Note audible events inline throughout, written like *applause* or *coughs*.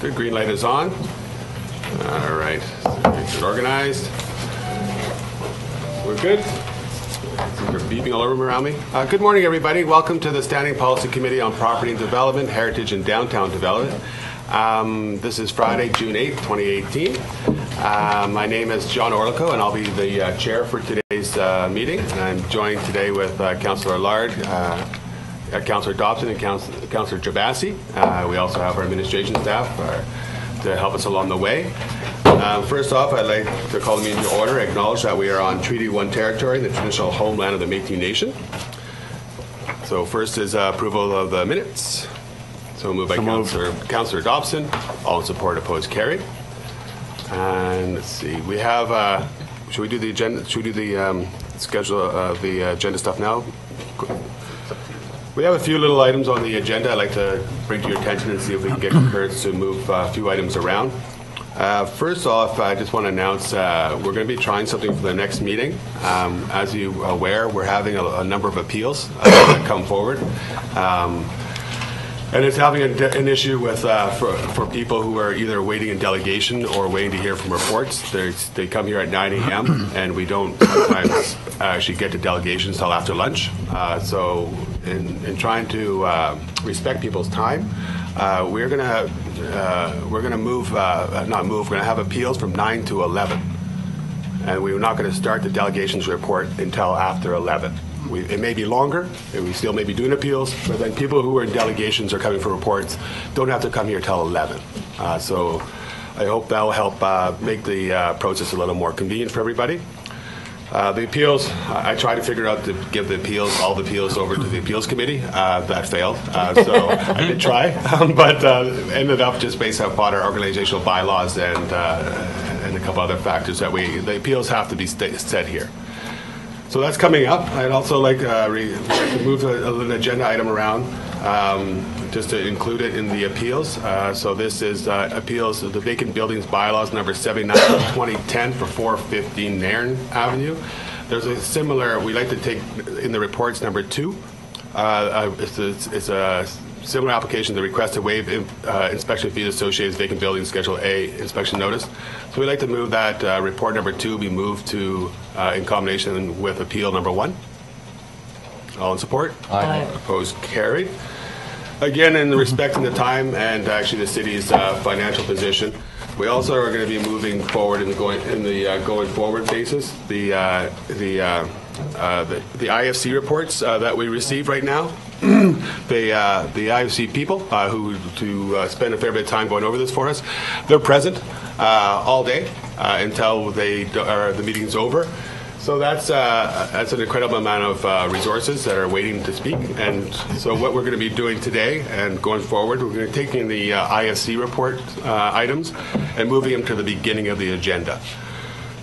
Good, green light is on. All right, are organized. We're good. They're beeping all over around me. Uh, Good morning, everybody. Welcome to the Standing Policy Committee on Property and Development, Heritage and Downtown Development. Um, This is Friday, June 8th, 2018. Uh, My name is John Orlikow, and I'll be the uh, chair for today's uh, meeting. And I'm joined today with uh, Councillor Allard, uh, uh, Councillor Dobson, and Council- Councillor Gerbasi. Uh, We also have our administration staff uh, to help us along the way. Um, First off, I'd like to call the meeting to order, acknowledge that we are on Treaty 1 territory, the traditional homeland of the Métis Nation. So first is uh, approval of the minutes. So moved by Councillor Councillor Dobson. All in support, opposed, carried. And let's see, we have, uh, should we do the agenda, should we do the um, schedule of the agenda stuff now? We have a few little items on the agenda I'd like to bring to your attention and see if we can get concurrence to move uh, a few items around. Uh, First off, I just want to announce, uh, we're going to be trying something for the next meeting. Um, As you are aware, we're having a a number of appeals uh, that come forward. Um, and it's having a- an issue with, uh, for for people who are either waiting in delegation or waiting to hear from reports. There's- They come here at 9 AM, and we don't sometimes actually get to delegations till after lunch. Uh, So in in trying to uh, respect people's time, uh, we're going to, we're to move, uh, not move, we're to have appeals from 9 to 11 and we're not going to start the delegations report until after 11. We, it may be longer, and we still may be doing appeals, but then people who are in delegations or coming for reports don't have to come here till 11. Uh, so I hope that will help uh, make the uh, process a little more convenient for everybody. Uh, the appeals, I I tried to figure out to give the appeals, all the appeals over to the appeals committee. Uh, that failed. Uh, so I did try, *laughs* um, but uh, ended up just based upon our organizational bylaws and, uh, and a couple other factors that we, the appeals have to be sta- set here. So that's coming up. I'd also like uh, re- to move a- an agenda item around, um, just to include it in the appeals. Uh, So this is uh, appeals of the vacant buildings bylaws number 79 of 2010 for 415 Nairn Avenue. There's a similar, we like to take in the reports number two. Uh, uh, It's a- it's a similar application, the request to waive in- uh, inspection fees associated with vacant buildings, Schedule A inspection notice. So we'd like to move that uh, report number two be moved to, uh, in combination with appeal number one. All in support? Aye. Opposed, carried. Again, in respecting the time and actually the city's uh, financial position, we also are going to be moving forward in the going, in the uh, going forward basis, the, uh, the, uh, uh, the the IFC reports uh, that we receive right now. *clears throat* The, the IFC people who, to spend a fair bit of time going over this for us, they're present all day until they, or the meeting's over. So that's uh, that's an incredible amount of uh, resources that are waiting to speak. And so what we're going to be doing today and going forward, we're going to be taking the uh, report uh, items and moving them to the beginning of the agenda.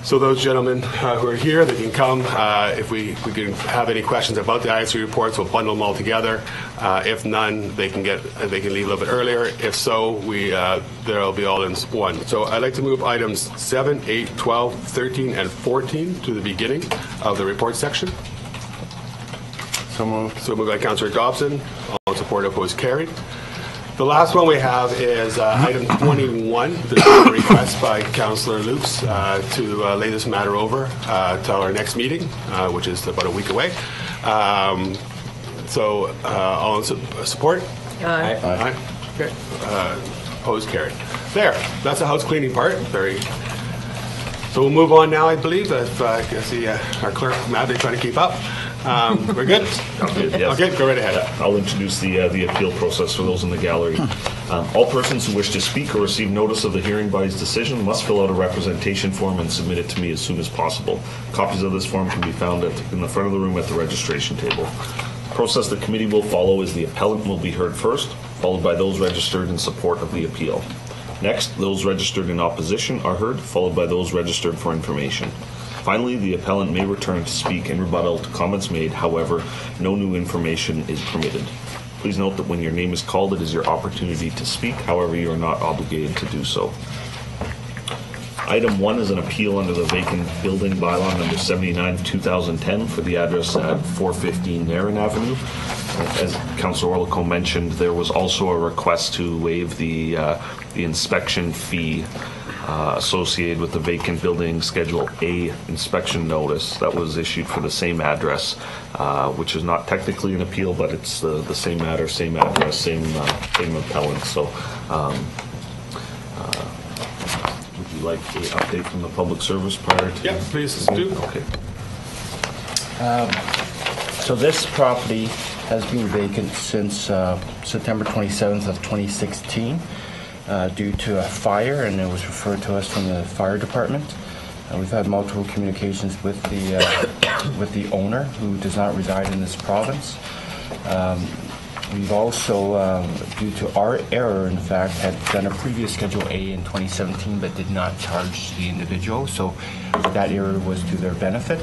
So those gentlemen uh, who are here, they can come. Uh, if we, we can have any questions about the IFC reports, we'll bundle them all together. Uh, if none, they can get they can leave a little bit earlier. If so, we uh, they'll be all in one. So I'd like to move items 7, 8, 12, 13, and 14 to the beginning of the report section. So moved. So moved by Councillor Dobson. All in support, opposed, carried. The last one we have is uh, item 21. This is a request by Councillor Lukes uh, to uh, lay this matter over uh, till our next meeting, uh, which is about a week away. Um, So, uh, all in su- support? Aye. Aye. Okay. Uh, Opposed, carried. There, that's the house cleaning part. Very. So we'll move on now, I believe, if uh, I can see uh, our clerk, Matt, trying to keep up. Um, We're good? Yes. Okay, go right ahead. I'll introduce the, uh, the appeal process for those in the gallery. Um, All persons who wish to speak or receive notice of the hearing body's decision must fill out a representation form and submit it to me as soon as possible. Copies of this form can be found at, in the front of the room at the registration table. The process the committee will follow is the appellant will be heard first, followed by those registered in support of the appeal. Next, those registered in opposition are heard, followed by those registered for information. Finally, the appellant may return to speak in rebuttal to comments made, however, no new information is permitted. Please note that when your name is called, it is your opportunity to speak, however, you are not obligated to do so. Item one is an appeal under the vacant building bylaw number 79 of 2010 for the address at 415 Nairn Avenue. as Councilor Orlikow mentioned, there was also a request to waive the, uh, the inspection fee uh, associated with the vacant building Schedule A inspection notice that was issued for the same address, uh, which is not technically an appeal, but it's the, the same matter, same address, same, uh, same appellant. So um, uh, would you like an update from the public service prior to? Yeah, please do. Okay. So this property has been vacant since uh, September 27th of 2016 uh, due to a fire, and it was referred to us from the fire department. Uh, We've had multiple communications with the, uh, *coughs* with the owner, who does not reside in this province. Um, We've also, um, due to our error, in fact, had done a previous Schedule A in 2017, but did not charge the individual, so that error was to their benefit.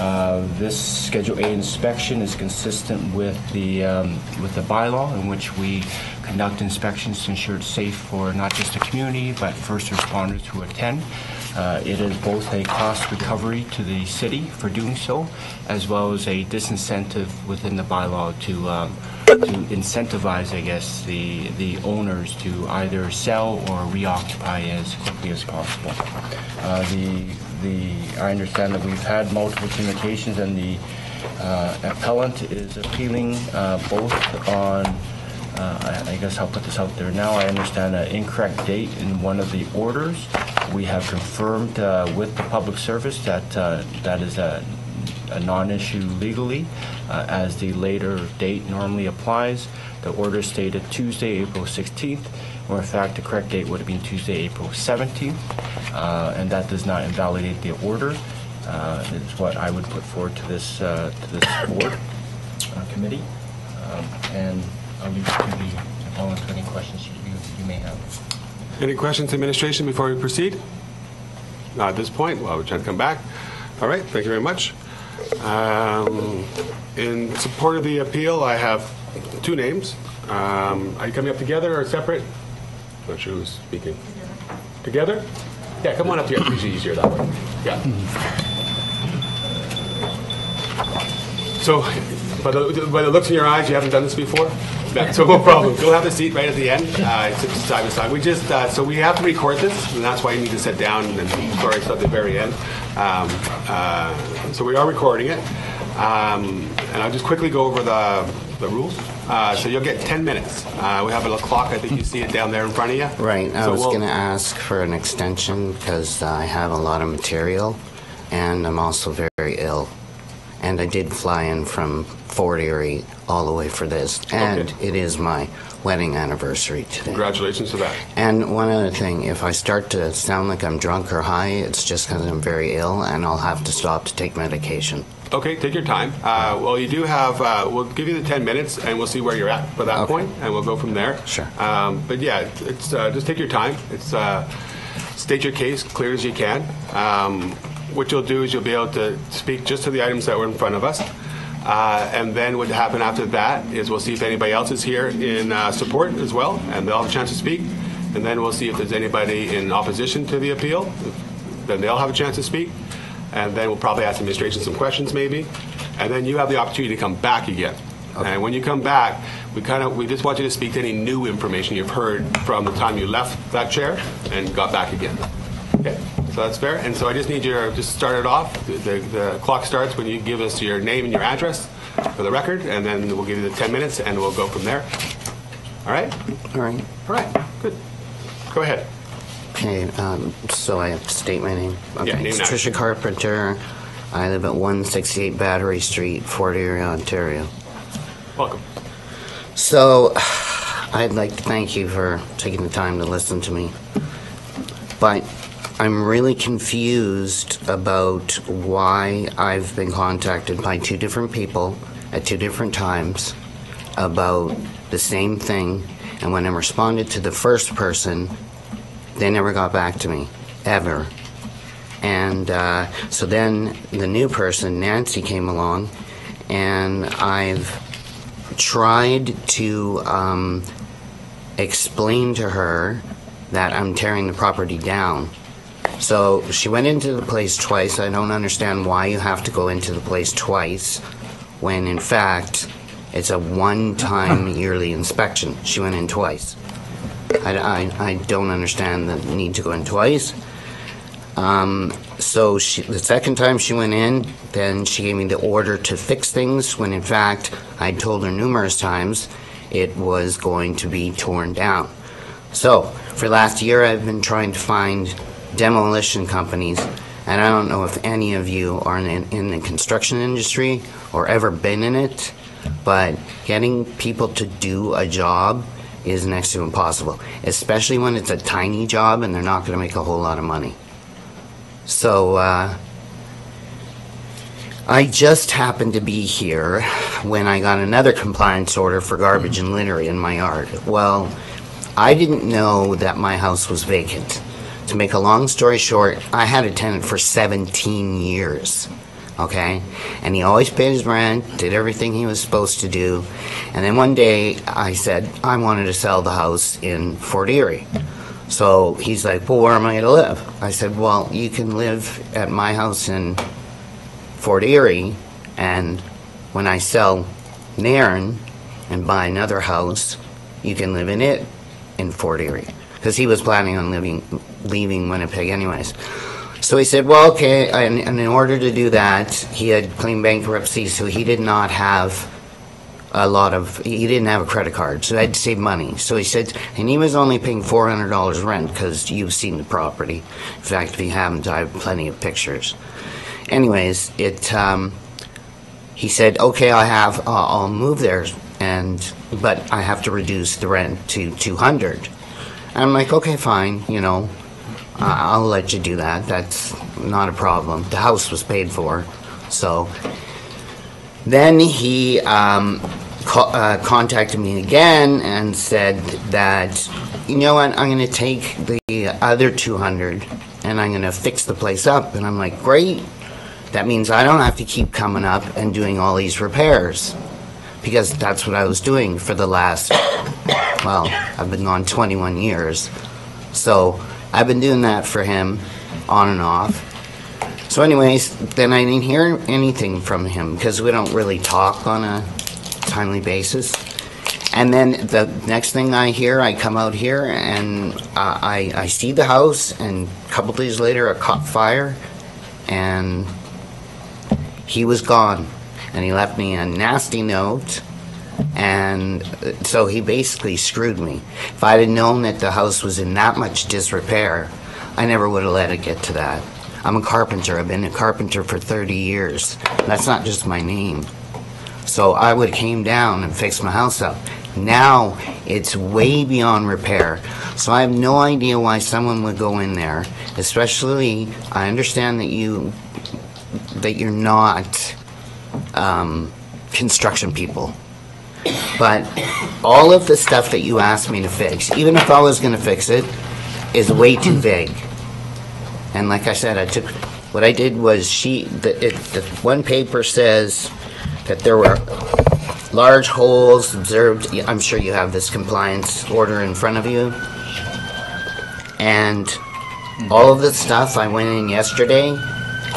Uh, This Schedule A inspection is consistent with the, um, with the bylaw in which we conduct inspections to ensure it's safe for not just the community, but first responders who attend. Uh, It is both a cost recovery to the city for doing so, as well as a disincentive within the bylaw to, um, to incentivize, I guess, the, the owners to either sell or reoccupy as quickly as possible. Uh, The, the, I understand that we've had multiple communications, and the uh, appellant is appealing uh, both on uh, I I guess I'll put this out there now. I understand an incorrect date in one of the orders. We have confirmed uh, with the public service that uh, that is a a non-issue legally, uh, as the later date normally applies. The order stated Tuesday, April 16th, in fact the correct date would have been Tuesday, April 17th, uh, and that does not invalidate the order. Uh, It's what I would put forward to this, uh, to this board uh, committee. Um, And I'll leave it to the appellant to any questions you, you may have. Any questions, administration, before we proceed? Not at this point. Well, we're trying to come back. All right, thank you very much. Um, In support of the appeal, I have two names. Um, Are you coming up together or separate? Not sure who's speaking. Together? Yeah, come on up here. It's easier that way. Yeah. So, by the, by the looks in your eyes, you haven't done this before? Yeah, So no problem. You'll have a seat right at the end, uh, side by side. We just, uh, so we have to record this, and that's why you need to sit down and sorry, it's at the very end. Um, uh, So we are recording it. Um, And I'll just quickly go over the, the rules. Uh, So you'll get 10 minutes. Uh, We have a little clock, I think you see it down there in front of you. Right, I So was we'll- going to ask for an extension because I have a lot of material and I'm also very ill. And I did fly in from Fort Erie all the way for this. And Okay. it is my wedding anniversary today. Congratulations to that. And one other thing, if I start to sound like I'm drunk or high, it's just because I'm very ill and I'll have to stop to take medication. Okay, take your time. Uh, Well, you do have, uh, we'll give you the 10 minutes, and we'll see where you're at by that Okay. point, and we'll go from there. Sure. Um, But yeah, it's, uh, just take your time. It's, uh, state your case clear as you can. Um, What you'll do is you'll be able to speak just to the items that were in front of us. Uh, And then what happen after that is we'll see if anybody else is here in uh, support as well, and they'll have a chance to speak. And then we'll see if there's anybody in opposition to the appeal, then they'll have a chance to speak. And then we'll probably ask administration some questions maybe. And then you have the opportunity to come back again. And when you come back, we kind of, we just want you to speak to any new information you've heard from the time you left that chair and got back again. Okay, so that's fair. And so I just need your, just start it off. The, the clock starts when you give us your name and your address for the record, and then we'll give you the 10 minutes and we'll go from there. All right? All right. All right, good. Go ahead. Okay, um, so I have to state my name. Okay, name it's and Tricia Carpenter. I live at 168 Battery Street, Fort Erie, Ontario. Welcome. So, I'd like to thank you for taking the time to listen to me. But I'm really confused about why I've been contacted by two different people at two different times about the same thing. And when I responded to the first person, they never got back to me, ever. And uh, so then the new person, Nancy, came along, and I've tried to um, explain to her that I'm tearing the property down. So she went into the place twice. I don't understand why you have to go into the place twice when, in fact, It's a one-time *laughs* yearly inspection. She went in twice. I, I, I don't understand the need to go in twice. Um, so she, the second time she went in, then she gave me the order to fix things, when in fact, I told her numerous times it was going to be torn down. So, for last year, I've been trying to find demolition companies, and I don't know if any of you are in, in the construction industry or ever been in it, but getting people to do a job is next to impossible, especially when it's a tiny job and they're not going to make a whole lot of money. So, uh, I just happened to be here when I got another compliance order for garbage and litter in my yard. Well, I didn't know that my house was vacant. To make a long story short, I had a tenant for 17 years. Okay? And he always paid his rent, did everything he was supposed to do. And then one day I said I wanted to sell the house in Fort Erie. So he's like, Well, where am I going to live? I said, Well, you can live at my house in Fort Erie, and when I sell Nairn and buy another house, you can live in it in Fort Erie. Because he was planning on living, leaving Winnipeg anyways. So he said, well, okay, and, and in order to do that, he had claimed bankruptcy, so he did not have a lot of, he didn't have a credit card, so I had to save money. So he said, and he was only paying $400 rent because you've seen the property. In fact, if you haven't, I have plenty of pictures. Anyways, it, um, he said, okay, I have, uh, I'll move there, and, but I have to reduce the rent to 200. And I'm like, okay, fine, you know, I- I'll let you do that. That's not a problem. The house was paid for, so. Then he um, co- uh, contacted me again and said that, you know what, I'm going to take the other 200 and I'm going to fix the place up. And I'm like, great. That means I don't have to keep coming up and doing all these repairs because that's what I was doing for the last, well, I've been gone 21 years. So I've been doing that for him on and off. So, anyways, then I didn't hear anything from him because we don't really talk on a timely basis. And then the next thing I hear, I come out here and uh, I, I see the house, and a couple days later, it caught fire, and he was gone. And he left me a nasty note, and so he basically screwed me. If I'd have known that the house was in that much disrepair, I never would have let it get to that. I'm a carpenter. I've been a carpenter for 30 years. That's not just my name. So I would have came down and fixed my house up. Now it's way beyond repair. So I have no idea why someone would go in there, especially I understand that you that you're not um, construction people. But all of the stuff that you asked me to fix, even if I was going to fix it, is way too vague. And like I said, I took, what I did was she, the, it, the one paper says that there were large holes observed. I'm sure you have this compliance order in front of you. And all of the stuff, I went in yesterday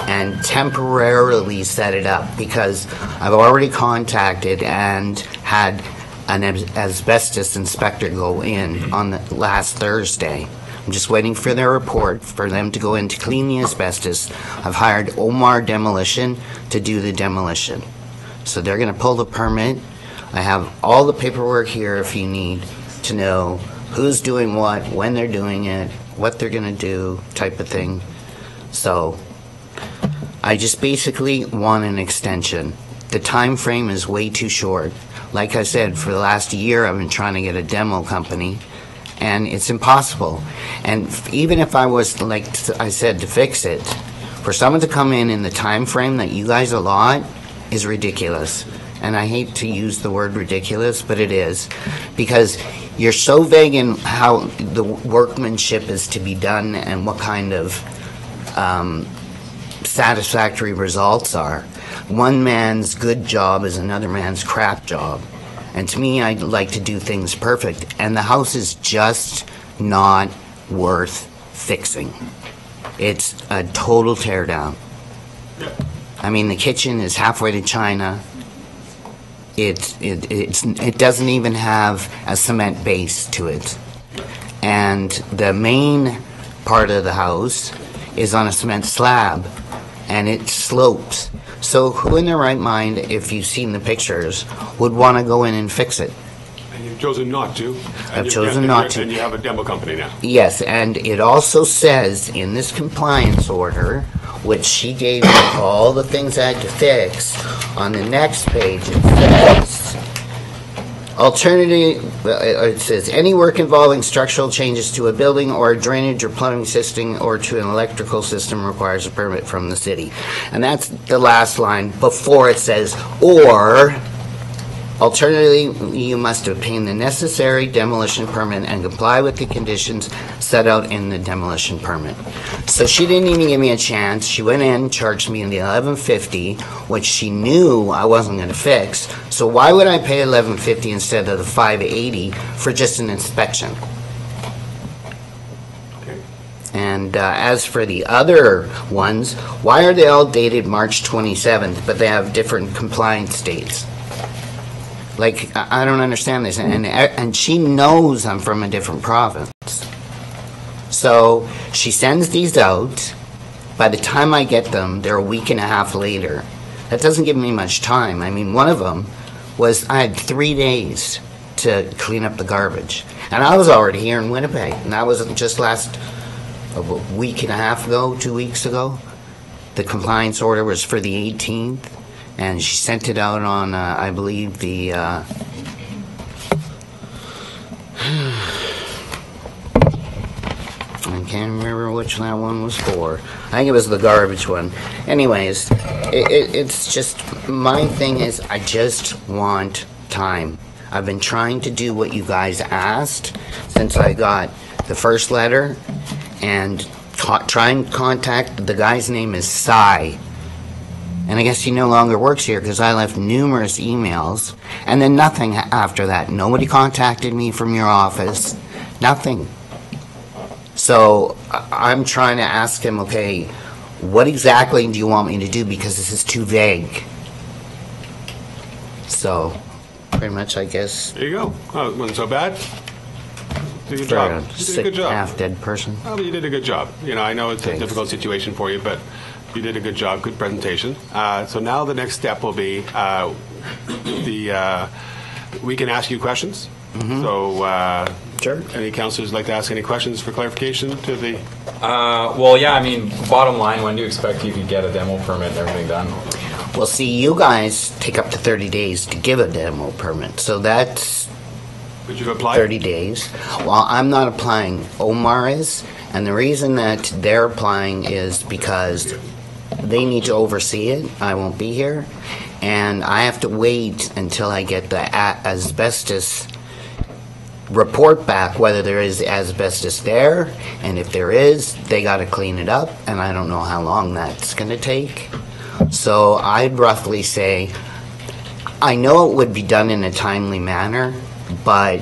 and temporarily set it up because I've already contacted and had an asbestos inspector go in mm-hmm. on the last Thursday. I'm just waiting for their report for them to go in to clean the asbestos. I've hired Omar Demolition to do the demolition. So they're gonna pull the permit. I have all the paperwork here if you need to know who's doing what, when they're doing it, what they're gonna do, type of thing. So I just basically want an extension. The time frame is way too short. Like I said, for the last year, I've been trying to get a demo company, and it's impossible. And even if I was, like I said, to fix it, for someone to come in in the time frame that you guys allot is ridiculous. And I hate to use the word ridiculous, but it is. Because you're so vague in how the workmanship is to be done and what kind of um, satisfactory results are. One man's good job is another man's crap job. And to me, I like to do things perfect. And the house is just not worth fixing. It's a total teardown. I mean, the kitchen is halfway to China. It, it, it's, it doesn't even have a cement base to it. And the main part of the house is on a cement slab, and it slopes. So who in their right mind, if you've seen the pictures, would want to go in and fix it? And you've chosen not to. I've chosen not to. And you have a demo company now. Yes, and it also says in this compliance order, which she gave me all the things I had to fix, on the next page it says, alternative, uh, it says, any work involving structural changes to a building or a drainage or plumbing system or to an electrical system requires a permit from the city. And that's the last line before it says, or Alternatively, you must obtain the necessary demolition permit and comply with the conditions set out in the demolition permit. So she didn't even give me a chance. She went in, charged me in the eleven fifty, which she knew I wasn't gonna fix. So why would I pay eleven fifty instead of the five eighty for just an inspection? And uh, as for the other ones, why are they all dated March 27th, but they have different compliance dates? Like, I don't understand this, and, and she knows I'm from a different province. So she sends these out. By the time I get them, they're a week and a half later. That doesn't give me much time. I mean, one of them was I had three days to clean up the garbage, and I was already here in Winnipeg, and that was just last a week and a half ago, two weeks ago. The compliance order was for the 18th, and she sent it out on, uh, I believe, the. Uh, *sighs* I can't remember which that one was for. I think it was the garbage one. Anyways, it, it, it's just my thing is I just want time. I've been trying to do what you guys asked since I got the first letter, and try and contact the guy's name is Cy. And I guess he no longer works here because I left numerous emails and then nothing after that. Nobody contacted me from your office. Nothing. So I- I'm trying to ask him, okay, what exactly do you want me to do because this is too vague? So pretty much, I guess, There you go. Oh, it wasn't so bad. Did a good job. You did a sick, good job. half-dead person. Oh, you did a good job. You know, I know it's a difficult situation for you, but you did a good job, good presentation. Uh, so now the next step will be uh, the uh, we can ask you questions. So, uh, Mm-hmm. Sure. any councilors like to ask any questions for clarification to the? Uh, well, yeah, I mean, bottom line, when do you expect you could get a demo permit and everything done? Well, see, you guys take up to 30 days to give a demo permit, so that's Would you apply? 30 days. Well, I'm not applying, Omar is, and the reason that they're applying is because they need to oversee it. I won't be here, and I have to wait until I get the asbestos report back whether there is asbestos there, and if there is, they got to clean it up, and I don't know how long that's going to take. So I'd roughly say, I know it would be done in a timely manner, but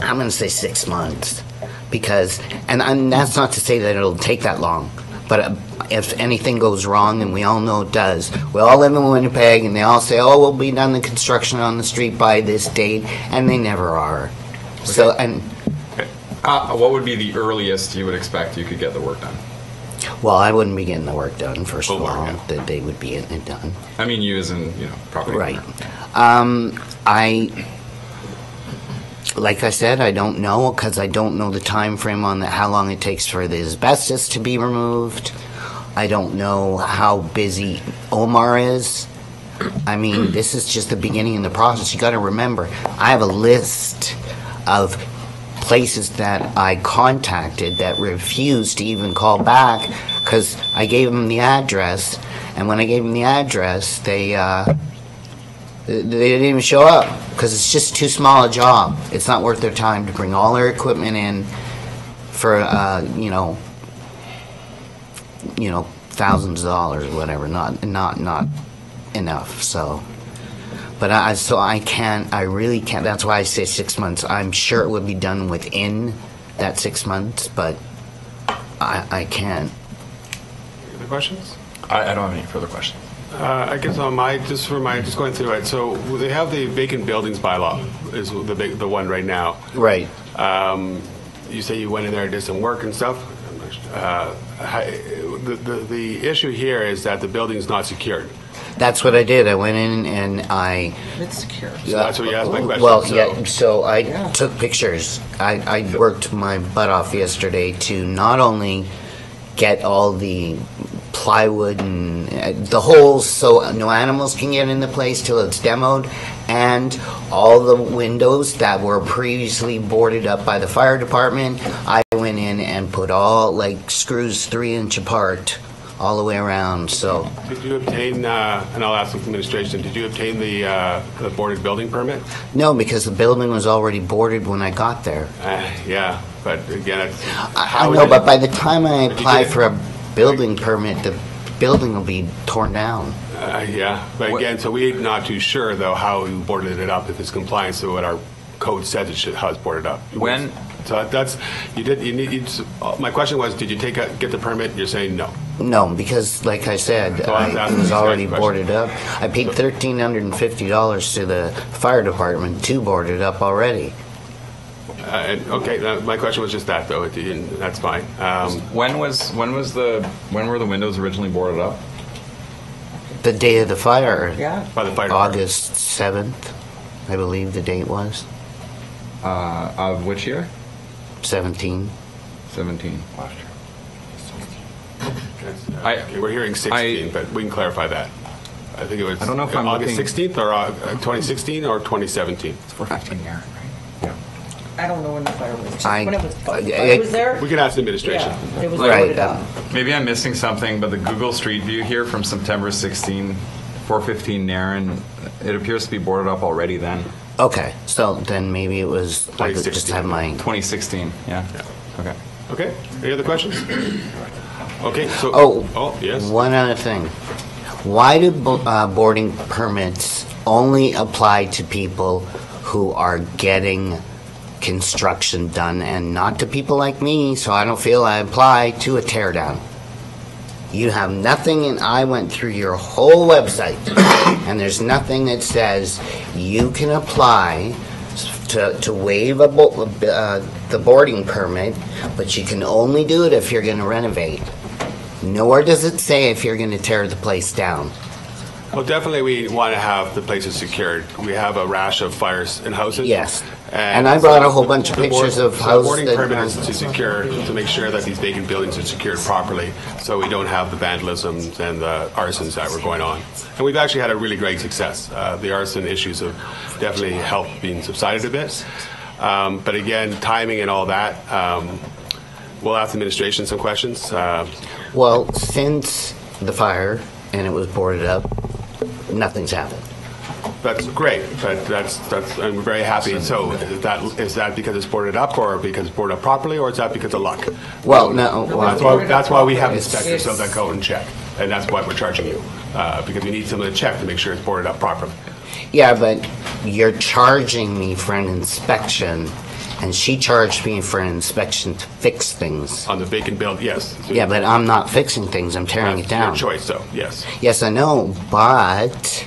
I'm going to say six months. Because, and, and that's not to say that it'll take that long, but uh, if anything goes wrong, and we all know it does, we all live in Winnipeg, and they all say, "Oh, we'll be done the construction on the street by this date," and they never are. So, and Uh, what would be the earliest you would expect you could get the work done? well, I wouldn't be getting the work done first of Oh, all. yeah. That they would be getting it done. I mean, you as in, you know, property. Right. Um, I, like I said, I don't know because I don't know the time frame on the, how long it takes for the asbestos to be removed. I don't know how busy Omar is. I mean, *clears throat* this is just the beginning of the process. You got to remember, I have a list of places that I contacted that refused to even call back because I gave them the address, and when I gave them the address, they uh, they they didn't even show up because it's just too small a job. It's not worth their time to bring all their equipment in for uh, you know, you know, thousands of dollars or whatever. Not not not enough. So, but I so I can't. I really can't. That's why I say six months. I'm sure it would be done within that six months, but I I can't. Any other questions? I, I don't have any further questions. Uh, I guess on my, just for my, just going through it, so they have the vacant buildings bylaw is the big, the one right now. Right. Um, You say you went in there and did some work and stuff. Uh, hi- The, the, the issue here is that the building's not secured. That's what I did. I went in and I. It's secure. So that's what you asked my question. Well, So- yeah, so I took pictures. I, I worked my butt off yesterday to not only get all the plywood and uh, the holes so no animals can get in the place till it's demoed, and all the windows that were previously boarded up by the fire department. I went in and put all like screws three inch apart all the way around. So Did you obtain, uh, and I'll ask the administration, did you obtain the uh, the boarded building permit? no, because the building was already boarded when I got there. Uh, Yeah, but again. I, I know, but by the time I But you apply did- for a building permit, the building will be torn down. Uh, Yeah, but What- again, so we're not too sure, though, how you boarded it up, if it's compliance to what our code says it should, how it's boarded up. When- So that's, you did, you need, you s- uh, my question was, did you take, a- get the permit? You're saying no. No, because like I said, So I I, asking it was these already a question. boarded up. I paid thirteen hundred and fifty dollars to the fire department to board it up already. Uh, Okay, uh, my question was just that, though, It didn't- that's fine. Um, When was when was the when were the windows originally boarded up? The day of the fire, Yeah. By the fire. August seventh, I believe the date was Uh, of which year? seventeen. 17. That's, uh, I- okay, We're hearing 16, but we can clarify that. I think it was. I don't know if I'm August looking- 16th or uh, 2016 or 2017? 415 Nairn, right? I don't know when the fire was. I- When it was, I- fire was there? We can ask the administration. Yeah, it was Right, boarded uh, up. Maybe I'm missing something, but the Google Street View here from September 16, 415 Nairn, it appears to be boarded up already then. Okay, so then maybe it was I could just 2016. have my 2016, yeah. Okay. Okay, any other questions? Okay, so. Oh. Oh, yes. One other thing. Why do bo- uh, boarding permits only apply to people who are getting construction done and not to people like me, so I don't feel I apply to a tear down? You have nothing, and I went through your whole website, *coughs* and there's nothing that says you can apply to, to waive a, bo- uh, the boarding permit, but you can only do it if you're going to renovate. Nowhere does it say if you're going to tear the place down. Well, definitely, we want to have the places secured. We have a rash of fires in houses. Yes. And I brought a whole bunch of the board- pictures of so the houses boarding that permit is to secure, to make sure that these vacant buildings are secured properly, so we don't have the vandalisms and the arsons that were going on. And we've actually had a really great success. Uh, The arson issues have definitely helped being subsided a bit. Um, But again, timing and all that, um, we'll ask the administration some questions. Uh, Well, since the fire and it was boarded up, nothing's happened. That's great, but that's, that's, I'm very happy. So is that, is that because it's boarded up or because it's boarded up properly or is that because of luck? Well, no, That's why, that's why we have It's- inspectors so that go and check. And that's why we're charging you, uh, because we need someone to check to make sure it's boarded up properly. yeah, but you're charging me for an inspection, and she charged me for an inspection to fix things. On the vacant build, yes. Yeah, but I'm not fixing things, I'm tearing it That's your down. choice, though, yes. Yes, I know, but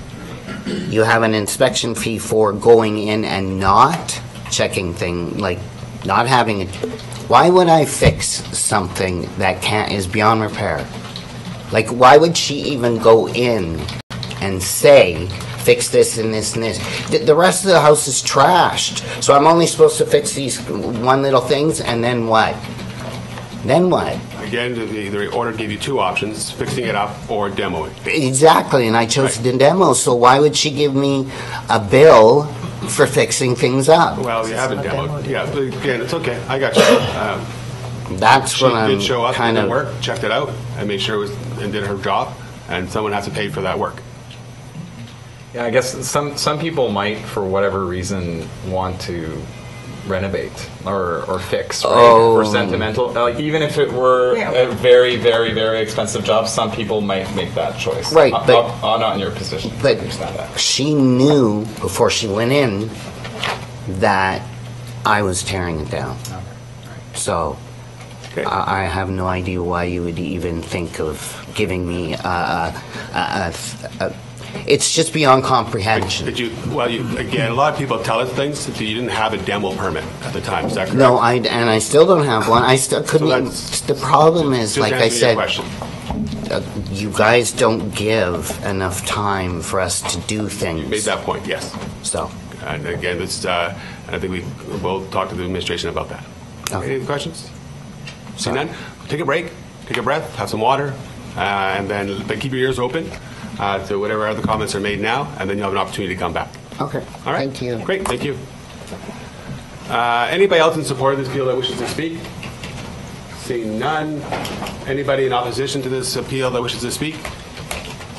you have an inspection fee for going in and not checking thing, like not having it. Why would I fix something that can't, is beyond repair? Like, why would she even go in and say, fix this and this and this? The, the rest of the house is trashed, so I'm only supposed to fix these one little things, and then what? Then what? Again, the, the order gave you two options, fixing it up or demo it. Exactly, and I chose Right. the demo, so why would she give me a bill for fixing things up? Well, you haven't demoed, demoed. yeah, but again, it's okay, I got you. Um, That's She what I'm did show up, kind of. work, checked it out, and made sure it was, and did her job, and someone has to pay for that work. Yeah, I guess some some people might, for whatever reason, want to renovate or, or fix right? Oh. for sentimental. Like even if it were Yeah. a very very very expensive job, some people might make that choice. Right, I- but- I'm, I'm not in your position. But understand that. she knew before she went in that I was tearing it down. So Okay. I I have no idea why you would even think of giving me a, a, a, a, a it's just beyond comprehension. Did you, well, you, again, a lot of people tell us things that you didn't have a demo permit at the time, is that correct? No, I, and I still don't have one. I still couldn't, that's- the problem is, like I said, uh, you guys don't give enough time for us to do things. Made that point, yes. So, And again, this, uh, I think we will talk to the administration about that. Okay. Any questions? See none? Take a break, take a breath, have some water, uh, and then but keep your ears open uh, to whatever other comments are made now, and then you'll have an opportunity to come back. okay, All right? thank you. Great, thank you. Uh, Anybody else in support of this appeal that wishes to speak? Seeing none. Anybody in opposition to this appeal that wishes to speak?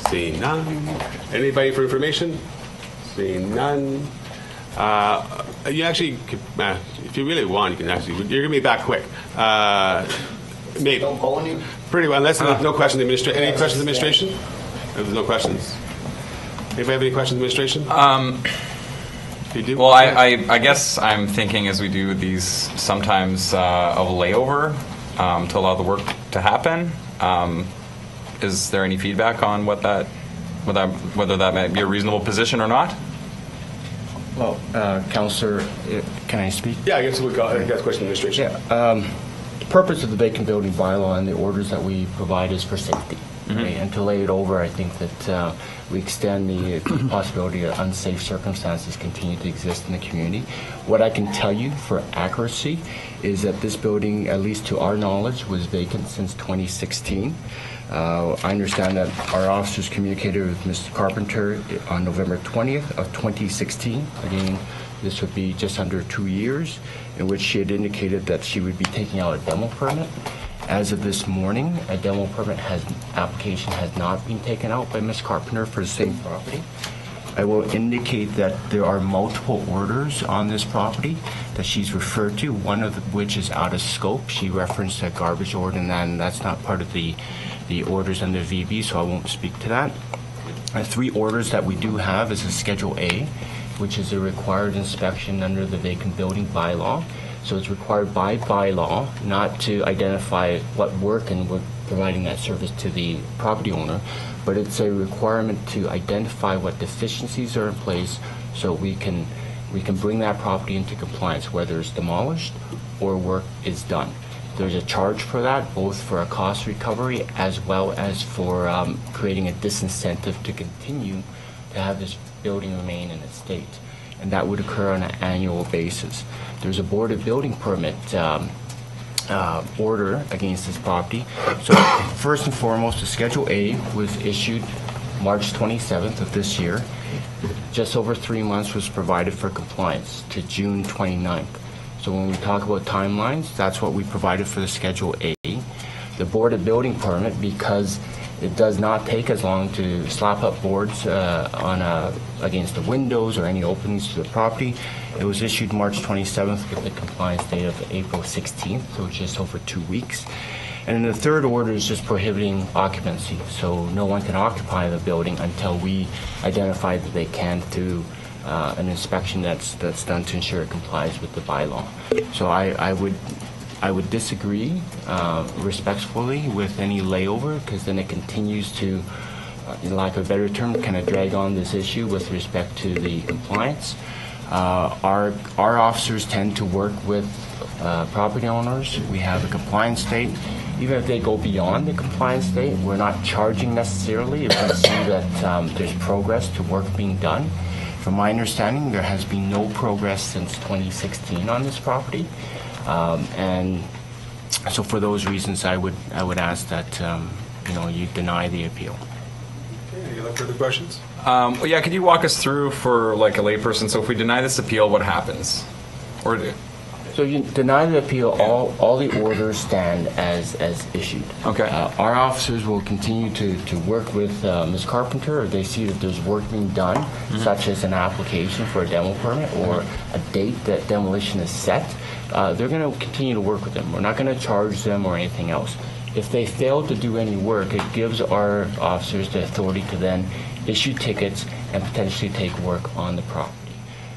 Seeing none. Anybody for information? Seeing none. Uh, You actually, could- uh, if you really want, you can actually, you're going to be back quick. Uh, Maybe. Pretty well, unless, no questions, administration, any questions, administration? If there's no questions. Anybody have any questions, administration? Um, If you do? well, I, I, I guess I'm thinking as we do these sometimes uh, of layover um, to allow the work to happen. Um, is there any feedback on what that, whether, whether that might be a reasonable position or not? Well, uh, Counselor, uh, can I speak? Yeah, I guess we'll go, I guess question administration. Yeah, um, the purpose of the vacant building bylaw and the orders that we provide is for safety. Okay? And to lay it over, I think that uh, we extend the *coughs* possibility that unsafe circumstances continue to exist in the community. What I can tell you for accuracy is that this building, at least to our knowledge, was vacant since 2016. Uh, I understand that our officers communicated with Mr. Carpenter on November 20th of 2016. Again, this would be just under two years, in which she had indicated that she would be taking out a demo permit. As of this morning, a demo permit has, application has not been taken out by Ms. Carpenter for the same property. I will indicate that there are multiple orders on this property that she's referred to, one of which is out of scope. She referenced a garbage order, and that's not part of the, the orders under VB, so I won't speak to that. Uh, Three orders that we do have is a Schedule A, which is a required inspection under the vacant building bylaw. So it's required by bylaw not to identify what work and we're providing that service to the property owner, but it's a requirement to identify what deficiencies are in place so we can, we can bring that property into compliance, whether it's demolished or work is done. There's a charge for that, both for a cost recovery as well as for um, creating a disincentive to continue to have this building remain in its state. And that would occur on an annual basis. There's a Boarded Building Permit um, uh, order against this property. So first and foremost, the Schedule A was issued March 27th of this year. Just over three months was provided for compliance to June 29th. So when we talk about timelines, that's what we provided for the Schedule A. The Boarded Building Permit, because it does not take as long to slap up boards uh, on a, against the windows or any openings to the property. It was issued March 27th with the compliance date of April 16th, so just over two weeks. And the third order is just prohibiting occupancy, so no one can occupy the building until we identify that they can through uh, an inspection that's that's done to ensure it complies with the bylaw. So I, I would I would disagree uh, respectfully with any layover because then it continues to, uh, in lack of a better term, kind of drag on this issue with respect to the compliance. Uh, our our officers tend to work with uh, property owners. We have a compliance date. Even if they go beyond the compliance date, we're not charging necessarily if we see that um, there's progress to work being done. From my understanding, there has been no progress since 2016 on this property. Um, and so for those reasons, I would, I would ask that, um, you know, you deny the appeal. Okay, any other further questions? Um, well, yeah, could you walk us through for like a layperson? So if we deny this appeal, what happens? Or do- So you deny the appeal, all, all the orders stand as, as issued. Okay. Uh, Our officers will continue to, to work with uh, Ms. Carpenter if they see that there's work being done, such as an application for a demo permit or a date that demolition is set. Uh, They're going to continue to work with them. We're not going to charge them or anything else. If they fail to do any work, it gives our officers the authority to then issue tickets and potentially take work on the property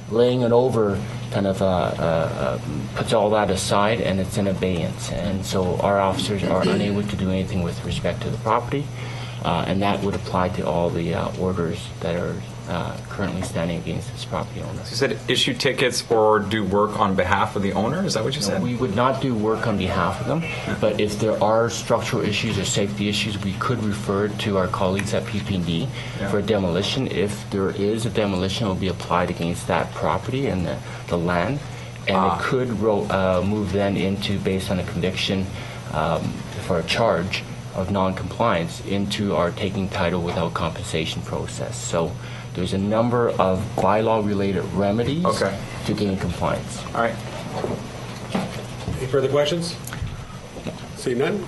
laying it over kind of uh, uh, um, puts all that aside and it's in abeyance. And so our officers are unable to do anything with respect to the property. Uh, and that would apply to all the uh, orders that are uh, currently standing against this property owner. You said issue tickets or do work on behalf of the owner? Is that what you said? We would not do work on behalf of them, but if there are structural issues or safety issues, we could refer to our colleagues at PP&D for demolition. If there is a demolition, it will be applied against that property and the, the land, and Ah. it could ro- uh, move then into, based on a conviction um, for a charge of non-compliance, into our taking title without compensation process. So there's a number of bylaw-related remedies Okay. to gain compliance. All right. Any further questions? See none?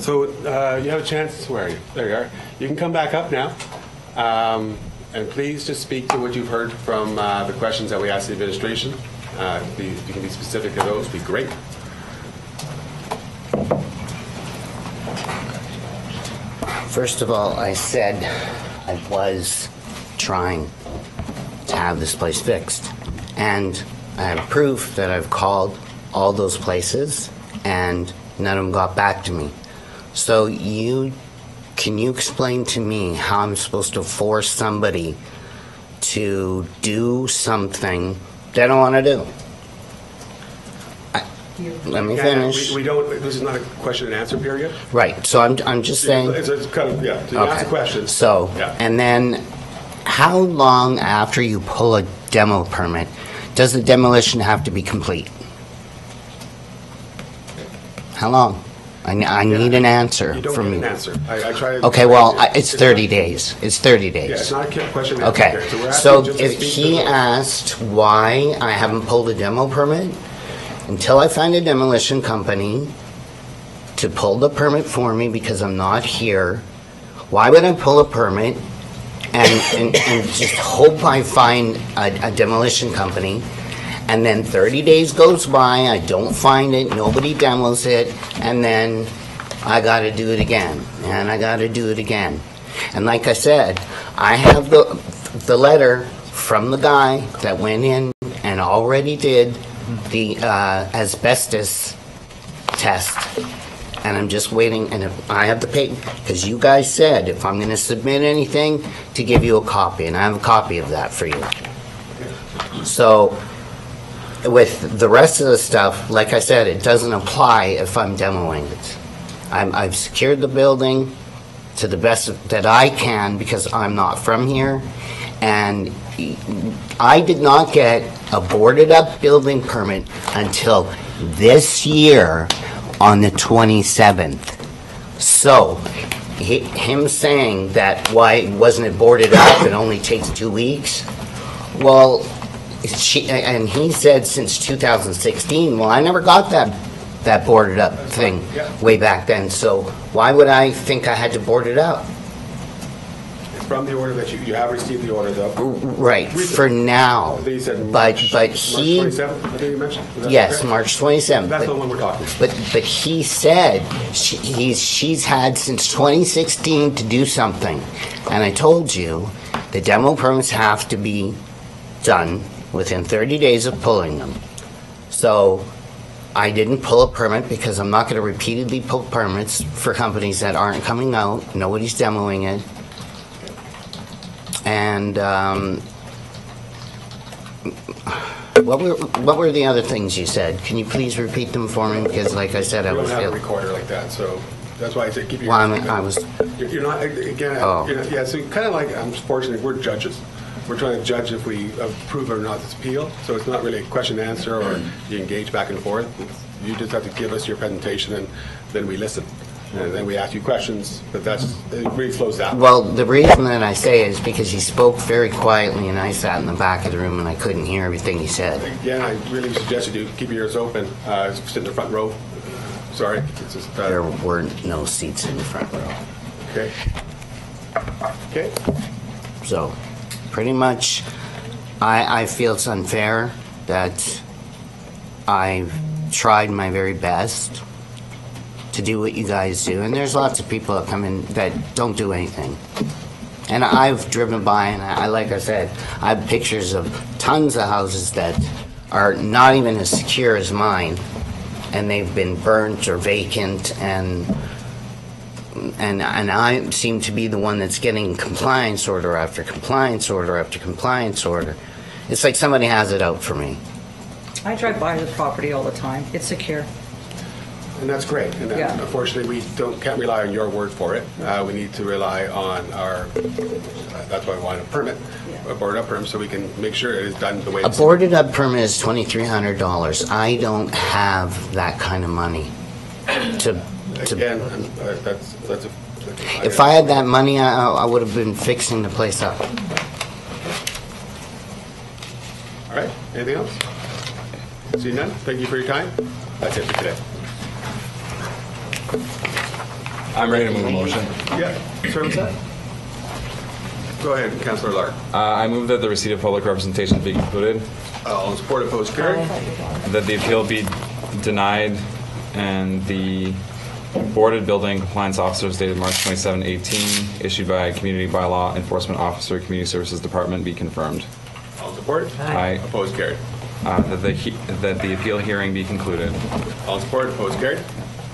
So uh, you have a chance, where are you? There you are. You can come back up now. Um, And please just speak to what you've heard from uh, the questions that we asked the administration. Uh, be- If you can be specific to those, be great. First of all, I said I was trying to have this place fixed. And I have proof that I've called all those places and none of them got back to me. So you, can you explain to me how I'm supposed to force somebody to do something they don't want to do? Let me Yeah, finish. We we don't, this is not a question and answer period. Right, so I'm, I'm just saying. It's it's kind of, yeah, so ask a question. So, Yeah. and then how long after you pull a demo permit does the demolition have to be complete? How long? I, n- I need an answer You don't from get an you. answer. I I try to. Okay, well, I- it's 30 days. It's 30 Yeah, it's days. not a question and answer Okay, period. we're so just to if speak to he asked why I haven't pulled a demo permit, until I find a demolition company to pull the permit for me because I'm not here, why would I pull a permit and, and, and just hope I find a, a demolition company? And then 30 days goes by, I don't find it, nobody demos it, and then I gotta do it again, and I gotta do it again. And like I said, I have the, the letter from the guy that went in and already did the uh, asbestos test. And I'm just waiting, and if I have the paper, because you guys said if I'm gonna submit anything, to give you a copy, and I have a copy of that for you. So, with the rest of the stuff, like I said, it doesn't apply if I'm demoing it. I'm, I've secured the building to the best that I can because I'm not from here. And I did not get a boarded up building permit until this year on the 27th. So, hi- him saying that, why wasn't it boarded up, it only takes two weeks? Well, she, and he said since 2016, well, I never got that, that boarded up thing way back then, so why would I think I had to board it up? From the order that you, you have received the order though. Right, for now. I think you said But, March- but March he, 27th, I think you mentioned? That yes, correct? March 27th. That's but- the one we're talking. But, but he said she, he's, she's had since 2016 to do something. And I told you, the demo permits have to be done within 30 days of pulling them. So I didn't pull a permit because I'm not going to repeatedly pull permits for companies that aren't coming out. Nobody's demoing it. And, um, what were, what were the other things you said? Can you please repeat them for me? Because like I said, I We don't was have a ill. recorder like that, so that's why I said keep your. Well, I'm- I was- You're you're not, again, Oh. you're not- yeah, so kind of like, I'm. unfortunately, we're judges. We're trying to judge if we approve or not this appeal, so it's not really a question and answer or you engage back and forth. It's- You just have to give us your presentation and then we listen. And then we ask you questions, but that's, it really flows that. Well, the reason that I say it is because he spoke very quietly and I sat in the back of the room and I couldn't hear everything he said. Again, I really suggest you do keep your ears open, uh, sit in the front row. Sorry, it's just, uh, There were no seats in the front row. okay. Okay, So, pretty much, I, I feel it's unfair that I've tried my very best to do what you guys do. And there's lots of people that come in that don't do anything. And I've driven by, and I, like I said, I have pictures of tons of houses that are not even as secure as mine, and they've been burnt or vacant, and and and I seem to be the one that's getting compliance order after compliance order after compliance order. It's like somebody has it out for me. I drive by the property all the time. It's secure. And that's great. And then, Yeah. unfortunately, we don't, can't rely on your word for it. Uh, We need to rely on our, uh, that's why we want a permit, a board up permit, so we can make sure it is done the way A it's. boarded up permit is twenty-three hundred dollars. I don't have that kind of money to, to, Again, um, uh, that's, that's a. if I had that money, I, I would have been fixing the place up. All right, anything else? See none? Thank you for your time. That's it for today. I'm ready to move a motion. Yeah, sorry, what's that? Go ahead, Councillor Lark. Uh, I move that the receipt of public representation be concluded, Uh, All in support, opposed, carried. that the appeal be denied, and the boarded building compliance officers dated March 27, 18, issued by Community Bylaw Enforcement Officer, Community Services Department, be confirmed. All in support? Aye. Opposed, carried. Uh, That the, he- that the appeal hearing be concluded. All in support, opposed, carried.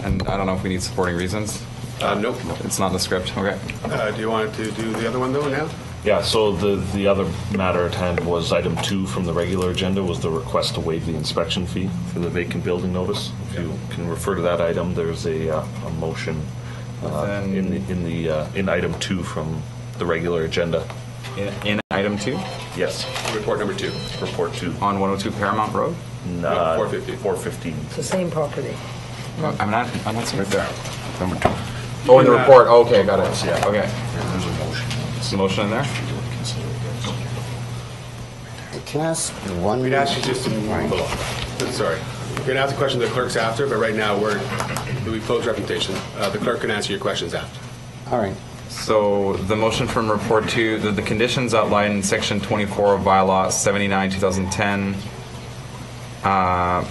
And I don't know if we need supporting reasons. Uh, Nope. It's not in the script. Okay. Uh, Do you want to do the other one, though, now? Yeah, so the, the other matter at hand was item two from the regular agenda, was the request to waive the inspection fee for the vacant building notice. If you can refer to that item, there's a, uh, a motion uh, in the, in the, uh, in item two from the regular agenda. In- In item two, Yes, Report number two. report two. on 102 Paramount Road? Uh, 450. 415. It's the same property. I'm not, I'm not seeing it there. Number two. Oh, in the report, okay, got it. Yeah. Okay. There's a motion. Is the motion in there? Can I ask one? We'd ask you just to move along. Sorry. We're going to ask the question to the clerks after, but right now, we're, we close representation. Uh, The clerk can answer your questions after. All right. So the motion from report two, that the conditions outlined in section 24 of bylaw 79, 2010 uh,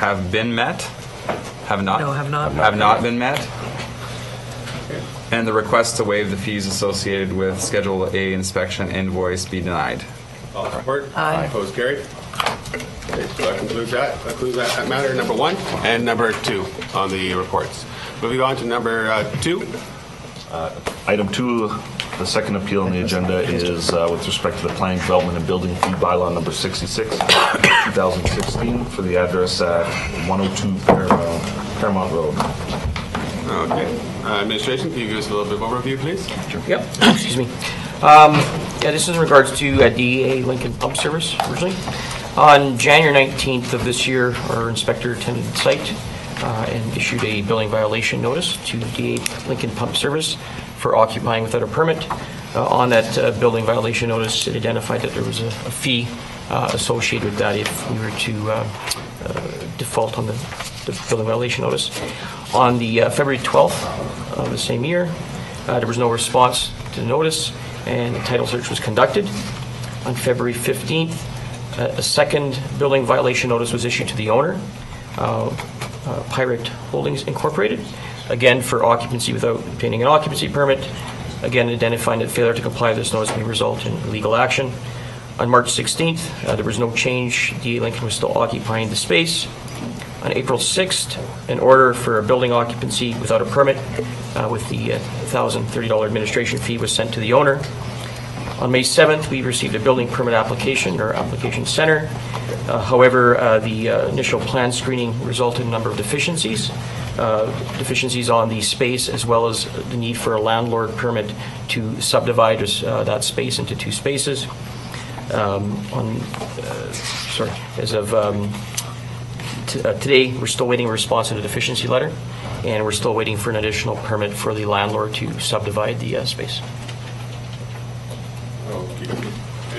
have been met? Have not? No, have not. Have not been met? And the request to waive the fees associated with Schedule A inspection invoice be denied. All in support? Aye. Opposed, carried. Okay, so that concludes that. That concludes that matter number one and number two on the reports. Moving on to number uh, two. Item two, the second appeal on the agenda is uh, with respect to the planning development and building fee bylaw number 66, 2016, for the address at 102 Paramount Paramount Road. Okay. Uh, Administration, can you give us a little bit of overview, please? Yep, *coughs* excuse me. Um, Yeah, this is in regards to uh, DEA Lincoln Pump Service originally. On January 19th of this year, our inspector attended the site uh, and issued a billing violation notice to DEA Lincoln Pump Service for occupying without a permit. Uh, On that uh, building violation notice, it identified that there was a a fee uh, associated with that if we were to uh, uh, default on the the building violation notice. On the uh, February 12th of the same year, there was no response to the notice, and a title search was conducted. On February 15th, a second building violation notice was issued to the owner, Pirate Holdings Incorporated, again for occupancy without obtaining an occupancy permit, again identifying that failure to comply with this notice may result in legal action. On March 16th, uh, there was no change. DA Lincoln was still occupying the space. On April 6th, an order for a building occupancy without a permit uh, with the uh, $1,030 administration fee was sent to the owner. On May 7th, we received a building permit application, or application center. Uh, However, uh, the uh, initial plan screening resulted in a number of deficiencies, deficiencies on the space, as well as the need for a landlord permit to subdivide uh, that space into two spaces. Um, On, uh, sorry, as of um, uh, Today, we're still waiting a response to the deficiency letter, and we're still waiting for an additional permit for the landlord to subdivide the uh, space.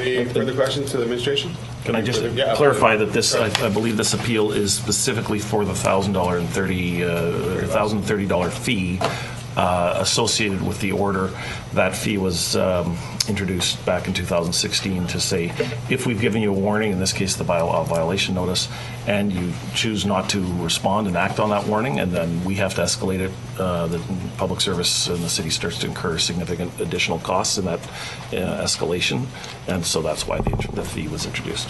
Any further questions to the administration? Can I just Yeah, clarify that this, I I believe this appeal is specifically for the $1,000 and 30, uh, $1,030 fee, uh, associated with the order. That fee was um, introduced back in 2016 to say, if we've given you a warning, in this case, the bylaw violation notice, and you choose not to respond and act on that warning, and then we have to escalate it, uh, the public service in the city starts to incur significant additional costs in that uh, escalation, and so that's why the the fee was introduced.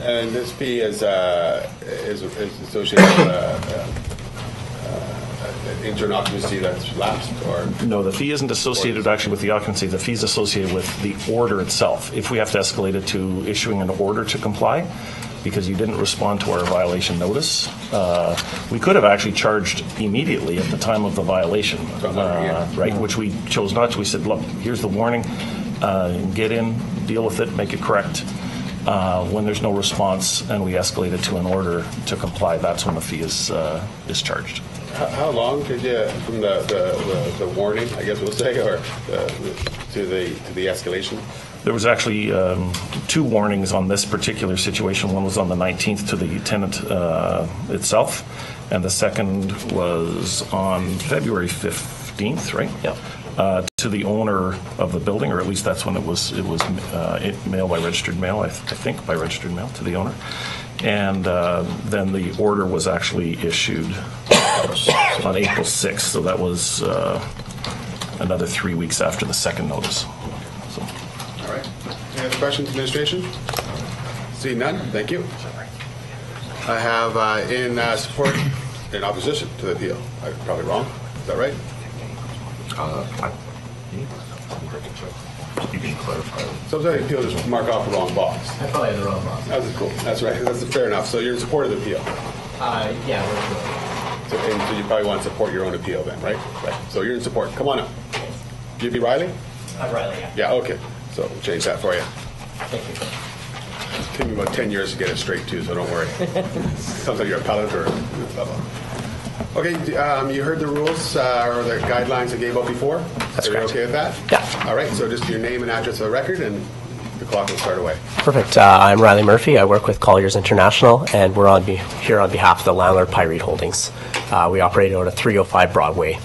And this fee is, uh, is is associated with uh, uh, intern occupancy that's lapsed, or? No, the fee isn't associated actually with the occupancy. The fee is associated with the order itself. If we have to escalate it to issuing an order to comply, because you didn't respond to our violation notice, uh, we could have actually charged immediately at the time of the violation, uh, right? Which we chose not to. We said, look, here's the warning. Uh, get in, deal with it, make it correct. Uh, when there's no response and we escalate it to an order to comply, that's when the fee is uh, is charged. How- How long did you, from the, the- the the warning, I guess we'll say, or uh, to the, to the escalation? There was actually um, two warnings on this particular situation. One was on the 19th to the tenant uh, itself, and the second was on February 15th, right? Yeah. Uh, To the owner of the building, or at least that's when it was, it was uh, it- mailed by registered mail, I th- I think by registered mail to the owner. And uh, then the order was actually issued on April 6th, so that was uh, another three weeks after the second notice. So. All right. Any other questions, administration? See none, thank you. I have uh, in uh, support, in opposition to the appeal. I'm probably wrong, is that right? You can clarify. Sometimes the appeal just mark off the wrong box. I probably had the wrong box. That's cool, that's right, that's fair enough. So you're in support of the appeal? Uh, yeah, we're So- And so you probably want to support your own appeal then, right? Right. So you're in support, come on up. G.B. Riley? Uh, Riley, yeah. Yeah, okay. So we'll change that for you. Thank you. Took me about 10 years to get it straight too, so don't worry. *laughs* Sounds like you're a appellate or blah, blah. Okay, um, you heard the rules uh, or the guidelines I gave out before? That's Are you okay with that? Yeah. All right, so just your name and address for the record and the clock will start away. Perfect. Uh, I'm Riley Murphy. I work with Colliers International, and we're on be- here on behalf of the landlord Pyrete Holdings. Uh, we operate out of 305 Broadway.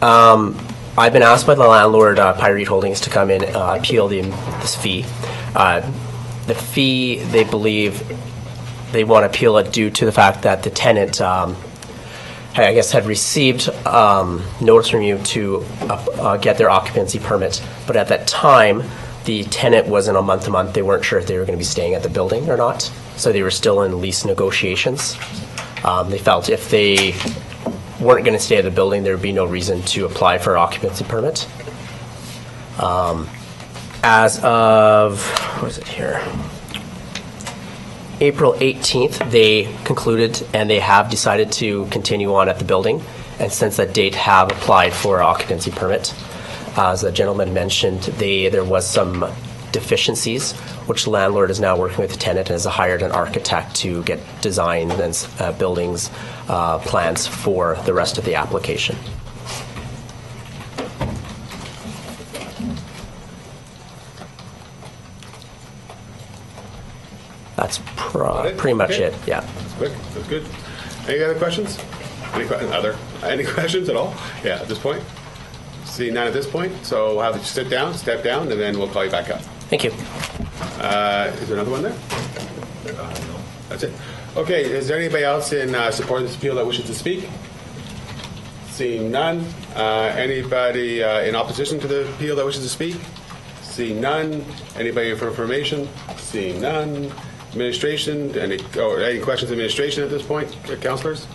Um, I've been asked by the landlord, uh, Pyrete Holdings, to come in uh, appeal the, this fee. Uh, the fee, they believe, they want to appeal it due to the fact that the tenant, um, I guess, had received um, notice from you to uh, uh, get their occupancy permit, but at that time, the tenant was in a month-to-month. They weren't sure if they were going to be staying at the building or not, so they were still in lease negotiations. Um, They felt if they weren't going to stay at the building, there would be no reason to apply for occupancy permit. Um, As of, what is it here? April 18th, they concluded and they have decided to continue on at the building, and since that date have applied for an occupancy permit. As the gentleman mentioned, they, there was some deficiencies, which the landlord is now working with the tenant and has hired an architect to get designs and uh, buildings uh, plans for the rest of the application. It? pretty much Okay. it, yeah. That's quick, that's good. Any other questions? Any que- other, any *laughs* questions at all? Yeah, at this point? See none at this point, so we'll have you sit down, step down, and then we'll call you back up. Thank you. Uh, Is there another one there? That's it. Okay, is there anybody else in uh, support of this appeal that wishes to speak? Seeing none. Uh, Anybody uh, in opposition to the appeal that wishes to speak? Seeing none. Anybody for information? Seeing none. Administration, any, oh, any questions administration at this point, uh, counselors?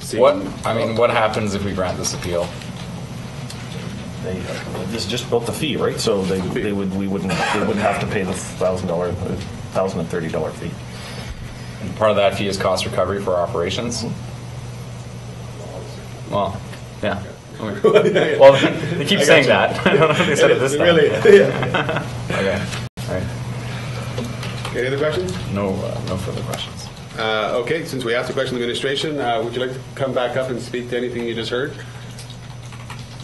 Seeing- What, I mean, what happens if we grant this appeal? They, this is just about the fee, right? So they, they would, we wouldn't, they wouldn't have to pay the thousand dollar, thousand and thirty dollar fee. Part of that fee is cost recovery for operations? Well, yeah. Okay. *laughs* Well, they keep saying you. that. I don't know if they said it this *laughs* time. Really? *laughs* yeah. Okay, all right. Any other questions? No, uh, no further questions. Uh, Okay, since we asked the question of administration, uh, would you like to come back up and speak to anything you just heard?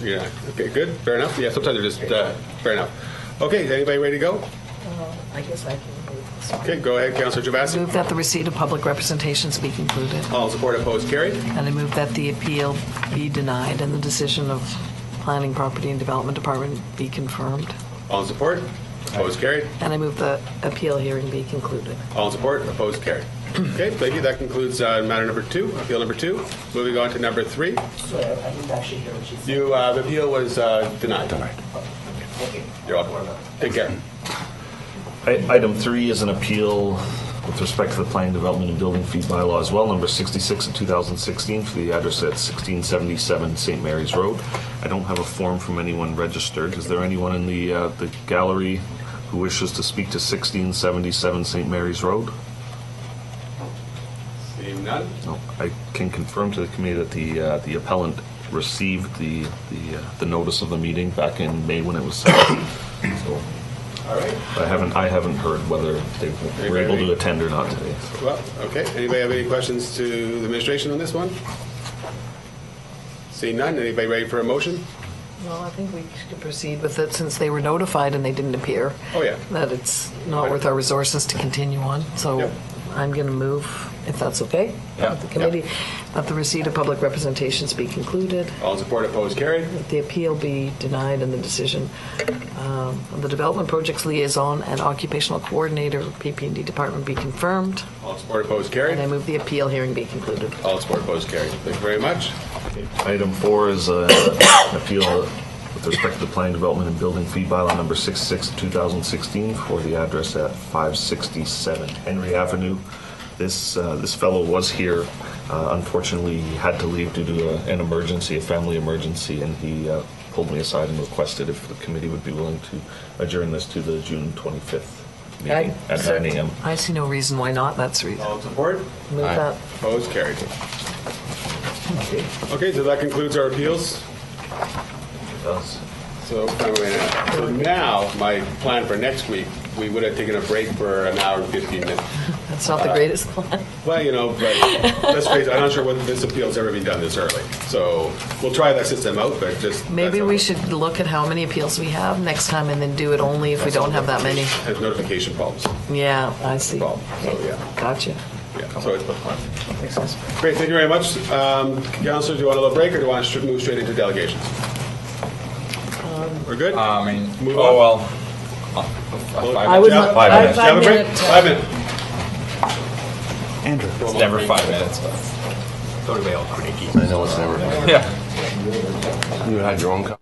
Yeah, okay, good, fair enough. Yeah, sometimes they're just, uh, fair enough. Okay, is anybody ready to go? I guess I can. Okay, go ahead, Councillor Gerbasi. Move that the receipt of public representations be concluded. All in support, opposed, carried. And I move that the appeal be denied and the decision of Planning, Property, and Development Department be confirmed. All in support, opposed, carried. And I move the appeal hearing be concluded. All in support, opposed, carried. Okay, thank you. That concludes uh, matter number two, appeal number two. Moving on to number three. Sorry, I didn't actually hear what she said. You, uh, the appeal was uh, denied. Denied. You're welcome. Take care. I- Item three is an appeal with respect to the planning, development, and building fee bylaw as well, number 66 of 2016, for the address at 1677 St. Mary's Road. I don't have a form from anyone registered. Is there anyone in the uh, the gallery who wishes to speak to 1677 St. Mary's Road? Seeing none? No. I can confirm to the committee that the uh, the appellant received the the uh, the notice of the meeting back in May when it was set. So All right. I haven't, I haven't heard whether they were able to attend or not today. Well, okay. Anybody have any questions to the administration on this one? Seeing none, anybody ready for a motion? Well, I think we should proceed with it since they were notified and they didn't appear. Oh, yeah. That it's not worth our resources to continue on. So Yep. I'm going to move, if that's okay, Yeah. with the committee, that the receipt of public representations be concluded, All in support, opposed, carried. that the appeal be denied, and the decision um, of the Development Projects Liaison and Occupational Coordinator, PP&D Department, be confirmed. All in support, opposed, carried. And I move the appeal hearing be concluded. All in support, opposed, carried. Thank you very much. Item four is uh, an appeal with respect to the planning development and building fee bylaw number 66 2016 for the address at 567 Henry Avenue. This, uh, this fellow was here. Uh, Unfortunately, he had to leave due to a- an emergency, a family emergency, and he uh, pulled me aside and requested if the committee would be willing to adjourn this to the June 25th meeting at 9 a.m. I see no reason why not. That's reason. All in support, Move that. opposed, carried. Okay, so that concludes our appeals. Does. So, so now, my plan for next week, we would have taken a break for an hour and 15 minutes. That's not the greatest plan. Well, you know, but let's face it, I'm not sure whether this appeal's ever been done this early. So we'll try that system out, but just. Maybe that's we a- should look at how many appeals we have next time and then do it only if we don't have that many. Has notification problems. Yeah, I see. Problem, so, yeah. Gotcha. Yeah, so it's, great, thank you very much. Um, Counselor, do you want a little break or do you want to move straight into delegations? We're good? I mean, Move oh, on. well. uh, five- I would do you have- not- do you have a five break? minute- Five minutes. Andrew. It's never five minutes, but. I know it's never. Yeah. You had your own. co-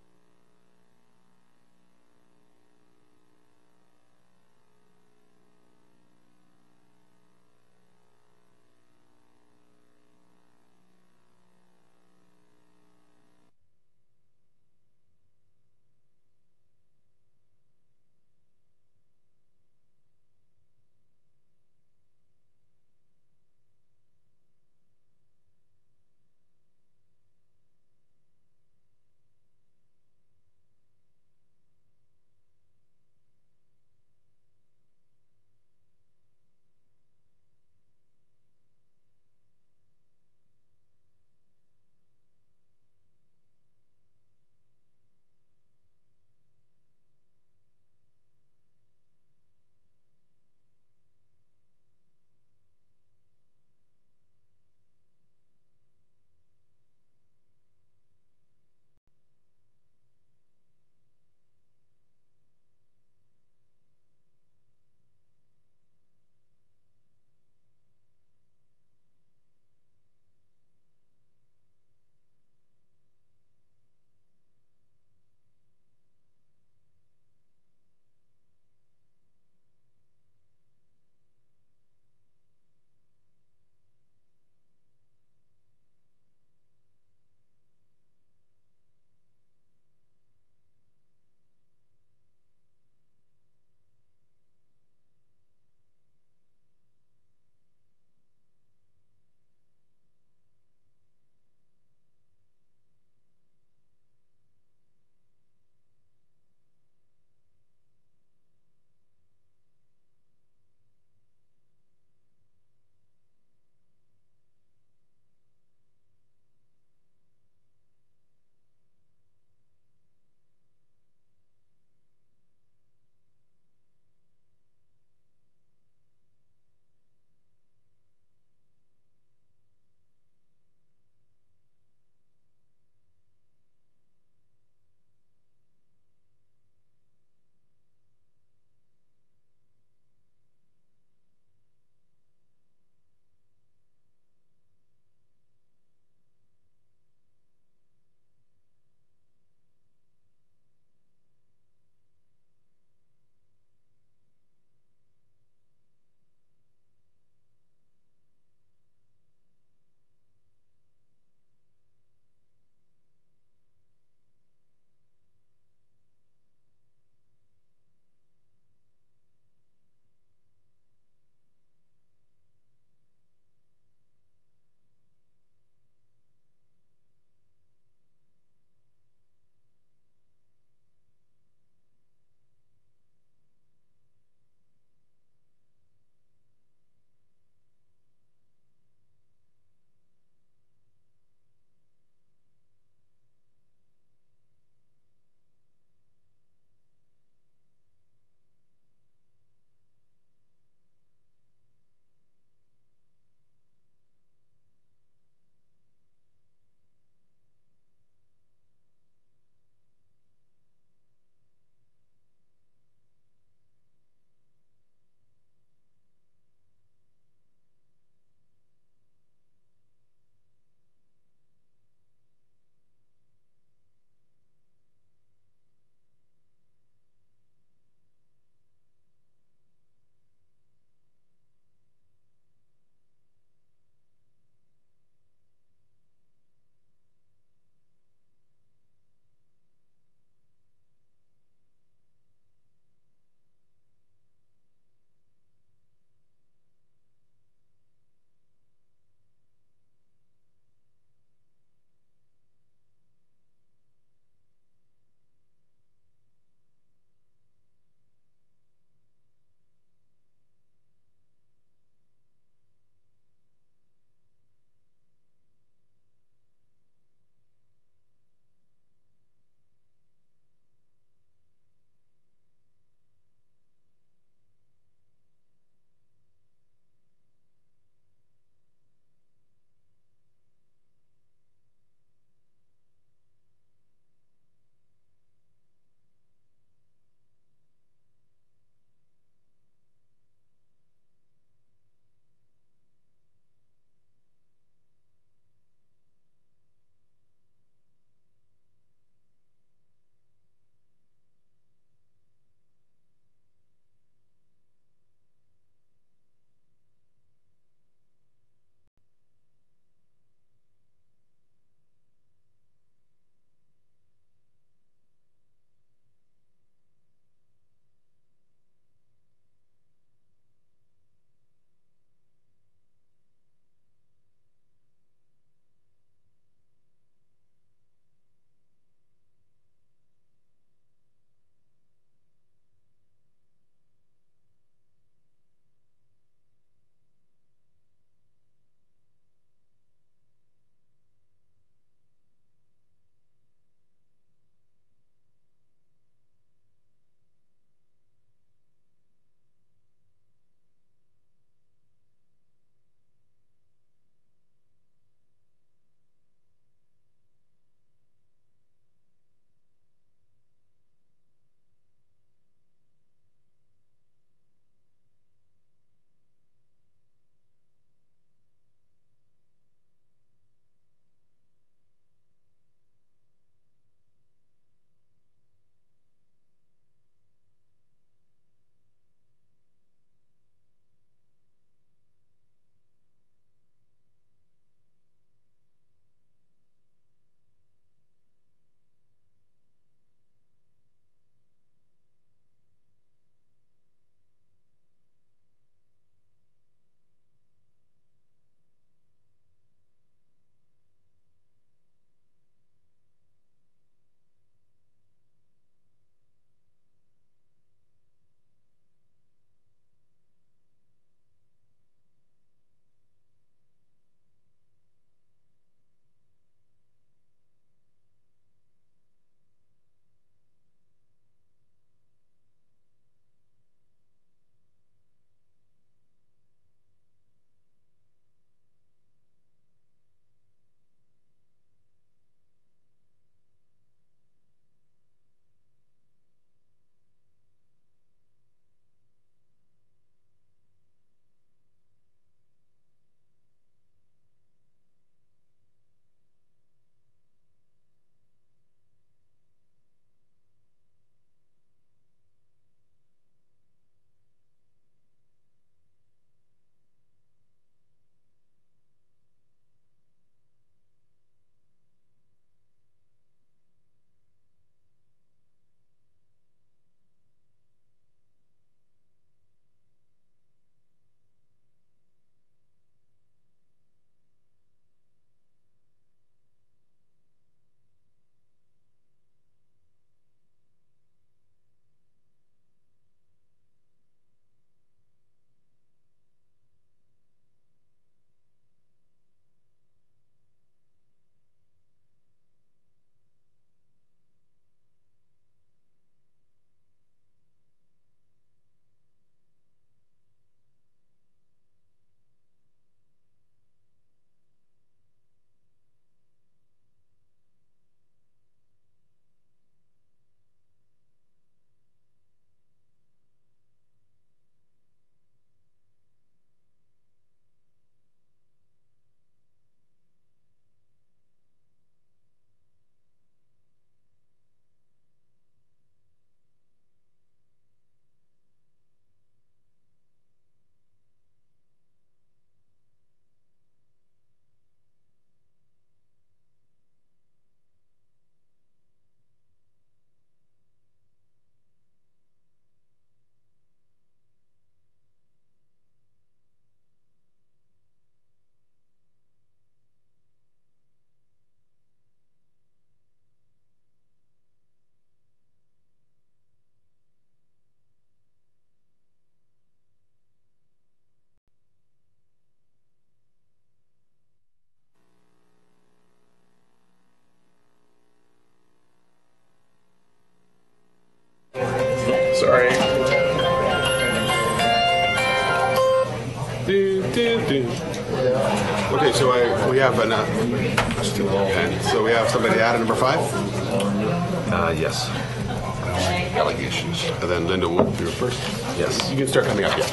start coming up, yeah.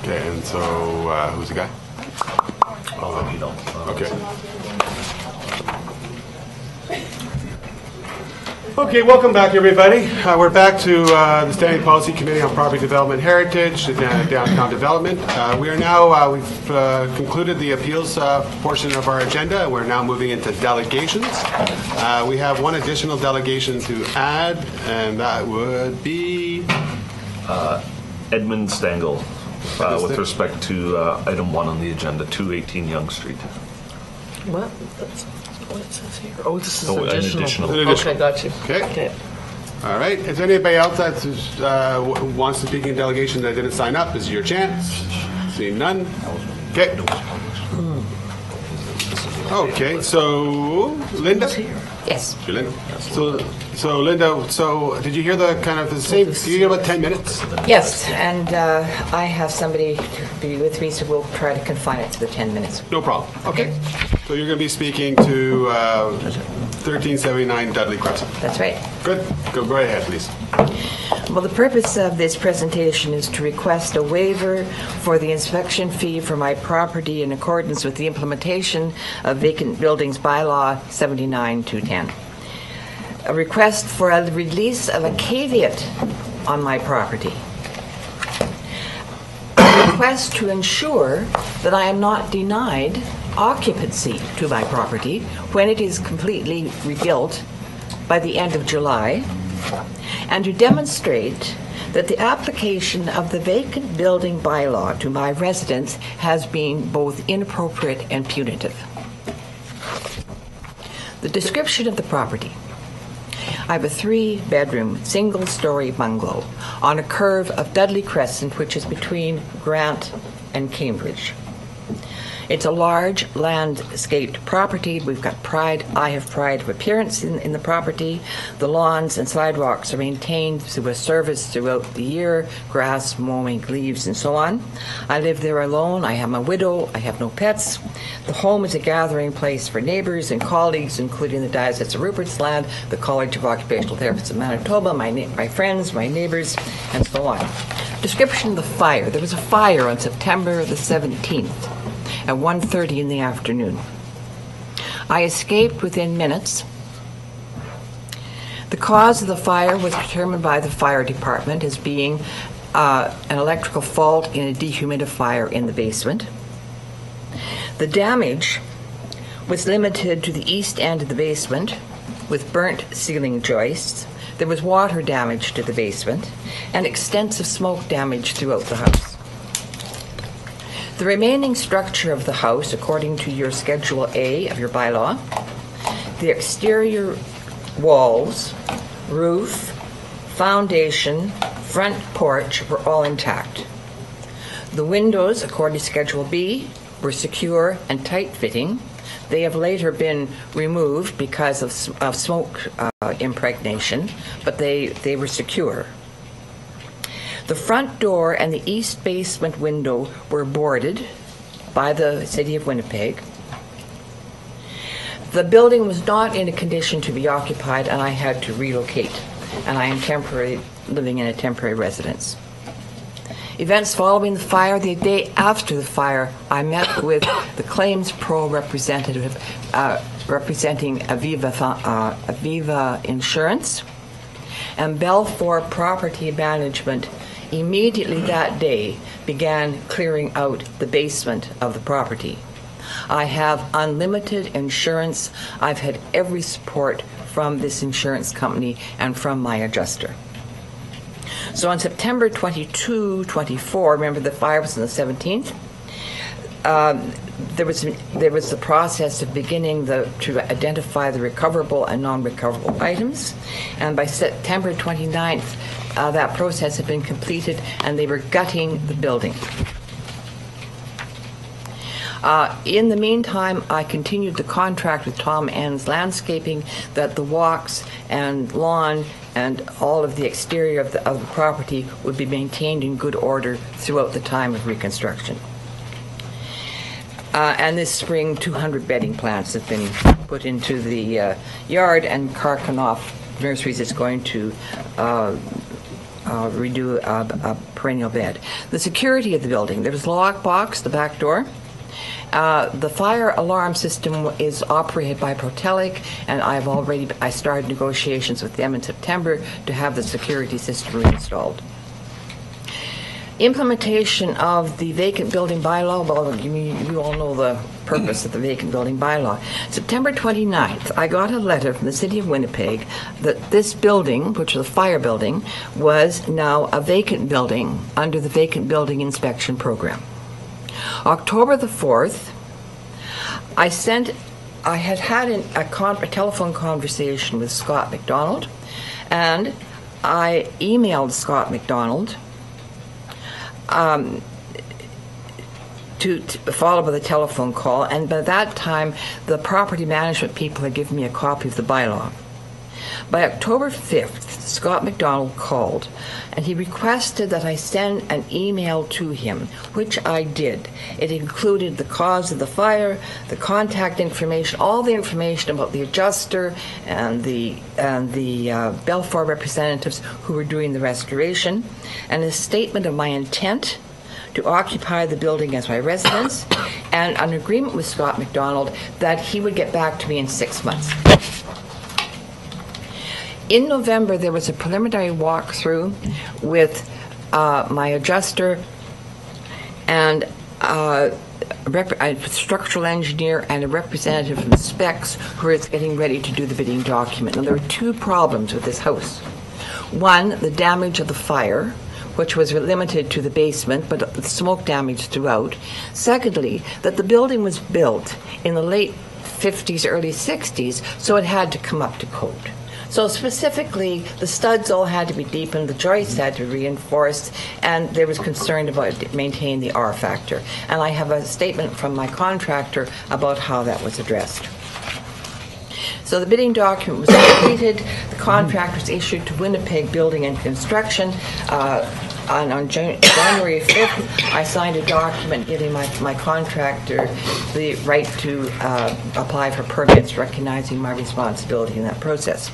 Okay, and so, uh, who's the guy? I'll let you know. Okay. Okay, welcome back, everybody. Uh, We're back to uh, the Standing Policy Committee on Property Development Heritage, and, uh, Downtown Development. Uh, We are now, uh, we've uh, concluded the appeals uh, portion of our agenda. We're now moving into delegations. Uh, We have one additional delegation to add, and that would be, Edmund Stangl, uh, with respect to uh, item one on the agenda, 218 Young Street. What? That's what it says here. Oh, this is Oh, an additional. additional. An additional. Okay, got you. Okay. all right. Is there anybody else that uh, w- wants to speak in delegation that didn't sign up? This is your chance. Seeing none? Okay. Okay, so Linda? Yes. You, Linda? So, so Linda, so did you hear the kind of the same, did you hear about 10 minutes? Yes, and uh, I have somebody to be with me, so we'll try to confine it to the 10 minutes. No problem. Okay. So you're going to be speaking to uh, 1379 Dudley Crescent. That's right. Good. Go, go right ahead, please. Well, the purpose of this presentation is to request a waiver for the inspection fee for my property in accordance with the implementation of vacant buildings bylaw 79-210. A request for a release of a caveat on my property. A request to ensure that I am not denied occupancy to my property when it is completely rebuilt by the end of July and to demonstrate that the application of the vacant building bylaw to my residence has been both inappropriate and punitive. The description of the property. I have a three-bedroom, single-story bungalow on a curve of Dudley Crescent, which is between Grant and Cambridge. It's a large landscaped property. We've got pride, I have pride of appearance in, in the property. The lawns and sidewalks are maintained through a service throughout the year, grass, mowing, leaves, and so on. I live there alone. I am a widow. I have no pets. The home is a gathering place for neighbors and colleagues, including the Diocese of Rupert's Land, the College of Occupational Therapists of Manitoba, my, na- my friends, my neighbors, and so on. Description of the fire. There was a fire on September the 17th at 1.30 in the afternoon. I escaped within minutes. The cause of the fire was determined by the fire department as being uh, an electrical fault in a dehumidifier in the basement. The damage was limited to the east end of the basement with burnt ceiling joists. There was water damage to the basement and extensive smoke damage throughout the house. The remaining structure of the house, according to your Schedule A of your bylaw, the exterior walls, roof, foundation, front porch were all intact. The windows, according to Schedule B, were secure and tight-fitting. They have later been removed because of, of smoke uh, impregnation, but they, they were secure. The front door and the east basement window were boarded by the City of Winnipeg. The building was not in a condition to be occupied, and I had to relocate, and I am temporary, living in a temporary residence. Events following the fire, the day after the fire, I met with the Claims Pro representative uh, representing Aviva, uh, Aviva Insurance and Belfour Property Management immediately that day began clearing out the basement of the property. I have unlimited insurance. I've had every support from this insurance company and from my adjuster. So on September 22, 24, remember the fire was on the 17th, um, there was there was the process of beginning the to identify the recoverable and non-recoverable items, and by September 29th, uh, that process had been completed, and they were gutting the building. Uh, in the meantime, I continued the contract with Tom Ann's Landscaping that the walks and lawn and all of the exterior of the, of the property would be maintained in good order throughout the time of reconstruction. Uh, and this spring, 200 bedding plants have been put into the uh, yard, and Karkanoff Nurseries is going to uh, uh, redo a, a perennial bed. The security of the building, there's a lockbox, the back door. Uh, the fire alarm system is operated by Protelec, and I've already I started negotiations with them in September to have the security system reinstalled. Implementation of the vacant building bylaw, well, you, you all know the purpose of the vacant building bylaw. September 29th, I got a letter from the city of Winnipeg that this building, which was a fire building, was now a vacant building under the vacant building inspection program. October the 4th, I sent, I had had an, a, con, a telephone conversation with Scott McDonald, and I emailed Scott McDonald um, to, to follow up with a telephone call, and by that time, the property management people had given me a copy of the bylaw. By October 5th, Scott McDonald called and he requested that I send an email to him, which I did. It included the cause of the fire, the contact information, all the information about the adjuster and the and the uh, representatives who were doing the restoration, and a statement of my intent to occupy the building as my residence, and an agreement with Scott McDonald that he would get back to me in six months. In November, there was a preliminary walkthrough with uh, my adjuster and uh, a structural engineer and a representative from Specs who is getting ready to do the bidding document. Now, there are two problems with this house. One, the damage of the fire, which was limited to the basement, but smoke damage throughout. Secondly, that the building was built in the late 50s, early 60s, so it had to come up to code. So specifically, the studs all had to be deepened, the joists had to be reinforced, and there was concern about maintaining the R factor. And I have a statement from my contractor about how that was addressed. So the bidding document was completed. The contract was issued to Winnipeg Building and Construction. Uh, on, on Jan- January 5th, I signed a document giving my, my contractor the right to uh, apply for permits, recognizing my responsibility in that process.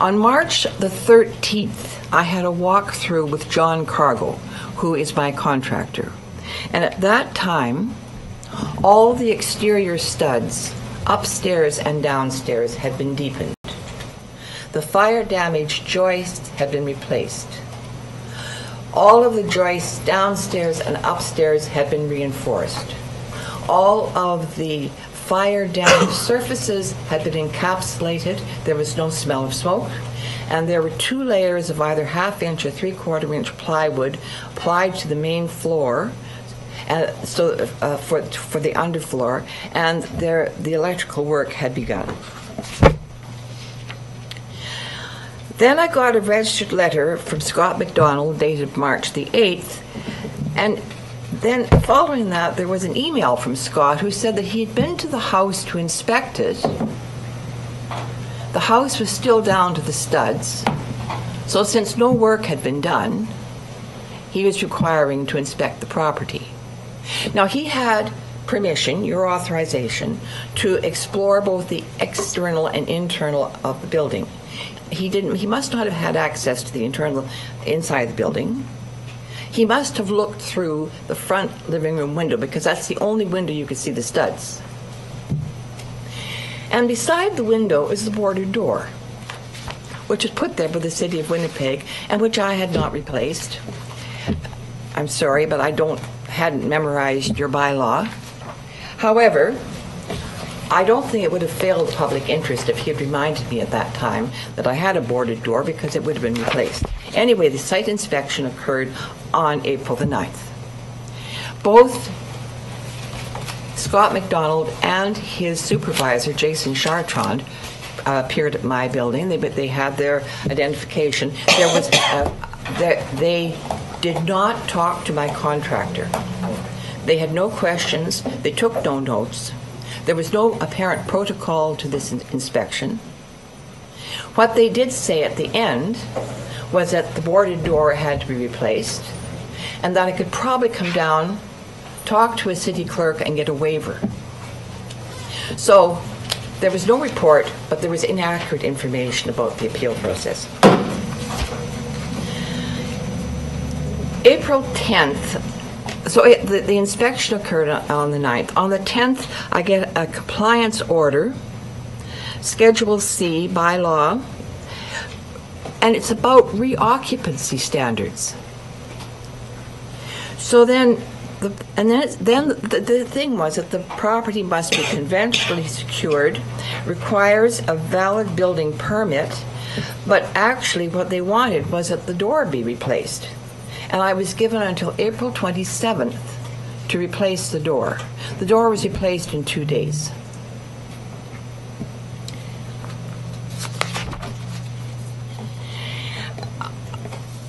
On March the 13th, I had a walkthrough with John Cargo, who is my contractor. And at that time, all the exterior studs, upstairs and downstairs, had been deepened. The fire damaged joists had been replaced. All of the joists downstairs and upstairs had been reinforced. All of the fire damaged *coughs* surfaces had been encapsulated. There was no smell of smoke. And there were two layers of either half inch or three quarter inch plywood applied to the main floor. And so uh, for, for the underfloor, and there the electrical work had begun. Then I got a registered letter from Scott McDonald dated March the 8th, and then following that, there was an email from Scott who said that he had been to the house to inspect it. The house was still down to the studs, so since no work had been done, he was requiring to inspect the property. Now, he had permission, your authorization, to explore both the external and internal of the building. He didn't. He must not have had access to the internal inside the building. He must have looked through the front living room window because that's the only window you could see the studs. And beside the window is the boarded door, which was put there by the city of Winnipeg and which I had not replaced. I'm sorry, but I don't hadn't memorized your bylaw. However, I don't think it would have failed public interest if he had reminded me at that time that I had a boarded door because it would have been replaced. Anyway, the site inspection occurred on April the 9th. Both Scott McDonald and his supervisor, Jason Chartrand, uh, appeared at my building. They, but they had their identification. There was, uh, they, they did not talk to my contractor. They had no questions. They took no notes. There was no apparent protocol to this in- inspection. What they did say at the end was that the boarded door had to be replaced and that I could probably come down, talk to a city clerk, and get a waiver. So there was no report, but there was inaccurate information about the appeal process. April 10th, so it- the the inspection occurred on- the 9th. On the 10th, I get a compliance order, Schedule C by law, and it's about reoccupancy standards. So then, the, and then, then the, the thing was that the property must be conventionally secured, requires a valid building permit, but actually what they wanted was that the door be replaced. And I was given until April 27th to replace the door. The door was replaced in two days.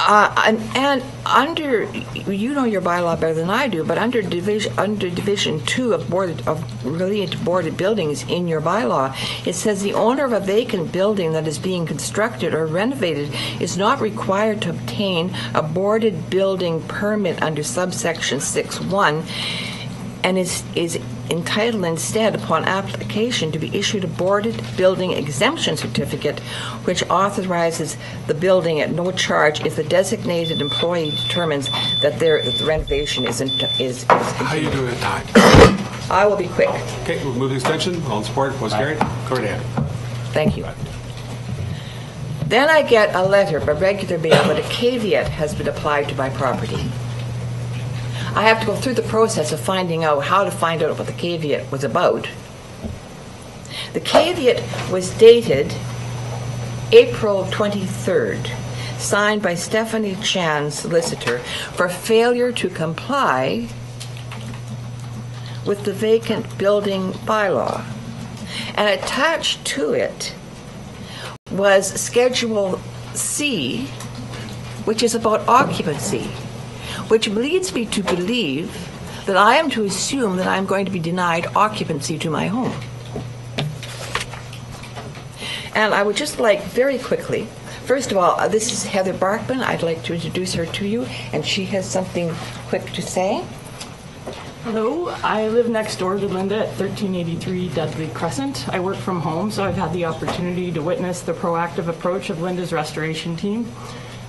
And, and under, you know your bylaw better than I do, but under division, under division two of boarded, of related boarded buildings in your bylaw, it says the owner of a vacant building that is being constructed or renovated is not required to obtain a boarded building permit under subsection six one and is, is entitled instead upon application to be issued a boarded building exemption certificate which authorizes the building at no charge if the designated employee determines that their that the renovation is, in- is, is How are you doing at time? I will be quick. Okay, we'll move the extension. All in support, was carried. Go right ahead. Thank you. Then I get a letter by regular mail that a caveat has been applied to my property. I have to go through the process of finding out how to find out what the caveat was about. The caveat was dated April 23rd, signed by Stephanie Chan, solicitor, for failure to comply with the vacant building bylaw. And attached to it was Schedule C, which is about occupancy, which leads me to believe that I am to assume that I'm going to be denied occupancy to my home. And I would just like very quickly, first of all, uh, this is Heather Barkman. I'd like to introduce her to you, and she has something quick to say. Hello, I live next door to Linda at 1383 Dudley Crescent. I work from home, so I've had the opportunity to witness the proactive approach of Linda's restoration team.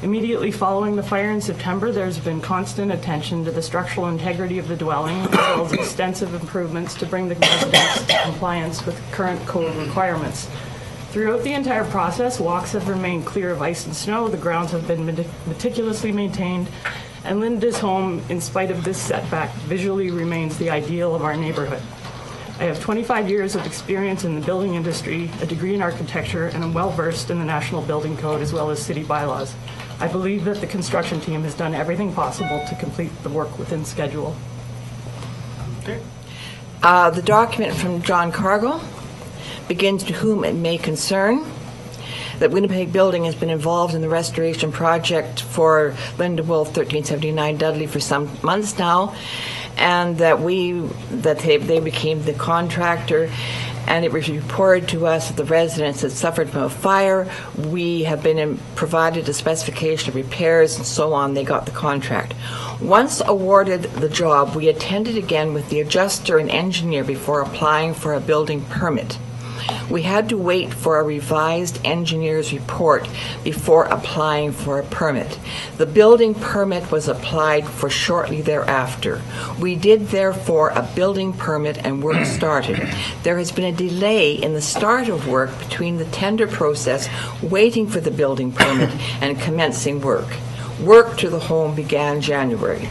Immediately following the fire in September, there's been constant attention to the structural integrity of the dwelling, as well as extensive improvements to bring the residents to compliance with current code requirements. Throughout the entire process, walks have remained clear of ice and snow, the grounds have been meticulously maintained, and Linda's home, in spite of this setback, visually remains the ideal of our neighborhood. I have 25 years of experience in the building industry, a degree in architecture, and am well-versed in the National Building Code as well as city bylaws. I believe that the construction team has done everything possible to complete the work within schedule. Uh, The document from John Cargill begins to whom it may concern that Winnipeg Building has been involved in the restoration project for Linda Wolf, 1379 Dudley, for some months now, and that we, that they, they became the contractor, and it was reported to us that the residents had suffered from a fire. We have been in- provided a specification of repairs and so on. They got the contract. Once awarded the job, we attended again with the adjuster and engineer before applying for a building permit. We had to wait for a revised engineer's report before applying for a permit. The building permit was applied for shortly thereafter. We did therefore a building permit and work *clears throat* started. There has been a delay in the start of work between the tender process, waiting for the building permit, and commencing work. Work to the home began January.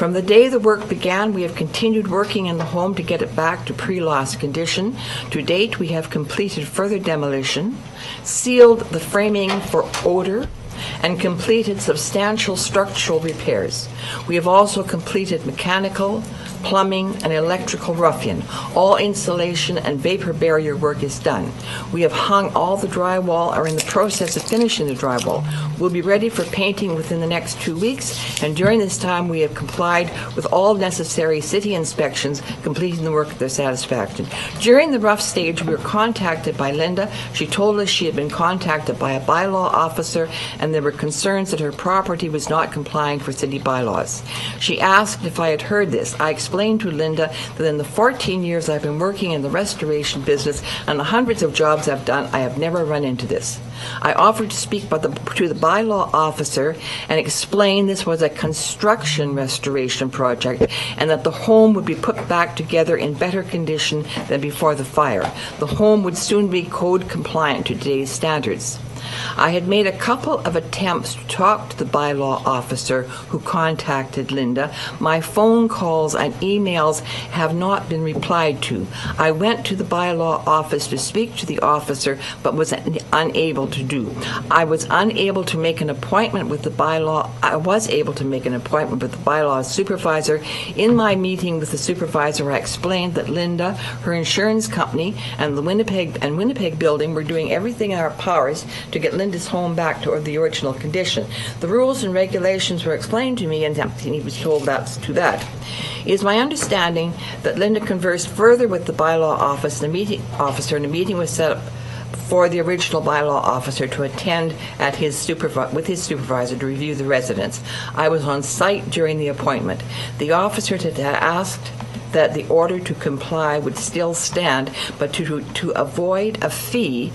From the day the work began, we have continued working in the home to get it back to pre-loss condition. To date, we have completed further demolition, sealed the framing for odor, and completed substantial structural repairs. We have also completed mechanical, plumbing, and electrical rough-in. All insulation and vapor barrier work is done. We have hung all the drywall, are in the process of finishing the drywall. We'll be ready for painting within the next two weeks, and during this time, we have complied with all necessary city inspections, completing the work to their satisfaction. During the rough stage, we were contacted by Linda. She told us she had been contacted by a bylaw officer, and there were concerns that her property was not complying for city bylaws. She asked if I had heard this. I explained to Linda that in the 14 years I've been working in the restoration business and the hundreds of jobs I've done, I have never run into this. I offered to speak the, to the bylaw officer and explain this was a construction restoration project and that the home would be put back together in better condition than before the fire. The home would soon be code compliant to today's standards. I had made a couple of attempts to talk to the bylaw officer who contacted Linda. My phone calls and emails have not been replied to. I went to the bylaw office to speak to the officer, but was unable to do. I was unable to make an appointment with the bylaw. I was able to make an appointment with the bylaw supervisor. In my meeting with the supervisor, I explained that Linda, her insurance company, and the Winnipeg and Winnipeg building were doing everything in our powers to get Linda's home back to the original condition. The rules and regulations were explained to me, and he was told that's to that. It is my understanding that Linda conversed further with the bylaw office, the meeting officer, and a meeting was set up for the original bylaw officer to attend at his supervi- with his supervisor to review the residence. I was on site during the appointment. The officer had asked that the order to comply would still stand, but to, to avoid a fee,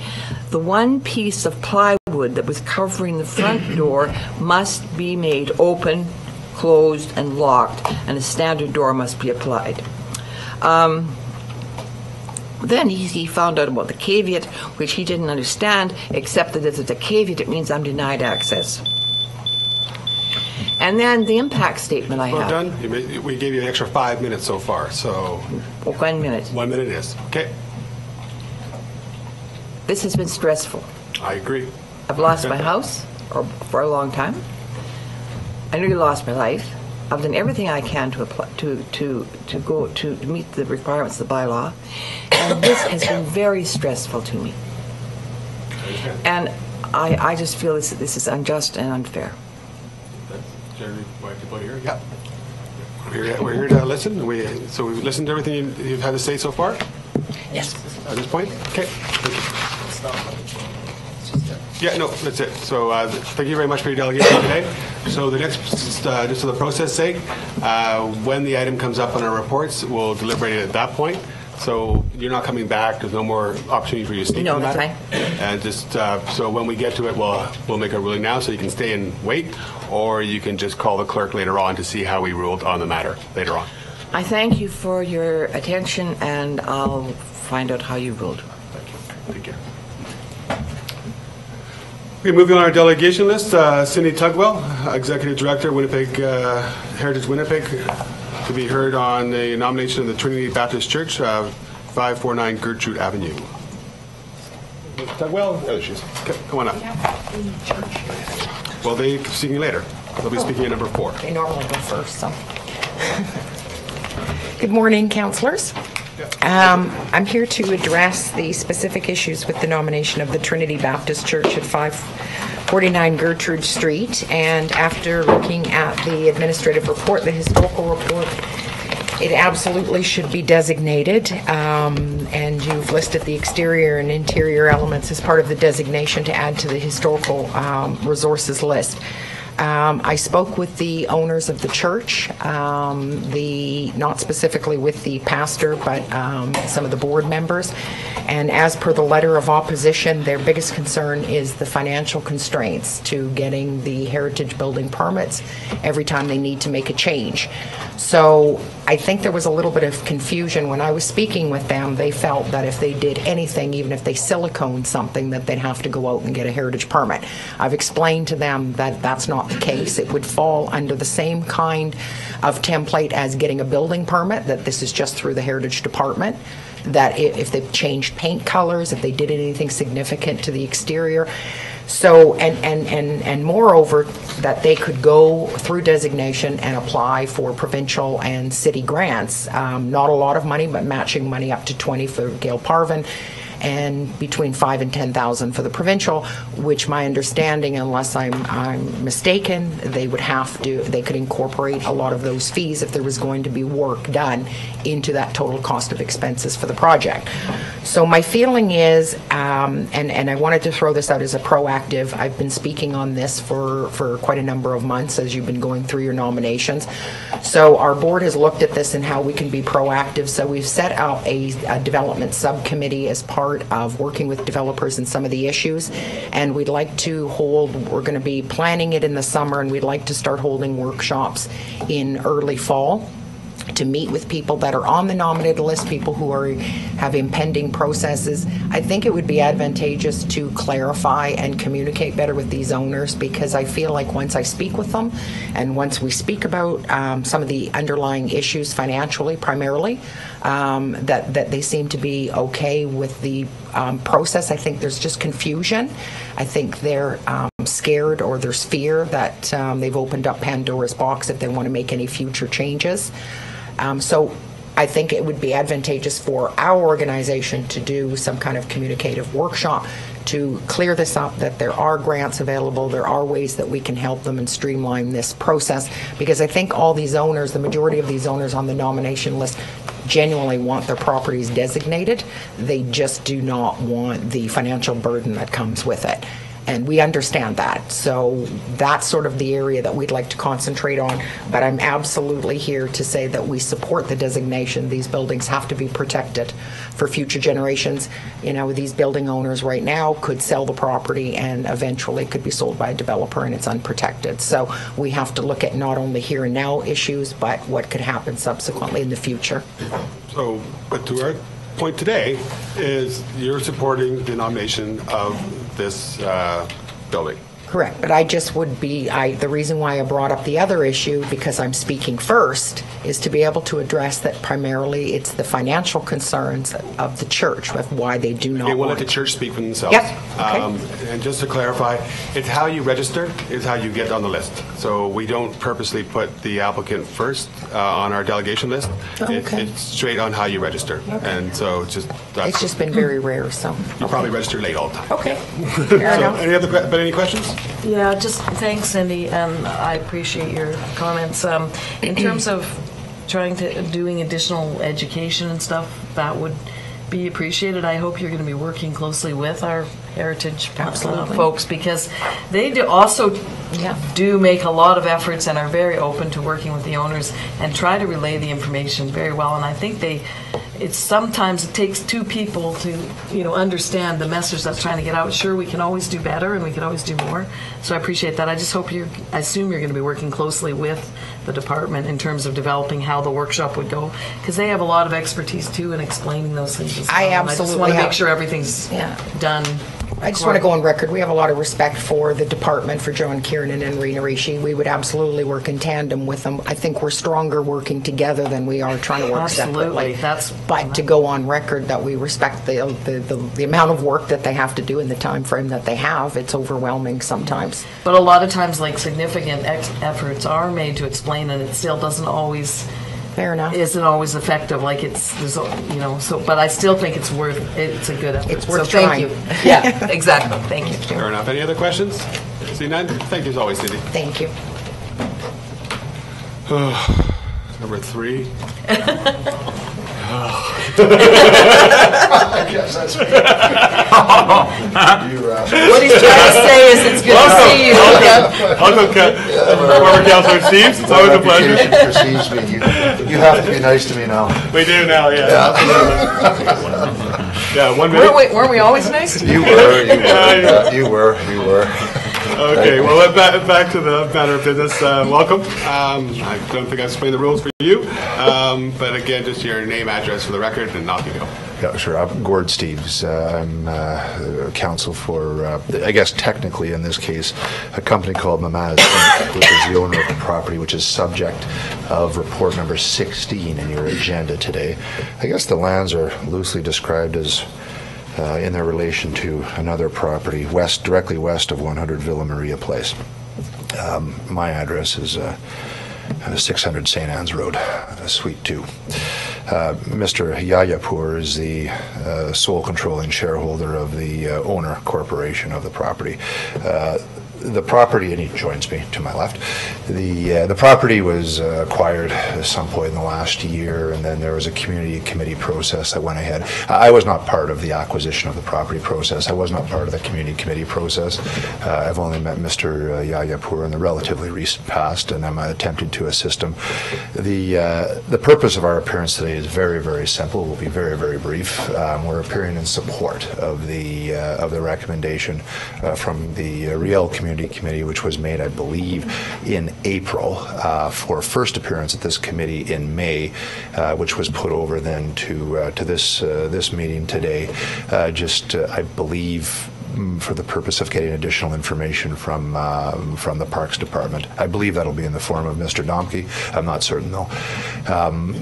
the one piece of plywood that was covering the front *clears throat* door must be made open, closed, and locked, and a standard door must be applied. Um, then he, he found out about the caveat, which he didn't understand, except that if it's a caveat, it means I'm denied access. And then the impact statement I Well have. done. You may- We gave you an extra five minutes so far, so One minute. one minute is. Okay, This has been stressful. I agree. I've lost my house or, for a long time. I nearly lost my life. I've done everything I can to apply, to, to, to go to meet the requirements of the bylaw. And this has been very stressful to me. And I, I just feel this, this is unjust and unfair. Jeremy, why people here? Yep. We're here, we're here to listen. We, so we've listened to everything you- you've had to say so far Yes. at this point? Okay. Thank you. Yeah, no, that's it. So uh, thank you very much for your delegation today. So the next, uh, just for the process sake, uh, when the item comes up on our reports, we'll deliberate it at that point. So you're not coming back, there's no more opportunity for you to speak No, on that? that's And just, uh, so when we get to it, we'll, we'll make a ruling now, so you can stay and wait, or you can just call the clerk later on to see how we ruled on the matter later on. I thank you for your attention and I'll find out how you ruled. Thank you. Thank you. Okay, moving on our delegation list, uh, Cindy Tugwell, Executive Director, Winnipeg, uh, Heritage Winnipeg, to be heard on the nomination of the Trinity Baptist Church, uh, 549 Gertrude Avenue. Ms. Tugwell, there she Come on up. Well, they see speaking later. They'll be speaking at number four. They normally go first, so. Good morning, councilors. Um, I'm here to address the specific issues with the nomination of the Trinity Baptist Church at 549 Gertrude Street. And after looking at the administrative report, the historical report, it absolutely should be designated. Um, And you've listed the exterior and interior elements as part of the designation to add to the historical um, resources list. Um, I spoke with the owners of the church, um, the, not specifically with the pastor, but um, some of the board members. And as per the letter of opposition, their biggest concern is the financial constraints to getting the heritage building permits every time they need to make a change. So I think there was a little bit of confusion when I was speaking with them. They felt that if they did anything, even if they siliconed something, that they'd have to go out and get a heritage permit. I've explained to them that that's not the case. It would fall under the same kind of template as getting a building permit, that this is just through the heritage department that if they've changed paint colors, if they did anything significant to the exterior, So, and, and, and, and moreover, that they could go through designation and apply for provincial and city grants. Um, Not a lot of money, but matching money up to 20 for Gail Parvin and between five and 10,000 for the provincial, which my understanding, unless I'm, I'm mistaken, they would have to, they could incorporate a lot of those fees if there was going to be work done into that total cost of expenses for the project. So my feeling is, um, and, and I wanted to throw this out as a proactive, I've been speaking on this for, for quite a number of months as you've been going through your nominations. So our board has looked at this and how we can be proactive. So we've set up a, a development subcommittee as part of working with developers in some of the issues. And we'd like to hold, we're going to be planning it in the summer, and we'd like to start holding workshops in early fall to meet with people that are on the nominated list, people who are, have impending processes. I think it would be advantageous to clarify and communicate better with these owners because I feel like once I speak with them and once we speak about um, some of the underlying issues financially primarily, um, that, that they seem to be okay with the um, process. I think there's just confusion. I think they're um, scared or there's fear that um, they've opened up Pandora's box if they want to make any future changes. Um, so I think it would be advantageous for our organization to do some kind of communicative workshop to clear this up, that there are grants available, there are ways that we can help them and streamline this process. Because I think all these owners, the majority of these owners on the nomination list genuinely want their properties designated. They just do not want the financial burden that comes with it. And we understand that. So that's sort of the area that we'd like to concentrate on. But I'm absolutely here to say that we support the designation. These buildings have to be protected for future generations. You know, these building owners right now could sell the property and eventually could be sold by a developer and it's unprotected. So we have to look at not only here and now issues, but what could happen subsequently in the future. So, but to our point today is you're supporting the nomination of this uh, building. Correct, but I just would be, I, the reason why I brought up the other issue, because I'm speaking first, is to be able to address that primarily it's the financial concerns of the church, of why they do not Okay, we'll let want. the church speak for themselves. Yep, okay. Um, And just to clarify, it's how you register is how you get on the list. So we don't purposely put the applicant first uh, on our delegation list. Oh, It's- okay. It's straight on how you register. And so it's just, that's. It's just been very rare, so. You probably register late all the time. Okay, *laughs* So, enough. any other, que- but any questions? Yeah, just thanks, Cindy, and I appreciate your comments. Um, In *clears throat* terms of trying to, doing additional education and stuff, that would be appreciated. I hope you're going to be working closely with our heritage uh, Absolutely. folks, because they do also Yeah. do make a lot of efforts and are very open to working with the owners and try to relay the information very well. And I think they, it's sometimes it takes two people to, you know, understand the message that's trying to get out. Sure, we can always do better and we can always do more. So I appreciate that. I just hope you're, I assume you're going to be working closely with the department in terms of developing how the workshop would go, because they have a lot of expertise too in explaining those things as well. I And I just absolutely want to make sure everything's Yeah. done. I just want to go on record, we have a lot of respect for the department, for Joan Kiernan and Rena Rishi. We would absolutely work in tandem with them. I think we're stronger working together than we are trying to work Absolutely, separately. that's- But to go on record that we respect the, the, the the amount of work that they have to do in the time frame that they have, it's overwhelming sometimes. But a lot of times, like significant ex- efforts are made to explain, and it still doesn't always Fair enough. isn't always effective. Like it's there's a- you know so, but I still think it's worth it's a good effort. It's worth so thank trying. you. *laughs* Yeah, *laughs* exactly. Thank you. Fair enough. Any other questions? See none? Thank you as always, Cindy. Thank you. *sighs* Number three. Yes, that's me. You, What he's trying to say is it's good to see you. Welcome, Ca- *laughs* former Councilor Steves. It's always a pleasure. reputation precedes me. You *laughs* you have to be nice to me now. We do now, yeah. absolutely. *laughs* Yeah, one minute. Weren't we, weren't we always nice? to You you? were, you were, *laughs* you were, you were. Okay, well, let- back, back to the matter of business. Uh, welcome. Um, I don't think I explained the rules for you, um, but again, just your name, address for the record, and off you go. Yeah, sure. I'm Gord Steves. Uh, I'm uh, counsel for, uh, I guess technically in this case, a company called Mamaz, which is the owner of the property, which is subject of report number 16 in your agenda today. I guess the lands are loosely described as uh, in their relation to another property west, directly west of 100 Villa Maria Place. Um, My address is uh, uh, 600 St. Anne's Road, uh, Suite 2. Uh, Mr. Yayapur is the uh, sole controlling shareholder of the uh, owner corporation of the property. Uh, The property, and he joins me to my left, the, uh, the property was uh, acquired at some point in the last year, and then there was a community committee process that went ahead. I was not part of the acquisition of the property process. I was not part of the community committee process. Uh, I've only met Mr. Yayapur in the relatively recent past, and I'm attempting to assist him. The, uh, the purpose of our appearance today is very, very simple. We'll be very, very brief. Um, We're appearing in support of the, uh, of the recommendation uh, from the uh, Riel Community Committee, which was made, I believe, in April uh, for first appearance at this committee in May, uh, which was put over then to, uh, to this, uh, this meeting today. Uh, Just, I believe, for the purpose of getting additional information from, um, from the Parks Department. I believe that'll be in the form of Mr. Domke. I'm not certain, though. Um,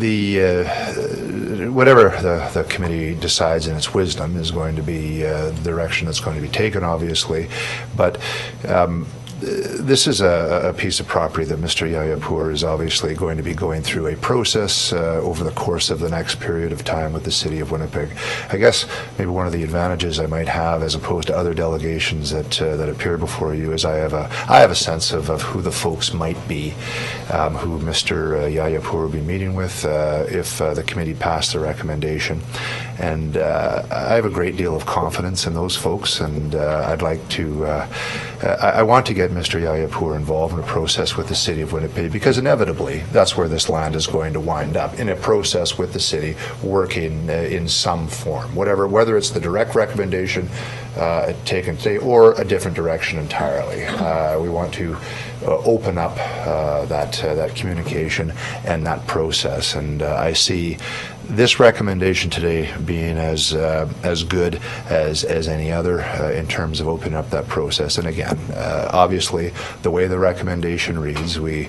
The, uh, whatever the, the committee decides in its wisdom is going to be uh, the direction that's going to be taken, obviously. But um, this is a, a piece of property that Mr. Yayapur is obviously going to be going through a process uh, over the course of the next period of time with the city of Winnipeg. I guess maybe one of the advantages I might have as opposed to other delegations that uh, that appear before you is I have a I have a sense of, of who the folks might be um, who Mr. Yayapur will be meeting with uh, if uh, the committee passed the recommendation. And uh, I have a great deal of confidence in those folks, and uh, I'd like to, uh, I, I want to get Mr. Yayapur involved in a process with the city of Winnipeg, because inevitably, that's where this land is going to wind up, in a process with the city, working uh, in some form, whatever, whether it's the direct recommendation uh, taken today or a different direction entirely. Uh, We want to uh, open up that, that communication and that process, and I see this recommendation today being as uh, as good as as any other uh, in terms of opening up that process. And again, uh, obviously, the way the recommendation reads, we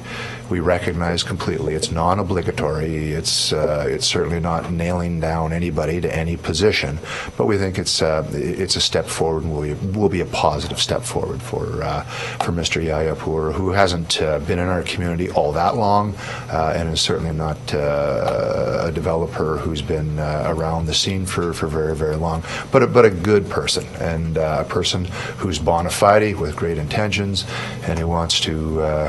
we recognize completely it's non-obligatory. It's uh, it's certainly not nailing down anybody to any position, but we think it's uh, it's a step forward and will be, will be a positive step forward for uh, for Mr. Yayapur, who hasn't uh, been in our community all that long, uh, and is certainly not uh, a developer who's been around the scene for, for very very long, but a, but a good person and a person who's bona fide with great intentions, and who wants to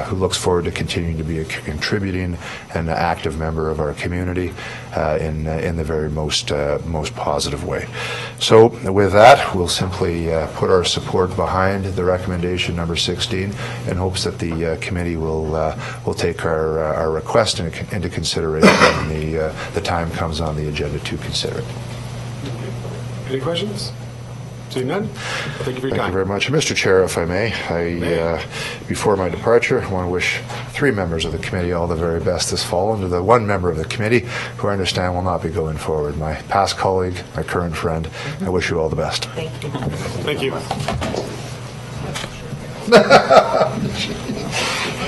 who looks forward to continuing to be a contributing and active member of our community uh, in uh, in the very most uh, most positive way. So with that, we'll simply uh, put our support behind the recommendation number 16 in hopes that the committee will will take our our request into, consideration when the the time comes on the agenda to consider it. Any questions? Seeing none? Thank you for your Thank you time. very much. Mr. Chair, if I may, I, uh, before my departure, I want to wish three members of the committee all the very best this fall, and to the one member of the committee who I understand will not be going forward, my past colleague, my current friend, I wish you all the best. Thank you. Thank you. *laughs*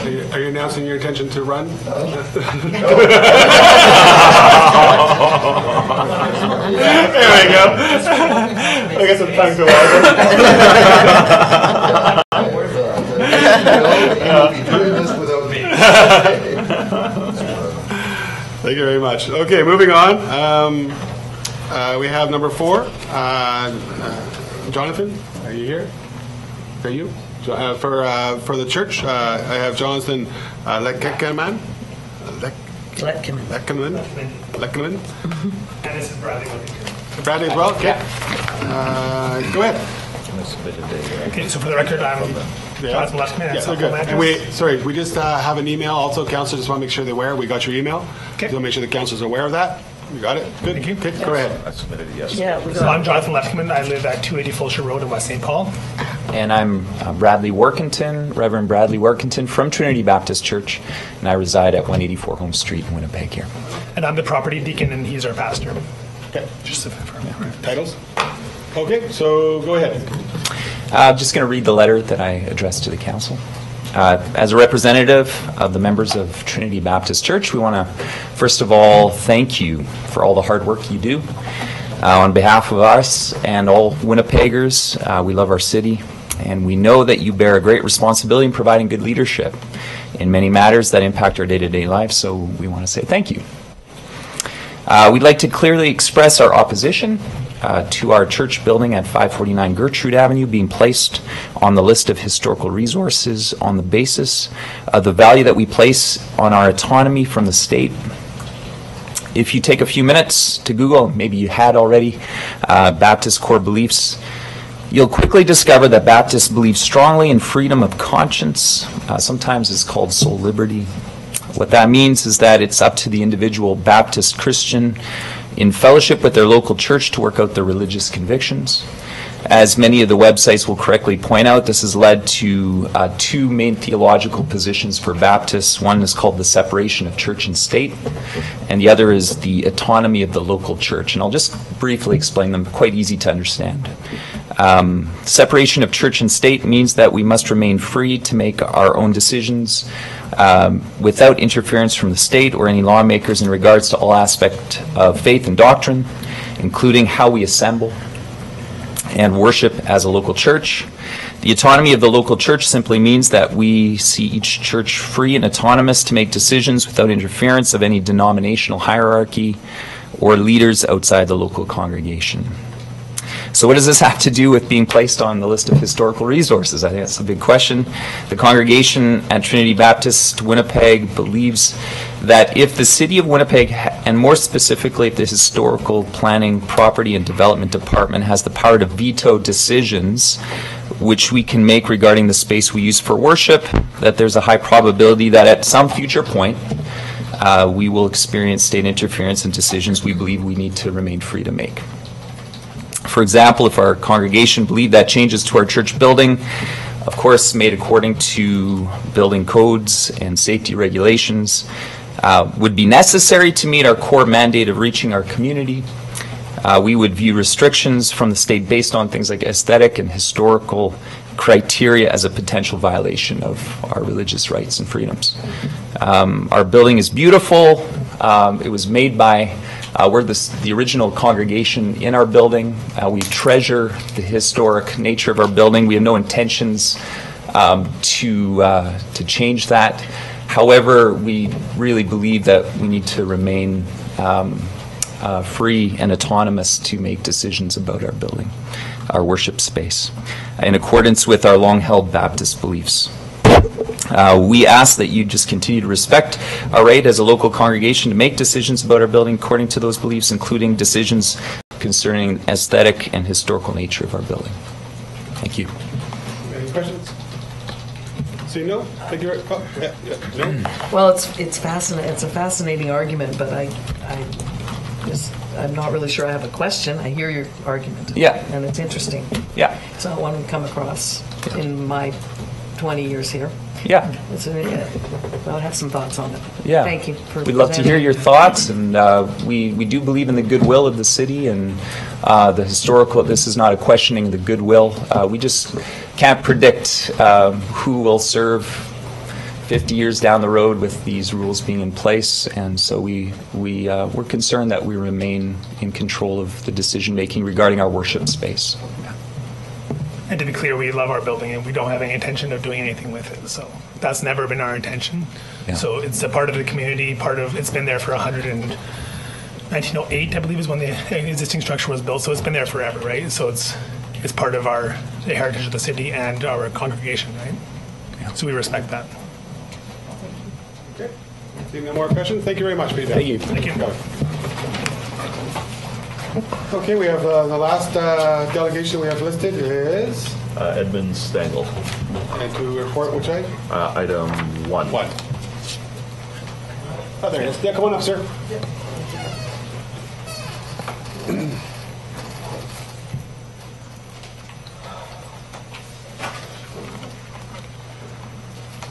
Are you- Are you announcing your intention to run? There we go. I guess it's time to Thank you very much. Okay, moving on. Um, uh, We have number four. Uh, uh, Jonathan, are you here? Are you? Jo- uh, For, uh, for the church, uh, I have Jonathan uh, Lekkeman. Lek- Letkeman. Lekkeman? Lekkeman? And this is Bradley Whittington. Bradley as well? Okay. Uh, Go ahead. Okay, so for the record, I'm Jonathan Letkeman, Yeah, and so good. And we, sorry, we just uh, have an email also, council, just want to make sure they're aware, we got your email. Okay. Just want to make sure the council's aware of that. You got it? Good. Thank you. Okay, go ahead. Yeah, we So got, I'm Jonathan Letkeman. I live at 280 Fulshire Road in West St. Paul. And I'm uh, Bradley Workington, Reverend Bradley Workington from Trinity Baptist Church, and I reside at 184 Home Street in Winnipeg here. And I'm the property deacon, and he's our pastor. Okay. Just to confirm. Titles? Okay, so go ahead. Uh, I'm just going to read the letter that I addressed to the council. Uh, As a representative of the members of Trinity Baptist Church, we want to, first of all, thank you for all the hard work you do. Uh, on behalf of us and all Winnipeggers, uh, we love our city, and we know that you bear a great responsibility in providing good leadership in many matters that impact our day-to-day lives, so we want to say thank you. Uh, we'd like to clearly express our opposition uh, to our church building at 549 Gertrude Avenue being placed on the list of historical resources on the basis of the value that we place on our autonomy from the state. If you take a few minutes to Google, maybe you had already, uh, Baptist core beliefs, you'll quickly discover that Baptists believe strongly in freedom of conscience. Uh, sometimes it's called soul liberty. What that means is that it's up to the individual Baptist Christian in fellowship with their local church to work out their religious convictions. As many of the websites will correctly point out, this has led to uh, two main theological positions for Baptists. One is called the separation of church and state, and the other is the autonomy of the local church. And I'll just briefly explain them, quite easy to understand. Um, separation of church and state means that we must remain free to make our own decisions um, without interference from the state or any lawmakers in regards to all aspect of faith and doctrine, including how we assemble and worship as a local church. The autonomy of the local church simply means that we see each church free and autonomous to make decisions without interference of any denominational hierarchy or leaders outside the local congregation. So, what does this have to do with being placed on the list of historical resources? I think that's a big question. The congregation at Trinity Baptist Winnipeg believes that if the City of Winnipeg, and more specifically if the Historical Planning, Property and Development Department has the power to veto decisions which we can make regarding the space we use for worship, that there's a high probability that at some future point, uh, we will experience state interference in decisions we believe we need to remain free to make. For example, if our congregation believed that changes to our church building, of course, made according to building codes and safety regulations, uh, would be necessary to meet our core mandate of reaching our community, uh, we would view restrictions from the state based on things like aesthetic and historical criteria as a potential violation of our religious rights and freedoms. Um, our building is beautiful. Um, it was made by uh, we're the, the, original congregation in our building. Uh, we treasure the historic nature of our building. We have no intentions um, to, uh, to change that. However, we really believe that we need to remain um, uh, free and autonomous to make decisions about our building, our worship space, in accordance with our long held Baptist beliefs. Uh, we ask that you just continue to respect our right as a local congregation to make decisions about our building according to those beliefs, including decisions concerning aesthetic and historical nature of our building. Thank you. Any questions? See, no? Thank you. Oh, yeah, yeah, no? Well, it's it's fascinating. It's a fascinating argument, but I, I just I'm not really sure I have a question. I hear your argument. Yeah. And it's interesting. Yeah. It's not one we come across in my 20 years here. Yeah. A, yeah. Well, I have some thoughts on it. Yeah. Thank you. For We'd love to hear your thoughts, and uh, we, we do believe in the goodwill of the city and uh, the historical. This is not a questioning of the goodwill. Uh, we just can't predict um, who will serve 50 years down the road with these rules being in place, and so we we uh, we're concerned that we remain in control of the decision making regarding our worship space. And to be clear, we love our building and we don't have any intention of doing anything with it. So that's never been our intention. Yeah. So it's a part of the community, part of, it's been there for 100 and, 1908, I believe is when the existing structure was built. So it's been there forever, right? So it's, it's part of our, the heritage of the city and our congregation, right? So we respect that. Okay. Seeing no more questions, thank you very much, Peter. Thank you. Thank you. Okay, we have uh, the last uh, delegation we have listed is, Uh, Edmund Stangle, and to report which item? uh, item one. One. Oh, there it is. Yeah, come on up, sir.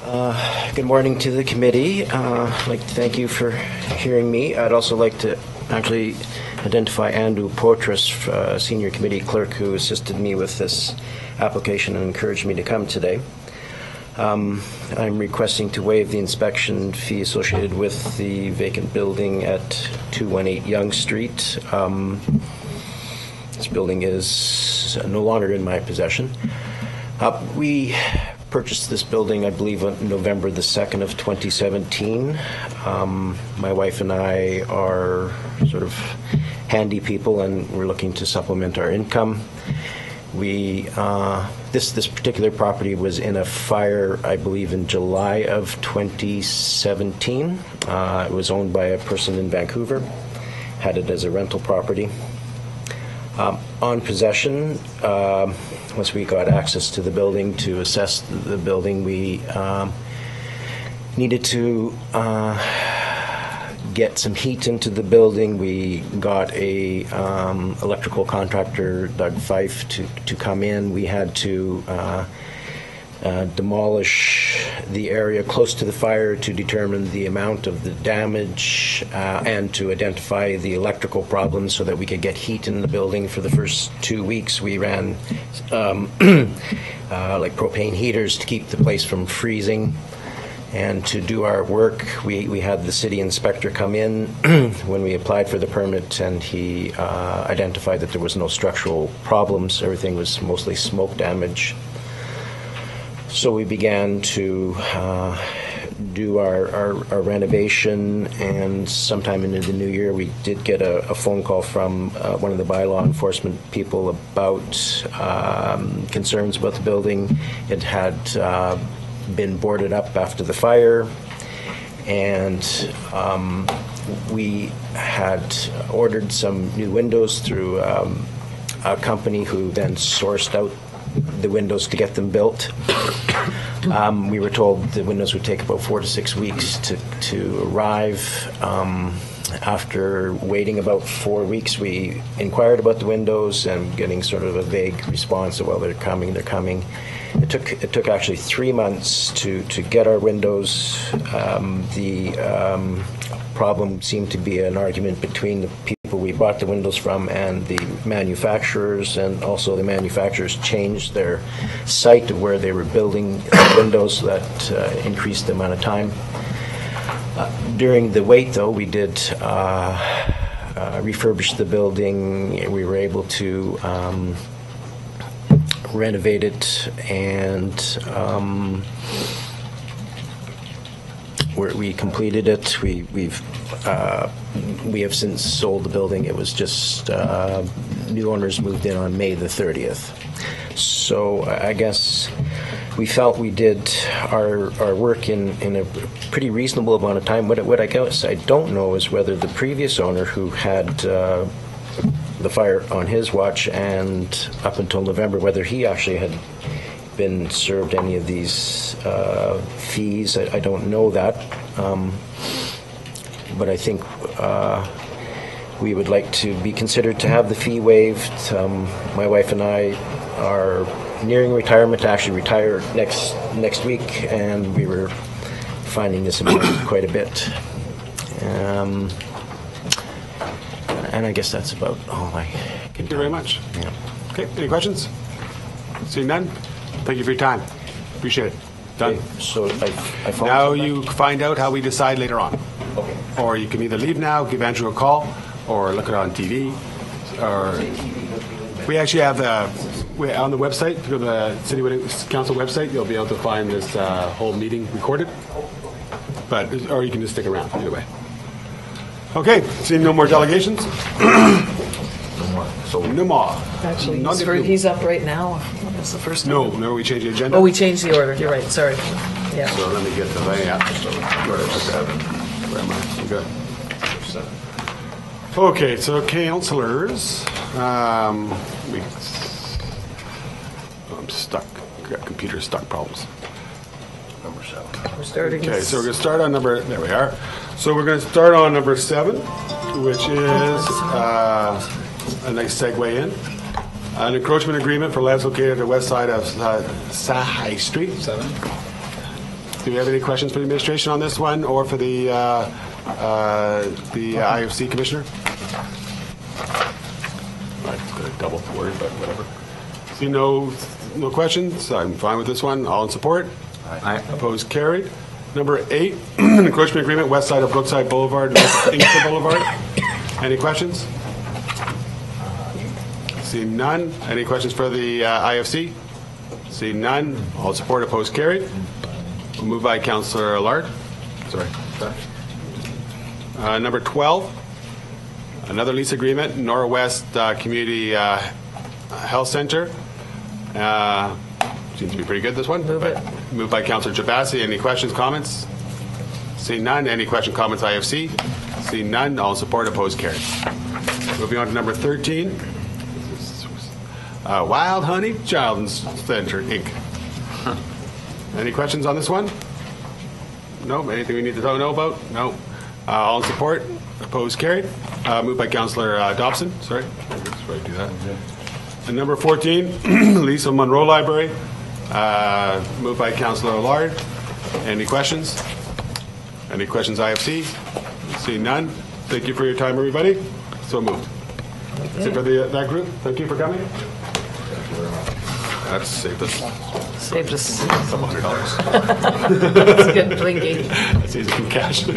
Uh, Good morning to the committee. Uh, I'd like to thank you for hearing me. I'd also like to actually identify Andrew Potras, uh, Senior Committee Clerk, who assisted me with this application and encouraged me to come today. Um, I'm requesting to waive the inspection fee associated with the vacant building at 218 Young Street. Um, This building is no longer in my possession. Uh, We purchased this building, I believe, on November the 2nd of 2017. Um, My wife and I are sort of handy people, and we're looking to supplement our income. We, uh, this, this particular property was in a fire, I believe, in July of 2017. Uh, It was owned by a person in Vancouver, had it as a rental property. Um, On possession, um, once we got access to the building to assess the building, we um, needed to uh, get some heat into the building. We got a um, electrical contractor, Doug Fife, to to come in. We had to uh, uh, demolish the area close to the fire to determine the amount of the damage uh, and to identify the electrical problems so that we could get heat in the building. For the first two weeks, we ran um, *clears throat* uh, like propane heaters to keep the place from freezing. And to do our work, we, we had the city inspector come in *clears throat* when we applied for the permit, and he uh, identified that there was no structural problems. Everything was mostly smoke damage. So we began to uh, do our, our, our renovation, and sometime into the new year, we did get a, a phone call from uh, one of the bylaw enforcement people about um, concerns about the building. It had uh, been boarded up after the fire, and um, we had ordered some new windows through um, a company who then sourced out the windows to get them built. Um, we were told the windows would take about four to six weeks to, to arrive. Um, after waiting about four weeks, we inquired about the windows and getting sort of a vague response of, well, they're coming, they're coming. It took, it took actually three months to, to get our windows. Um, the um, problem seemed to be an argument between the people we bought the windows from and the manufacturers, and also the manufacturers changed their site of where they were building windows that uh, increased the amount of time. Uh, During the wait, though, we did uh, uh, refurbish the building. We were able to um, renovate it, and um, we're- we completed it. We, we've, uh, we have since sold the building. It was just, uh, new owners moved in on May the 30th. So I guess we felt we did our, our work in, in a pretty reasonable amount of time. What, what I guess I don't know is whether the previous owner who had uh, the fire on his watch and up until November, whether he actually had been served any of these uh, fees. I, I don't know that. Um, but I think uh, we would like to be considered to have the fee waived. Um, my wife and I are nearing retirement, actually retire next next week, and we were finding this important quite a bit. Um, and I guess that's about all I can Thank you very much. Yeah. Okay, any questions? Seeing none? Thank you for your time. Appreciate it. Done. So I, I phoned Now somebody? you find out how we decide later on. Okay. Or you can either leave now, give Andrew a call, or look it on TV, or we actually have uh, we on the website. If you go to the city council website, you'll be able to find this uh, whole meeting recorded. But or you can just stick around either way. Okay, seeing no more delegations. no more. So no more. Actually, None he's, to for- do. he's up right now. That's the first No, one. remember we changed the agenda. Oh, we changed the order. You're right. Sorry. Yeah. So let me get the layout. So where did I? Where am I? Good. Okay, so councilors, um, we, I'm stuck. Got computer stuck problems. Number seven. We're starting. Okay, so we're gonna start on number, there we are. So we're gonna start on number seven, which is, uh, a nice segue in. An encroachment agreement for lands located at the west side of uh, Sahai Street. Seven. Do we have any questions for the administration on this one, or for the, uh, uh, the IFC commissioner? I got a double word, but whatever. See no, no questions, I'm fine with this one, all in support? Aye. Opposed, carried. Number eight, *clears throat* encroachment agreement, west side of Brookside Boulevard, Inkster Boulevard. Any questions? Seeing none. Any questions for the uh, IFC? Seeing none. All support, opposed, carried. Moved by Councillor Allard. Sorry. Uh, Number 12, another lease agreement, Norwest uh, Community uh, Health Center. Uh, Seems to be pretty good, this one. Move it. Moved by Councillor Gerbasi. Any questions, comments? Seeing none. Any question, comments, IFC? Seeing none. All support, opposed, carried. Moving on to number 13. Uh, Wild Honey Children's Center, Inc. Any questions on this one? No? Anything we need to know about? No. Uh, All in support? Opposed? Carried. Uh, Moved by Councillor uh, Dobson. Sorry. Sorry do that. And number 14, *clears throat* Lisa Munroe Library. Uh, Moved by Councillor Allard. Any questions? Any questions, IFC? See none. Thank you for your time, everybody. So moved. That's it for the, that group. Thank you for coming. That's saved us. Saved us some hundred dollars. *laughs* That's good thinking. *laughs* That's easy from cash. *laughs*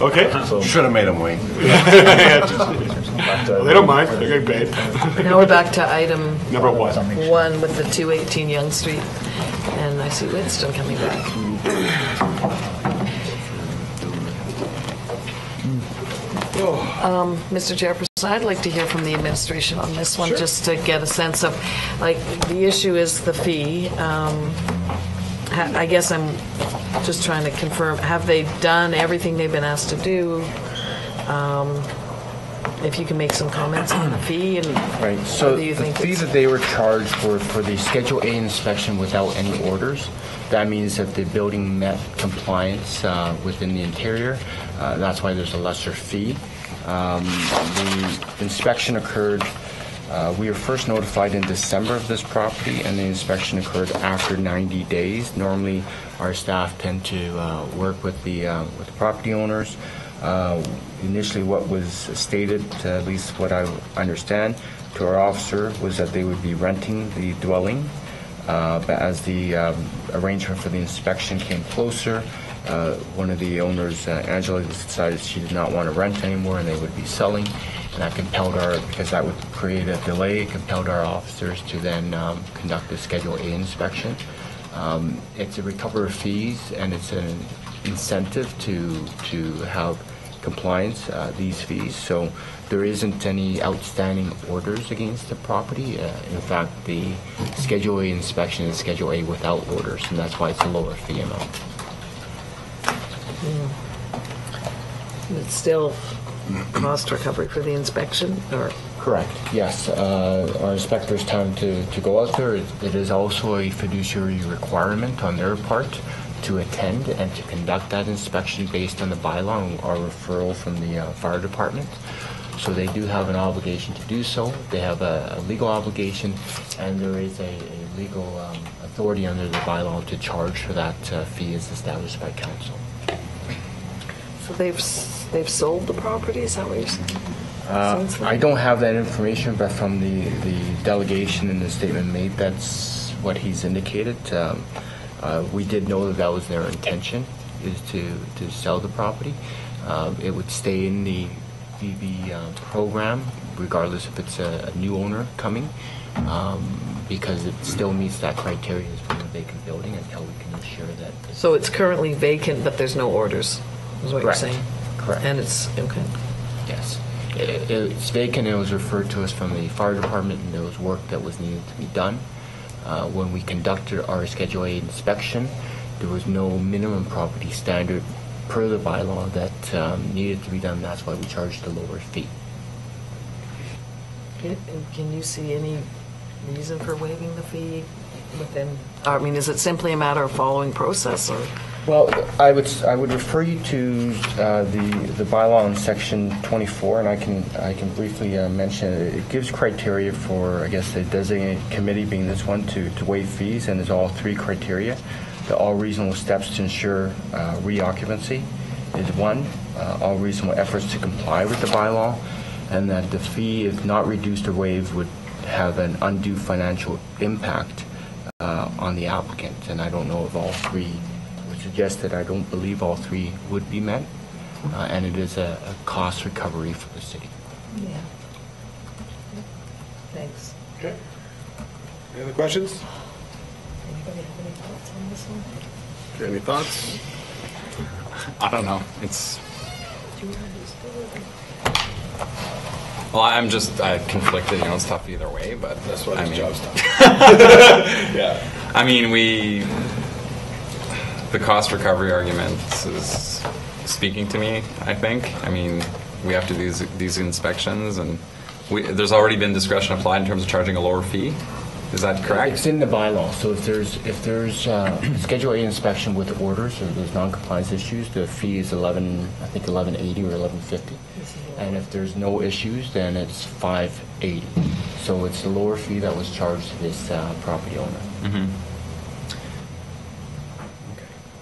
Okay. Should have made them wait. They don't mind, they're getting paid. Now we're back to item Number one. one with the 218 Young Street, and I see Winston coming back. Um, Mr. Chairperson, I'd like to hear from the administration on this one, just to get a sense of, like, the issue is the fee. Um, ha- I guess I'm just trying to confirm, have they done everything they've been asked to do? Um, If you can make some comments on the fee and Right, so whether you the think fee it's... that they were charged were for the Schedule A inspection without any orders. That means that the building met compliance uh, within the interior. Uh, That's why there's a lesser fee. Um, The inspection occurred, uh, we were first notified in December of this property, and the inspection occurred after 90 days. Normally, our staff tend to uh, work with the, uh, with the property owners. Uh, Initially, what was stated, at least what I understand, to our officer was that they would be renting the dwelling. Uh, But as the um, arrangement for the inspection came closer, uh, one of the owners, uh, Angela, decided she did not want to rent anymore and they would be selling. And that compelled our, because that would create a delay, it compelled our officers to then um, conduct a Schedule A inspection. Um, It's a recover of fees and it's an incentive to, to have compliance, uh, these fees. So there isn't any outstanding orders against the property. Uh, In fact, the Schedule A inspection is Schedule A without orders, and that's why it's a lower fee amount. It's still cost recovery for the inspection, or? Correct, yes. Uh, Our inspector's time to, to go out there, it it is also a fiduciary requirement on their part to attend and to conduct that inspection based on the bylaw or referral from the uh, fire department. So they do have an obligation to do so. They have a a legal obligation, and there is a a legal um, authority under the bylaw to charge for that uh, fee as established by council. So they've, they've sold the property, is that what you're saying? Uh, I don't have that information, but from the, the delegation and the statement made, that's what he's indicated. Um, uh, We did know that that was their intention, is to, to sell the property. Um, It would stay in the VB uh, program regardless if it's a, a new owner coming, um, because it still meets that criteria as being a vacant building until we can ensure that. So it's currently vacant, but there's no orders, is what you're Correct. saying? Correct. And it's, okay. Yes. It- It's vacant, it was referred to us from the fire department, and there was work that was needed to be done. Uh, When we conducted our Schedule A inspection, there was no minimum property standard per the bylaw that um, needed to be done, that's why we charged the lower fee. Can can you see any reason for waiving the fee within, I mean, is it simply a matter of following process, or? Well, I would, I would refer you to uh, the, the bylaw in section 24, and I can, I can briefly uh, mention, it It gives criteria for, I guess, the designated committee being this one, to, to waive fees, and there's all three criteria. The all reasonable steps to ensure uh, reoccupancy is one, uh, all reasonable efforts to comply with the bylaw, and that the fee, if not reduced or waived, would have an undue financial impact uh, on the applicant, and I don't know if all three suggest that I don't believe all three would be met, uh, and it is a a cost recovery for the city. Yeah. Thanks. Okay. Any other questions? Anybody have any thoughts on this one? Any thoughts? *laughs* I don't know. It's well, I'm just uh, conflicted. You know, it's tough either way. But That's why I this mean, job's tough. *laughs* *laughs* Yeah. I mean, we the cost recovery argument is speaking to me. I think. I mean, we have to do these these inspections, and we, there's already been discretion applied in terms of charging a lower fee. Is that correct? It's in the bylaw, so if there's, if there's uh, *coughs* Schedule A inspection with orders or there's non-compliance issues, the fee is 11, I think 1180 or 1150. And if there's no issues, then it's 580. So it's the lower fee that was charged to this uh, property owner. hmm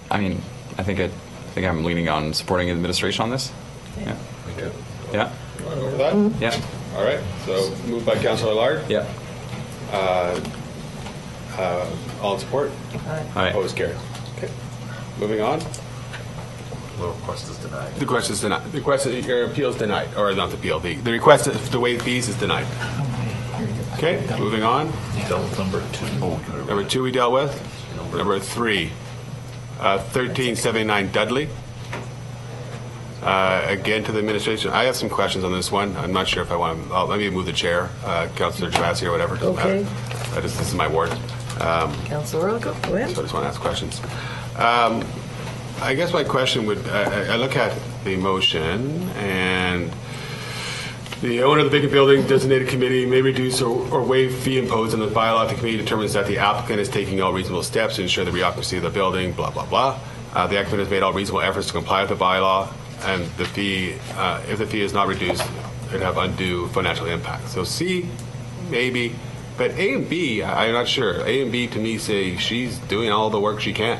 I mean, I think it, I think I'm leaning on supporting administration on this. Yeah. Me too. Yeah. You want to go for that? Yeah. All right, so moved by Councillor Allard. Yeah. Uh, uh, All in support? Aye. Opposed, carried. Okay, moving on. The request is denied. The request is denied, the request, your appeal is denied, or not the appeal, the, the request to waive fees is denied. Okay, moving on. Dealt with number two. Number two we dealt with. Number three, uh, 1379 Dudley. Uh, Again, to the administration, I have some questions on this one. I'm not sure if I want, to. I'll- let me move the chair, uh, Councillor Gerbasi or whatever. doesn't matter. Okay. That is, this is my ward. Um, Councillor Orlikow, go ahead. so I just want to ask questions. Um, I guess my question would, I- I look at the motion, and the owner of the vacant building designated committee may reduce or or waive fee imposed on the bylaw the committee determines that the applicant is taking all reasonable steps to ensure the reoccupancy of the building, blah, blah, blah. Uh, The applicant has made all reasonable efforts to comply with the bylaw, and the fee, uh, if the fee is not reduced, it'd have undue financial impact. So C, maybe, but A and B, I'm not sure. A and B to me say she's doing all the work she can.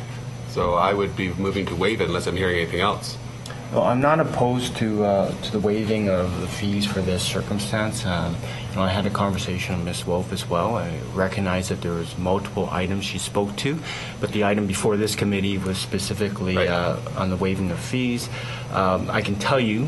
So I would be moving to waive it unless I'm hearing anything else. Well, I'm not opposed to, uh, to the waiving of the fees for this circumstance. Um, You know, I had a conversation with Ms. Wolf as well. I recognize that there was multiple items she spoke to, but the item before this committee was specifically uh, on the waiving of fees. Um, I can tell you,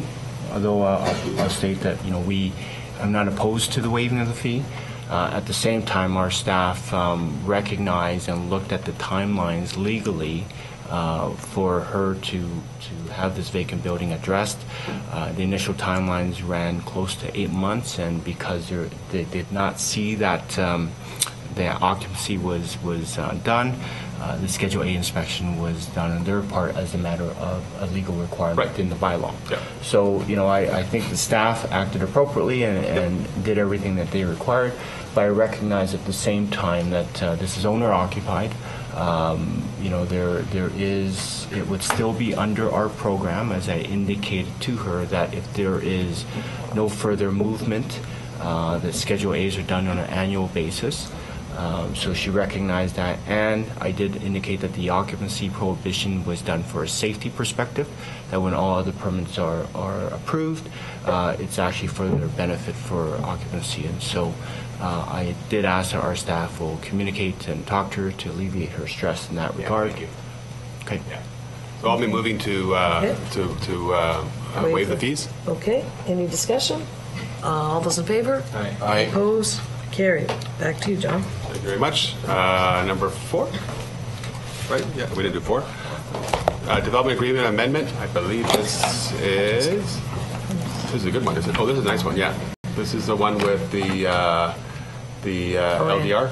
although uh, I'll I'll state that, you know, we, I'm not opposed to the waiving of the fee. Uh, At the same time, our staff um, recognized and looked at the timelines legally uh, for her to, to have this vacant building addressed. Uh, The initial timelines ran close to eight months, and because they're- did not see that um, the occupancy was, was uh, done, uh, the Schedule A inspection was done on their part as a matter of a legal requirement in the bylaw. So, you know, I, I think the staff acted appropriately and, and did everything that they required, but I recognize at the same time that uh, this is owner occupied. Um, You know, there, there is, it would still be under our program, as I indicated to her, that if there is no further movement, uh, that Schedule As are done on an annual basis. Um, So she recognized that, and I did indicate that the occupancy prohibition was done for a safety perspective, that when all other permits are, are approved, uh, it's actually for their benefit for occupancy. And so uh, I did ask that our staff will communicate and talk to her to alleviate her stress in that regard. thank you. Okay. So I'll be moving to, uh, Okay. to, to uh, uh, waive the fees. Okay, any discussion? Uh, All those in favor? Aye. Aye. Opposed? Carried. Back to you, John. Thank you very much. Uh, Number four? Right, yeah, we didn't do four. Uh, Development Agreement Amendment, I believe this is, this is a good one, is it? Oh, this is a nice one, yeah. This is the one with the, uh, the uh, Oh, yeah. LDR,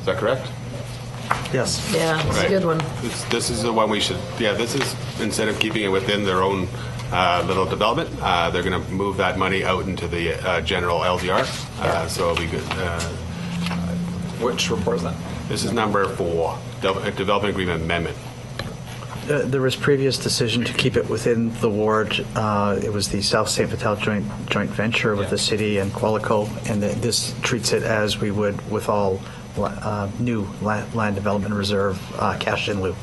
is that correct? Yes. Yeah, it's a Right. good one. This- This is the one we should, yeah, this is, instead of keeping it within their own uh, little development, uh, they're going to move that money out into the uh, general LDR, uh, so it'll be good. uh, Which report is that? This is number four, Devel- uh, Development Agreement Amendment. Uh, There was previous decision to keep it within the ward. Uh, It was the South St. Vital joint, joint venture with the city and Qualico, and that this treats it as we would with all uh, new la- land development reserve uh, cash in lieu.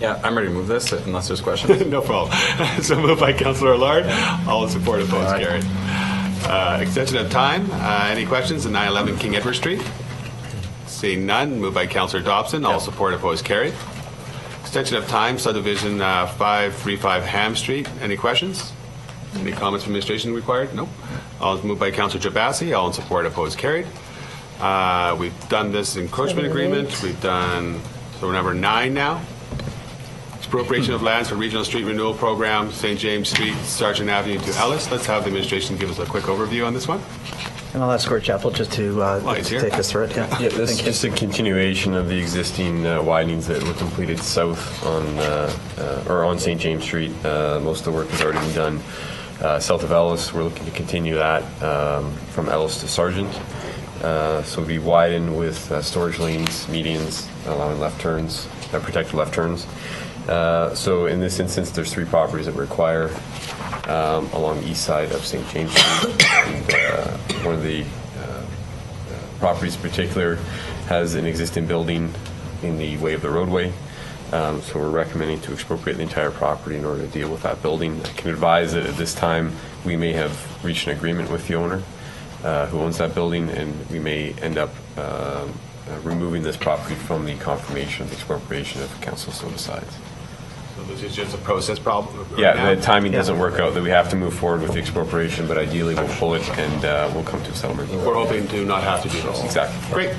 Yeah, I'm ready to move this unless there's questions. *laughs* No problem. *laughs* So moved by Councillor Allard, all in support, opposed, carried. Uh, Extension of time, uh, any questions? on 911 King Edward Street? Seeing none, moved by Councillor Dobson, all support, opposed, carried. Extension of time, subdivision uh, 535 Ham Street, any questions? Any comments from administration required? Nope. All is moved by Councillor Gerbasi, all in support, opposed, carried. Uh, We've done this encroachment agreement, we've done, so we're number nine now. Expropriation of lands for regional street renewal program, St. James Street, Sargent Avenue to Ellis. Let's have the administration give us a quick overview on this one. And I'll ask Gord Chapel just to uh, Well, to here. take us through it. Yeah, Yeah, this is you. just a continuation of the existing uh, widenings that were completed south on, uh, uh, or on St. James Street. Uh, Most of the work has already been done uh, south of Ellis. We're looking to continue that um, from Ellis to Sargent. Uh, So we widen with uh, storage lanes, medians, allowing left turns, uh, protected left turns. Uh, So in this instance, there's three properties that require um, along the east side of St. James Street. *coughs* And, uh, One of the uh, properties in particular has an existing building in the way of the roadway. Um, So we're recommending to expropriate the entire property in order to deal with that building. I can advise that at this time, we may have reached an agreement with the owner uh, who owns that building, and we may end up um, uh, removing this property from the confirmation of expropriation if council so decides. So this is just a process problem? right Yeah, now? the timing doesn't work out, that we have to move forward with the expropriation, but ideally we'll pull it and uh, we'll come to a settlement. We're hoping to not have to do this. Exactly. Great.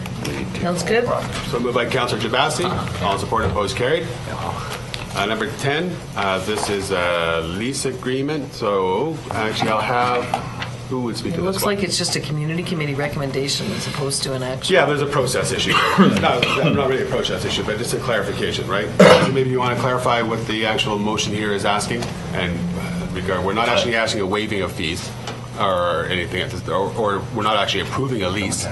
Sounds good. So moved by Councillor Gerbasi, all in support, opposed, carried. Uh, Number 10, uh, this is a lease agreement, so actually I'll have, who would speak It to this looks one? like it's just a community committee recommendation as opposed to an action. Yeah, there's a process issue. *coughs* No, not really a process issue, but just a clarification, right? So Maybe you want to clarify what the actual motion here is asking, and uh, regard, we're not actually asking a waiving of fees or anything, at this- or or we're not actually approving a lease.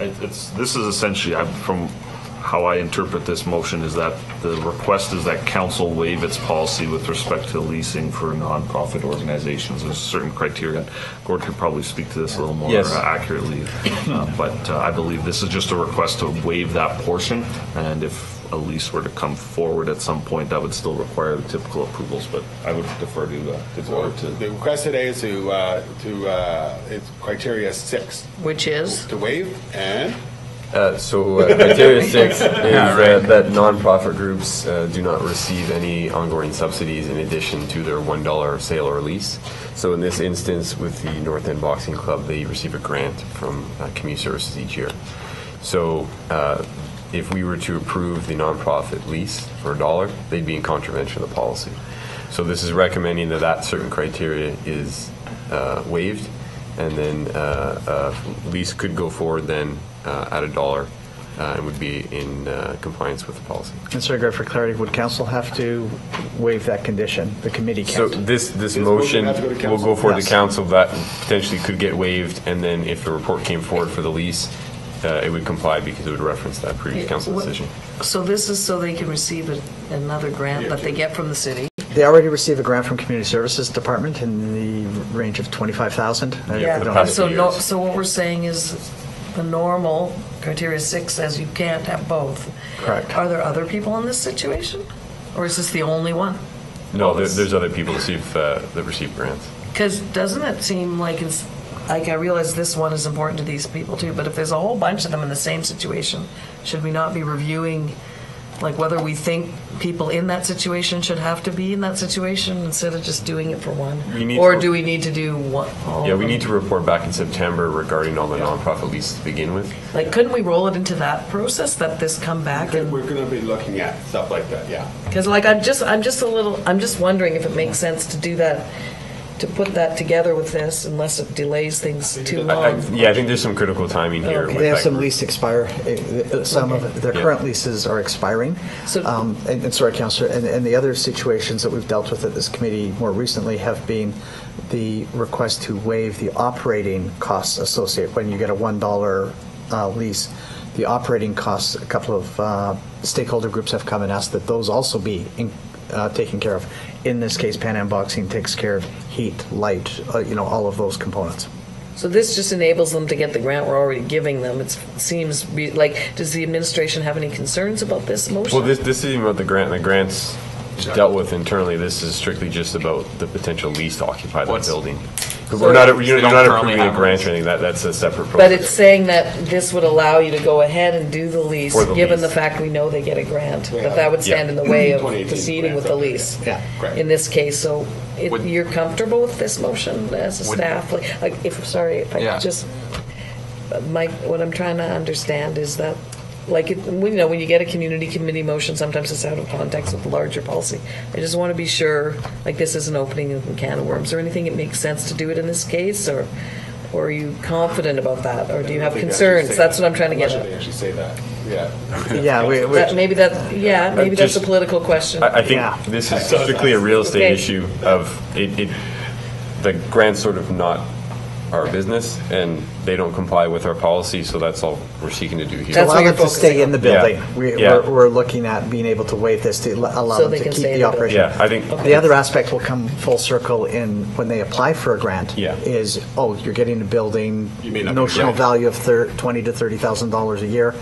It- It's, this is essentially, I- from how I interpret this motion, is that the request is that council waive its policy with respect to leasing for nonprofit organizations. There's certain criteria. Gord could probably speak to this a little more Yes. uh, accurately. *coughs* Uh, But uh, I believe this is just a request to waive that portion. And if a lease were to come forward at some point, that would still require the typical approvals. But I would defer to, uh, to Gord to. The request today is to, uh, to, uh, it's criteria six. Which is? To waive and? Uh, So uh, criteria *laughs* six is Yeah, uh, right. that nonprofit groups uh, do not receive any ongoing subsidies in addition to their $1 sale or lease. So in this instance, with the North End Boxing Club, they receive a grant from uh, Community Services each year. So uh, if we were to approve the nonprofit lease for a dollar, they'd be in contravention of the policy. So this is recommending that that certain criteria is uh, waived, and then uh, uh, lease could go forward then at a dollar uh, and would be in uh, compliance with the policy. And sorry, Greg, for clarity, would council have to waive that condition? The committee So can't? this, this This motion motion go will go forward to Yes. council, that potentially could get waived, and then if the report came forward for the lease, uh, it would comply because it would reference that previous council decision. So this is so they can receive a- another grant that they get from the city. They already receive a grant from Community Services Department in the range of 25,000. I Yeah, so no, so what we're saying is the normal criteria six says you can't have both. Correct. Are there other people in this situation? Or is this the only one? No, there, there's other people that receive, uh, that receive grants. Because doesn't it seem like it's, like I realize this one is important to these people too, but if there's a whole bunch of them in the same situation, should we not be reviewing, like whether we think people in that situation should have to be in that situation instead of just doing it for one? We need Or to- do we need to do one? all Yeah, of we them? need to report back in September regarding all the nonprofit leases to begin with. Like, couldn't we roll it into that process, that this come back and? We're going to be looking at stuff like that, yeah. Because like, I'm just, I'm just a little, I'm just wondering if it makes sense to do that, to put that together with this unless it delays things too I- I- long. Yeah, I think there's some critical timing here. with They have that some group. lease expire, uh, some of, their Yeah. current leases are expiring. Um, And, and sorry, Counselor, and, and the other situations that we've dealt with at this committee more recently have been the request to waive the operating costs associated, when you get a $1 uh, lease, the operating costs, a couple of uh, stakeholder groups have come and asked that those also be in- uh, taken care of. In this case, Pan Am Boxing takes care of heat, light, uh, you know, all of those components. So this just enables them to get the grant we're already giving them. It seems, be- like, does the administration have any concerns about this motion? Well, this, this isn't about the grant, the grant's dealt with internally. This is strictly just about the potential lease to occupy that What's- building. Because we're not, you're not approving a grant or anything, that, that's a separate process. But it's saying that this would allow you to go ahead and do the lease, For the given lease. the fact we know they get a grant, but that would stand in the way of *clears throat* 2018 proceeding with the lease. Yeah, correct. In this case, so if Would- you're comfortable with this motion as a Would- staff, like, like, if, sorry, if I Yeah. could just, Mike, what I'm trying to understand is that, like, it- you know, when you get a community committee motion, sometimes it's out of context with the larger policy. I just want to be sure, like, this isn't opening a can of worms or anything, it makes sense to do it in this case, or, or are you confident about that, or do you have I think they actually concerns? That's that. what I'm trying to get Unless They at. actually say that, yeah. *laughs* Yeah, we, we, That- Maybe that, yeah, uh, maybe that's a political question. I, I think Yeah. this is *laughs* strictly a real estate Okay. issue of, it, it, the grant's sort of not our business, and they don't comply with our policy, so that's all we're seeking to do here. That's what allow you're them to stay focusing in the building. Yeah. We, Yeah. we're, we're looking at being able to waive this to l- allow So them they to can keep stay in the the building. operation. Yeah, I think, The other aspect will come full circle in when they apply for a grant. Yeah. Is, oh, you're getting a building, You may not be notional right. value of thir- twenty to thirty thousand dollars a year.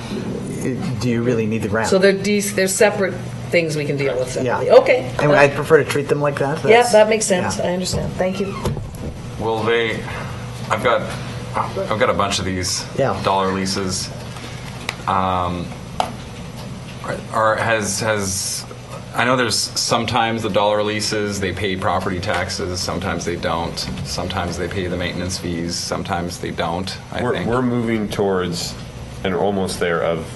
Do you really need the grant? So they're, de- they're separate things we can deal with Yeah. separately. Okay. And I'd prefer to treat them like that. Yeah, That's- that makes sense. yeah. I understand. Thank you. Will they, I've got, I've got a bunch of these Yeah. dollar leases. Um, Or has, has, I know there's sometimes the dollar leases, they pay property taxes, sometimes they don't. Sometimes they pay the maintenance fees, sometimes they don't, I we're, think. we're moving towards, and are almost there, of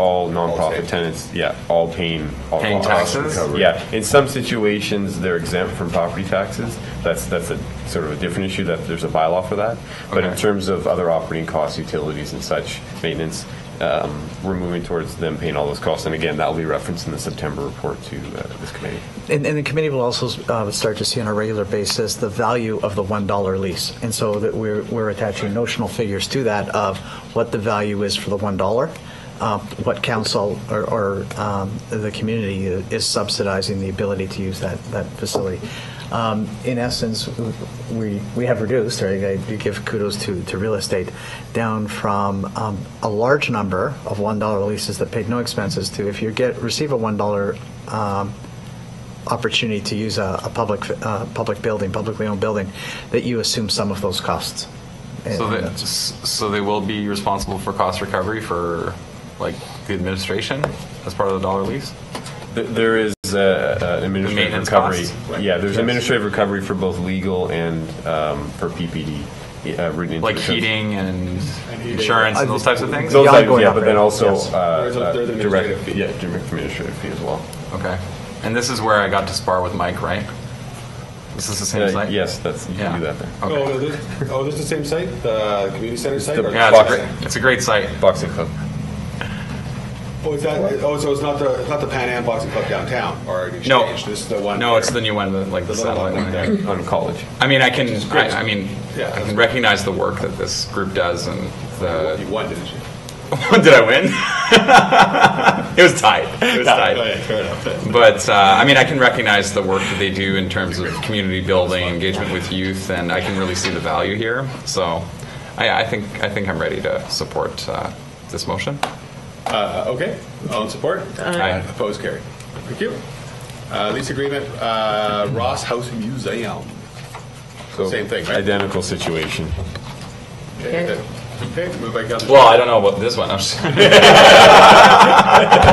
all nonprofit tenants, yeah, all paying. all Paying costs taxes? recovered. Yeah, in some situations, they're exempt from property taxes. That's, that's a sort of a different issue, that there's a bylaw for that. But in Okay. terms of other operating costs, utilities and such, maintenance, um, we're moving towards them paying all those costs. And again, that'll be referenced in the September report to uh, this committee. And, and the committee will also uh, start to see on a regular basis the value of the $1 lease. And so that we're, we're attaching notional figures to that of what the value is for the $1, uh, what council or, or um, the community is subsidizing the ability to use that, that facility. Um, In essence, we, we have reduced, or I do give kudos to, to real estate, down from um, a large number of $1 leases that paid no expenses to, if you get, receive a $1 um, opportunity to use a, a public, uh, public building, publicly owned building, that you assume some of those costs. So and they, so they will be responsible for cost recovery for, like, the administration as part of the dollar lease? There is uh, uh, administrative maintenance recovery. costs? Yeah, there's Yes. administrative recovery for both legal and um, for PPD. uh, written into Like heating and insurance and those types of things? Those The items, ongoing yeah, but then also yes. uh, There's a- uh, there's direct, administrative fee. yeah, direct administrative fee as well. Okay. And this is where I got to spar with Mike, right? This is the same Uh, site? Yes, that's, you Yeah. can do that there. Oh, no, this, oh, this is the same site, the community center site? The Yeah, it's a great, it's a great site. Boxing club. Oh, is that, oh, so it's not the, it's not the Pan Am Boxing Club downtown, or an No. exchange? This is the one? No, it's the new one, the- like the The little satellite one one there. On college. I mean, I can. I, I mean, Yeah, I that's can recognize the work that this group does and You the, won, didn't you? *laughs* did I win? *laughs* It was tied. It was Oh, tied. yeah, Fair enough. But uh, I mean, I can recognize the work that they do in terms of community building, engagement with youth, and I can really see the value here. So, I, I think I think I'm ready to support uh, this motion. Uh, okay, all in support? Aye. Opposed, carried. Thank you. Uh, lease agreement, uh, Ross House Museum. So Same thing, right? Identical situation. Okay, good. Okay, moved by Councilor. Well, I don't know about this one. I'm just *laughs* This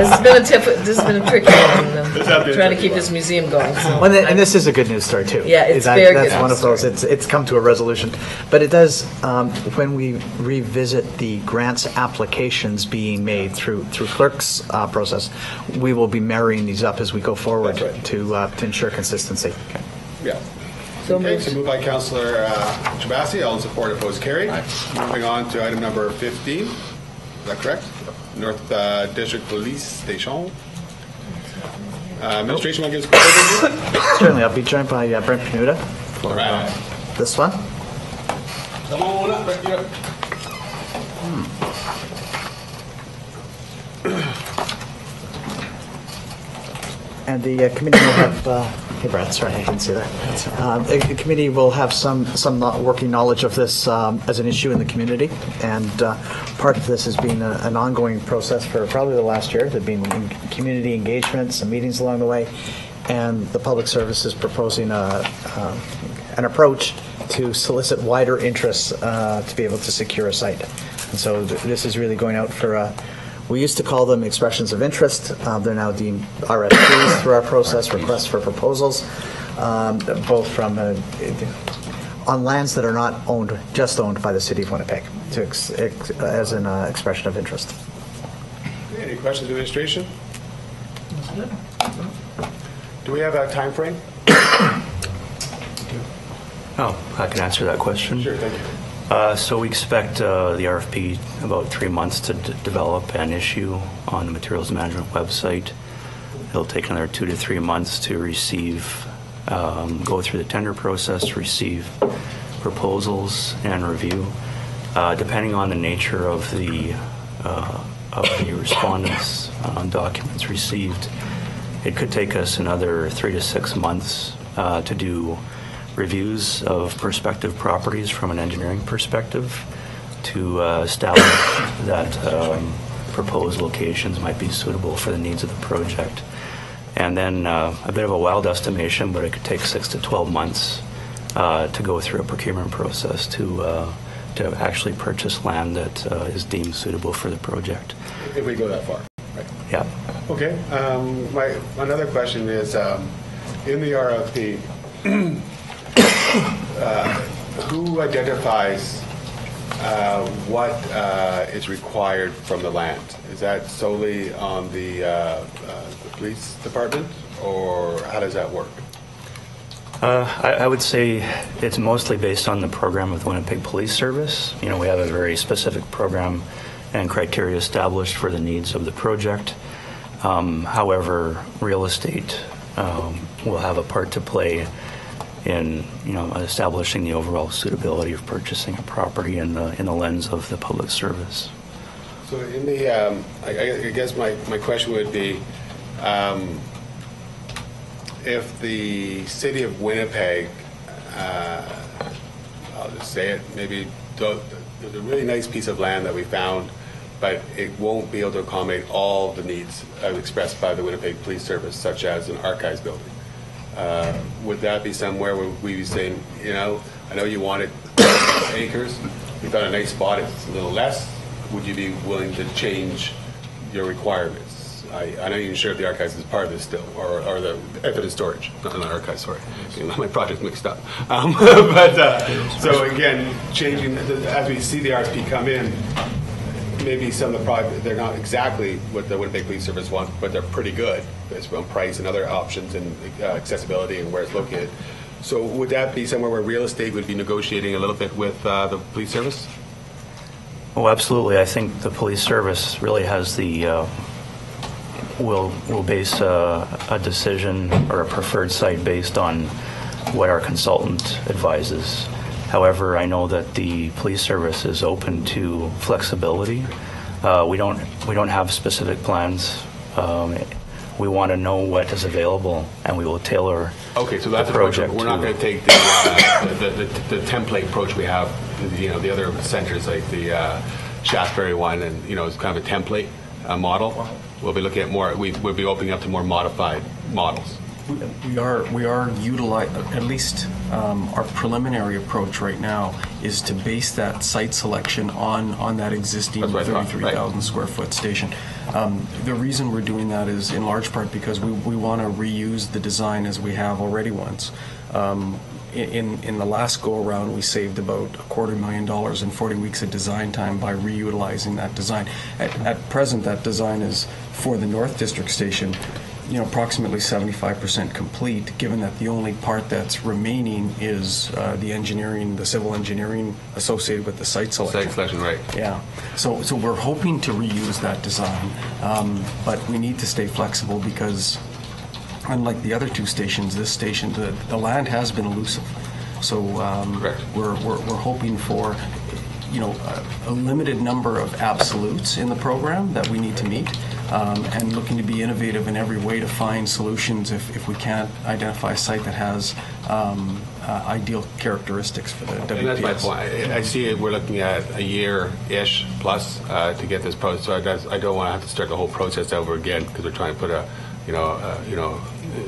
has been a tip, this has been a tricky one. This has been a Trying to tricky keep one. this museum going, so. Well, and and this is a good news story too. Yeah, it's That- very That's good one news of those. It's it's come to a resolution, but it does um, when we revisit the grants applications being made through through clerk's uh, process, we will be marrying these up as we go forward That's right. to uh, to ensure consistency. Yeah. So Okay, moved. so moved by Councilor uh, Gerbasi, all in support, opposed, carried. Moving on to item number 15, is that correct? North uh, District Police Station. Uh, Administration want to give us a quick overview? Certainly, I'll be joined by uh, Brent Panuta for All right. uh, this one. Come on up, Rick, get up. And the uh, committee will have, uh, hey Brad, sorry, I didn't see that. Um, The the committee will have some, some not working knowledge of this um, as an issue in the community. And uh, part of this has been a- an ongoing process for probably the last year. There've been en- community engagement, some meetings along the way. And the public service is proposing a, um, an approach to solicit wider interests uh, to be able to secure a site. And so th- this is really going out for, uh, we used to call them expressions of interest. Uh, They're now deemed RFPs through our process, requests for proposals, um, both from, uh, on lands that are not owned, just owned by the city of Winnipeg, to ex- ex- as an uh, expression of interest. Any questions, administration? Do we have a time frame? *coughs* Oh, I can answer that question. Sure, thank you. Uh, So we expect uh, the RFP about three months to d- develop and issue on the materials management website. It'll take another two to three months to receive, um, go through the tender process, receive proposals and review. Uh, Depending on the nature of the, uh, of the respondents' uh, documents received, it could take us another three to six months uh, to do reviews of prospective properties from an engineering perspective to uh, establish that um, proposed locations might be suitable for the needs of the project. And then uh, a bit of a wild estimation, but it could take six to 12 months uh, to go through a procurement process to, uh, to actually purchase land that uh, is deemed suitable for the project. If we go that far. Yeah. Okay, um, my, another question is, um, in the RFP, *clears throat* who identifies uh, what uh, is required from the land? Is that solely on the, uh, uh, the police department, or how does that work? Uh, I, I would say it's mostly based on the program of the Winnipeg Police Service. You know, we have a very specific program and criteria established for the needs of the project. Um, however, real estate um, will have a part to play in, you know, establishing the overall suitability of purchasing a property in the in the lens of the public service. So in the, um, I, I guess my, my question would be, um, if the city of Winnipeg, uh, I'll just say it, maybe there's a really nice piece of land that we found, but it won't be able to accommodate all the needs uh, expressed by the Winnipeg Police Service, such as an archives building. Uh, Would that be somewhere where we'd be saying, you know, I know you wanted acres, we found a nice spot, it's a little less, would you be willing to change your requirements? I, I'm not even sure if the archives is part of this still, or, or the evidence storage, not the archives, sorry. My project's mixed up. Um, *laughs* But, uh, so again, changing, the- as we see the RFP come in, maybe some of the projects, they're not exactly what the Winnipeg Police Service wants, but they're pretty good. It's on price and other options and uh, accessibility and where it's located. So would that be somewhere where real estate would be negotiating a little bit with uh, the police service? Oh, absolutely. I think the police service really has the, uh, will, will base a, a decision or a preferred site based on what our consultant advises. However, I know that the police service is open to flexibility. Uh, We don't, we don't have specific plans. Um, We want to know what is available, and we will tailor Okay, so that's the approach. project We're not going to take the, uh, the, the, the template approach we have, you know, the other centers like the uh, Shaftesbury one, and you know, it's kind of a template uh, model. We'll be looking at more. We, we'll be opening up to more modified models. We are, we are utilizing, at least um, our preliminary approach right now is to base that site selection on, on that existing That's what I thought, right. 33,000 square foot station. Um, The reason we're doing that is in large part because we, we want to reuse the design as we have already once. Um, In, in the last go-around, we saved about a quarter million dollars in 40 weeks of design time by reutilizing that design. At, at present, that design is for the North District Station, you know, approximately 75% complete, given that the only part that's remaining is uh, the engineering, the civil engineering associated with the site selection. Site selection, right. Yeah. So, so we're hoping to reuse that design, um, but we need to stay flexible because unlike the other two stations, this station, the, the land has been elusive. So um, we're, we're, we're hoping for, you know, a, a limited number of absolutes in the program that we need to meet, um, and looking to be innovative in every way to find solutions if, if we can't identify a site that has um, uh, ideal characteristics for the WPS. And that's my point. I I see it, we're looking at a year-ish plus uh, to get this process. So I I don't want to have to start the whole process over again because we're trying to put a, you know, uh, you know,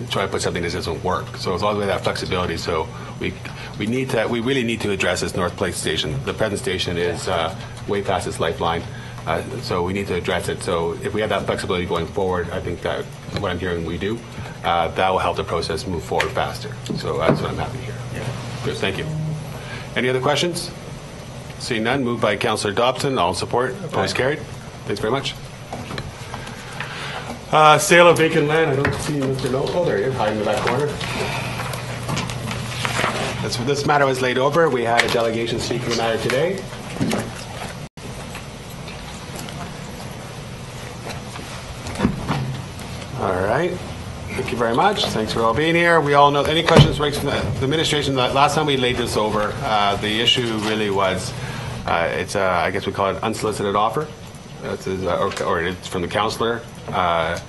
try to put something that doesn't work. So it's all the way that flexibility, so we, we need to, we really need to address this North Place station. The present station is uh, way past its lifeline, uh, so we need to address it. So if we have that flexibility going forward, I think that, what I'm hearing we do, uh, that will help the process move forward faster. So that's what I'm happy to hear. Good, thank you. Any other questions? Seeing none, moved by Councillor Dobson, all in support, opposed, carried. Thanks very much. Uh, Sale of vacant land, I don't see Mr. No, oh, there he is, hiding in the back corner. This, this matter was laid over, we had a delegation speaking the matter today. All right, thank you very much, thanks for all being here. We all know, any questions, Rick, from the administration, the last time we laid this over, uh, the issue really was, uh, it's, a- I guess we call it unsolicited offer. That's uh, or, it's from the counselor. Uh,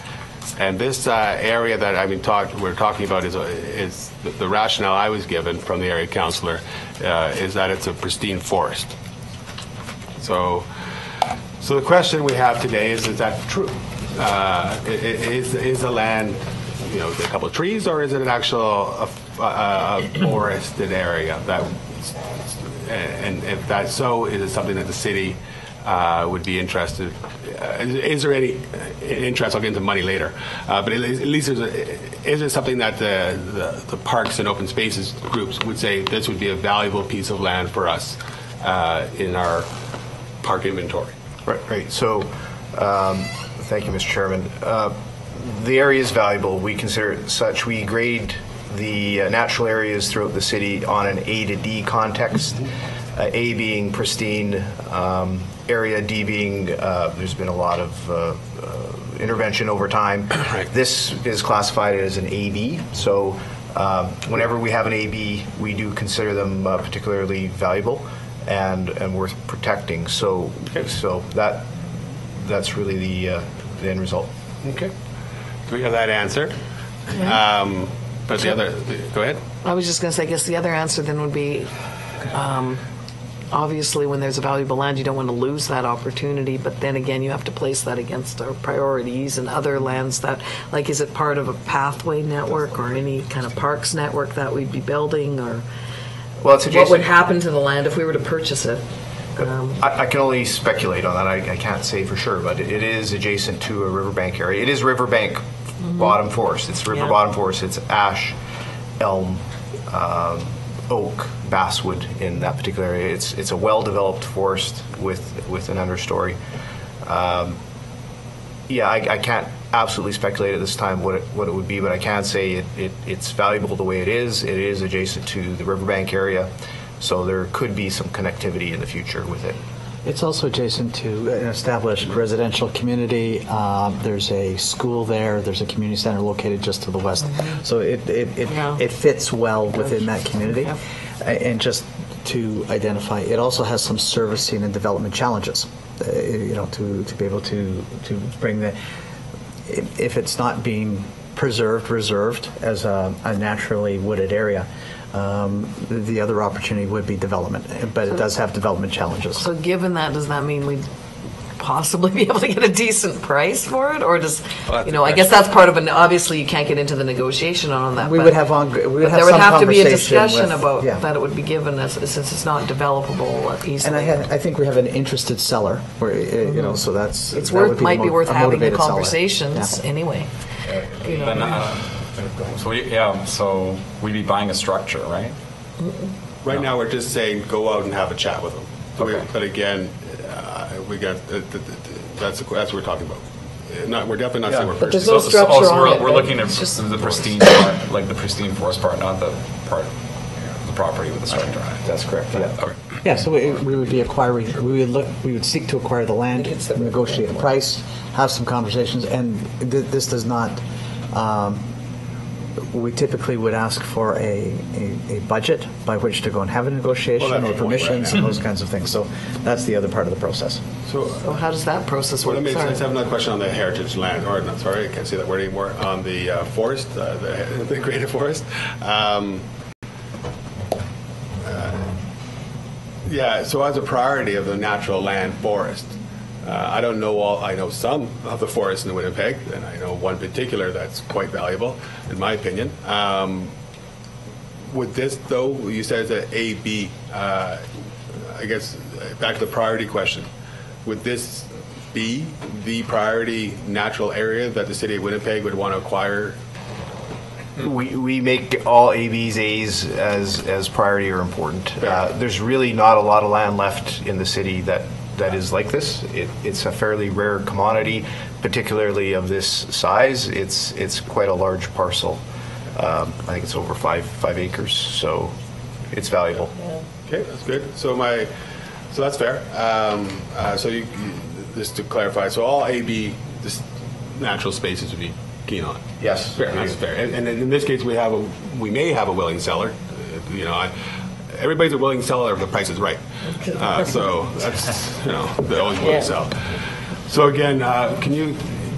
and this uh, area that I mean, talk, we're talking about is, is the- the rationale I was given from the area counselor uh, is that it's a pristine forest. So, so the question we have today is: Is that true? Uh, is is the land, you know, a couple of trees, or is it an actual a, forested area that? And if that's so, is it something that the city uh, would be interested? Uh, is, is there any interest? I'll get into money later, but at least, a, is it something that the, the the parks and open spaces groups would say this would be a valuable piece of land for us in our park inventory? Right, right. So, um, thank you, Mr. Chairman. Uh, The area is valuable. We consider it such. We grade the uh, natural areas throughout the city on an A to D context. Uh, A being pristine um, area, D being, uh, there's been a lot of uh, uh, intervention over time. This is classified as an AB, so um, whenever we have an AB, we do consider them uh, particularly valuable and, and worth protecting. So, so that, that's really the, uh, the end result. Okay. Do we have that answer? Um, But the other, go ahead. I was just going to say, I guess the other answer then would be, um, obviously, when there's a valuable land, you don't want to lose that opportunity, but then again, you have to place that against our priorities and other lands that, like, is it part of a pathway network or any kind of parks network that we'd be building, or Well, what would happen to the land if we were to purchase it? Um, I, I can only speculate on that. I, I can't say for sure, but it, it is adjacent to a riverbank area. It is riverbank bottom forest. It's river Yeah. bottom forest. It's ash, elm, um, oak, basswood in that particular area. It's it's a well-developed forest with with an understory. Um, yeah, I, I can't absolutely speculate at this time what it, what it would be, but I can say it, it, it's valuable the way it is. It is adjacent to the riverbank area, so there could be some connectivity in the future with it. It's also adjacent to an established residential community. Um, There's a school there, there's a community center located just to the west. So it, it, it it fits well within that community. A- And just to identify, it also has some servicing and development challenges, uh, you know, to, to be able to, to bring the, if if it's not being preserved, reserved as a a naturally wooded area, um, the the other opportunity would be development, but it does have development challenges. So given that, does that mean we'd possibly *laughs* be able to get a decent price for it? Or does, you know, I guess that's part of an, obviously you can't get into the negotiation on that. We but- would have on- we would but have There would some have to be a conversation discussion with- about yeah. that it would be given as, since it's not developable easily. And I, had, I think we have an interested seller, where, uh, you know, so that's. It's that would worth, the might be mo- worth a having the motivated seller. conversations Yeah. anyway. You know. Then, uh, so we, yeah, so we'd be buying a structure, right? Right now, we're just saying, go out and have a chat with them. But we- But again, uh, we got, uh, th- th- th- that's, the- that's what we're talking about. Uh, Not, we're definitely not saying we're But there's purchasing. no So- so- structure so we're, it, we're right? looking at It's just the pristine part, like the pristine forest part, not the part, the property with the structure on it. That's correct, yeah. Okay. Yeah, so we, we would be acquiring, we would look, we would seek to acquire the land, negotiate a price, have some conversations, and th- this does not, um, we typically would ask for a, a, a budget by which to go and have a negotiation Well, or the point, right, permissions and those kinds of things. So that's the other part of the process. So, So how does that process well, work? let me, Sorry. let's have another question on the heritage land, or, not, sorry, I can't say that word anymore, on the uh, forest, uh, the *laughs* the greater forest. Um, uh, Yeah, so as a priority of the natural land forest, uh, I don't know all, I know some of the forests in Winnipeg, and I know one particular that's quite valuable, in my opinion. Um, With this, though, you said it's a A, B, uh, I guess, back to the priority question. Would this be the priority natural area that the city of Winnipeg would want to acquire? We, we make all ABs, As as, as priority or important. Uh, There's really not a lot of land left in the city that, that is like this. It, it's a fairly rare commodity, particularly of this size. It's, it's quite a large parcel. Um, I think it's over five, five acres, so it's valuable. Okay, that's good. So my, so that's fair. Um, uh, So you, you- just to clarify, so all AB, this natural spaces would be keen on? Yes. Fair, that's fair. And and in this case, we have a, we may have a willing seller. Uh, You know, I- everybody's a willing seller if the price is right. Uh, So that's, you know, they're always willing to sell. So again, uh, can you,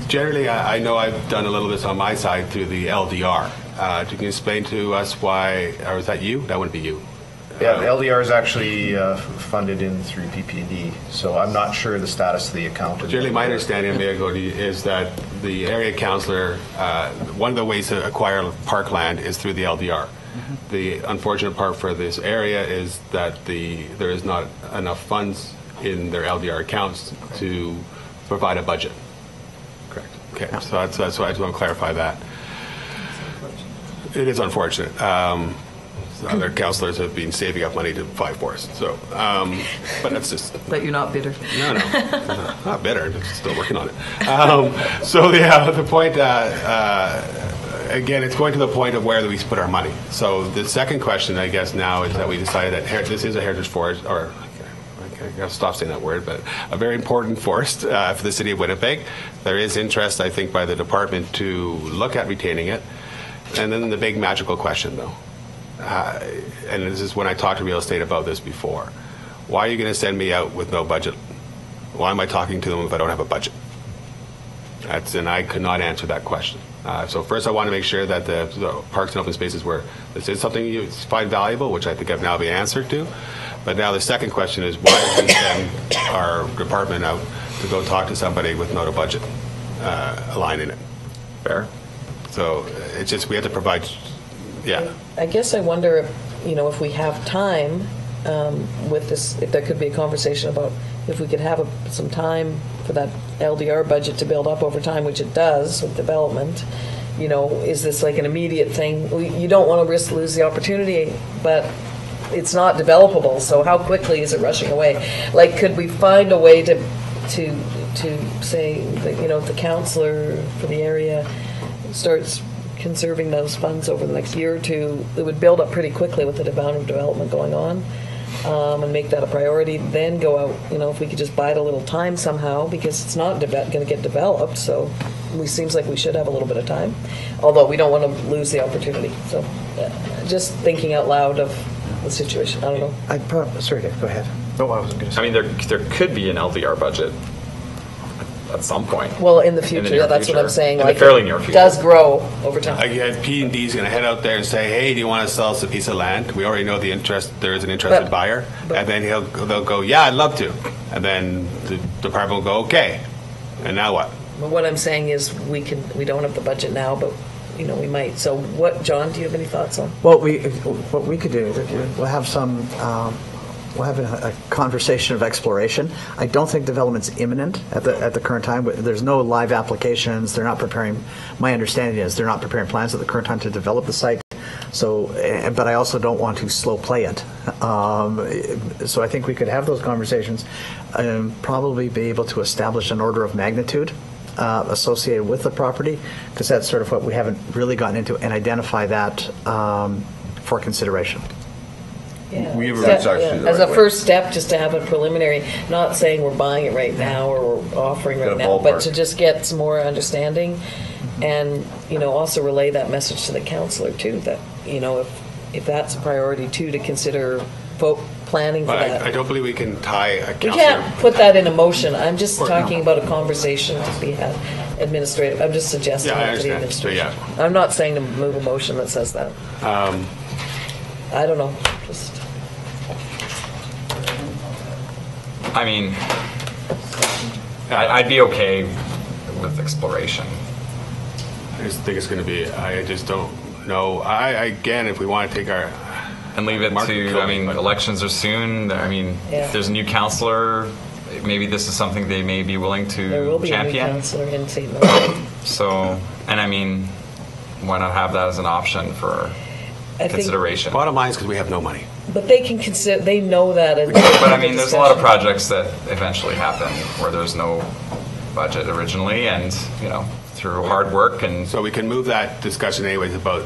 generally, I I know I've done a little bit on my side through the LDR. Uh, Can you explain to us why, or is that you? That wouldn't be you. Yeah, the LDR is actually uh, funded in through PP&D, so I'm not sure the status of the account. Generally, my understanding, Mayor Godey, is that the area councillor, uh, one of the ways to acquire parkland is through the LDR. The unfortunate part for this area is that the, there is not enough funds in their LDR accounts to provide a budget. Correct. Okay, so that's, that's why I just want to clarify that. It is unfortunate. Um, Other councillors have been saving up money to apply for us, so, um, but that's just, But you're not bitter. no, no, not bitter. Just still working on it. Um, so the uh, the point uh, uh, again, it's going to the point of where we put our money. So the second question, I guess, now is that we decided that her- this is a heritage forest, or I gotta stop saying that word, but a very important forest uh, for the city of Winnipeg. There is interest, I think, by the department to look at retaining it. And then the big magical question, though, uh, and this is when I talked to real estate about this before. Why are you going to send me out with no budget? Why am I talking to them if I don't have a budget? That's, and I could not answer that question. Uh, so first, I want to make sure that the, the parks and open spaces where this is something you find valuable, which I think I've now been answered to. But now the second question is why do we send our department out to go talk to somebody with not a budget uh, line in it? Fair. So it's just we have to provide. Yeah. I guess I wonder, if, you know, if we have time um, with this, if there could be a conversation about if we could have a, some time for that LDR budget to build up over time, which it does with development. You know, is this like an immediate thing? You don't want to risk lose the opportunity, but it's not developable. So how quickly is it rushing away? Like, could we find a way to to to say that you know if the counselor for the area starts conserving those funds over the next year or two, it would build up pretty quickly with the amount of development going on, um, and make that a priority. Then go out, you know, if we could just bide a little time somehow, because it's not going to get developed. So, we seems like we should have a little bit of time, although we don't want to lose the opportunity. So, uh, just thinking out loud of the situation. I don't know. I prob- sorry, Dave, go ahead. No, I wasn't going to I mean, there, there could be an LDR budget at some point. Well, in the future, near that's what I'm future. saying. In like the fairly near future. does grow over time. Again, P and D is going to head out there and say, "Hey, do you want to sell us a piece of land?" We already know the interest. There is an interested But- buyer, and then he'll they'll go, "Yeah, I'd love to," and then the department will go, "Okay," and now what? But what I'm saying is, we can, we don't have the budget now, but, you know, we might. So what, John, do you have any thoughts on? Well, we, what we could do, we'll have some, um, we'll have a, a conversation of exploration. I don't think development's imminent at the, at the current time. There's no live applications. They're not preparing, my understanding is they're not preparing plans at the current time to develop the site. So, eh, but I also don't want to slow play it. Um, so I think we could have those conversations, and probably be able to establish an order of magnitude uh, associated with the property, because that's sort of what we haven't really gotten into, and identify that um, for consideration. We have- That's actually the As right a way. first step, just to have a preliminary, not saying we're buying it right now or we're offering Got right a now, but ballpark. to just get some more understanding and, you know, also relay that message to the counselor too, that, you know, if, if that's a priority too, to consider vote, planning for But that. I, I don't believe we can tie a We council. can't put that in a motion. I'm just Or- talking about a conversation to be had administrative. I'm just suggesting Yeah, I that to the understand. But administration. I'm not saying to move a motion that says that. Um, I don't know, just. I mean, I- I'd be okay with exploration. I just think it's going to be. I just don't know. I again, if we want to take our and leave it Mark to, killed I mean, but- elections are soon. I mean, Yeah. if there's a new counselor, maybe this is something they may be willing to There will be a new champion. councillor in St. Louis. So, and I mean, why not have that as an option for I think- consideration? Bottom line is because we have no money. But they can consider, they know that. and- But I mean, there's a lot of projects that eventually happen where there's no budget originally, and you know, through hard work and. So we can move that discussion anyways about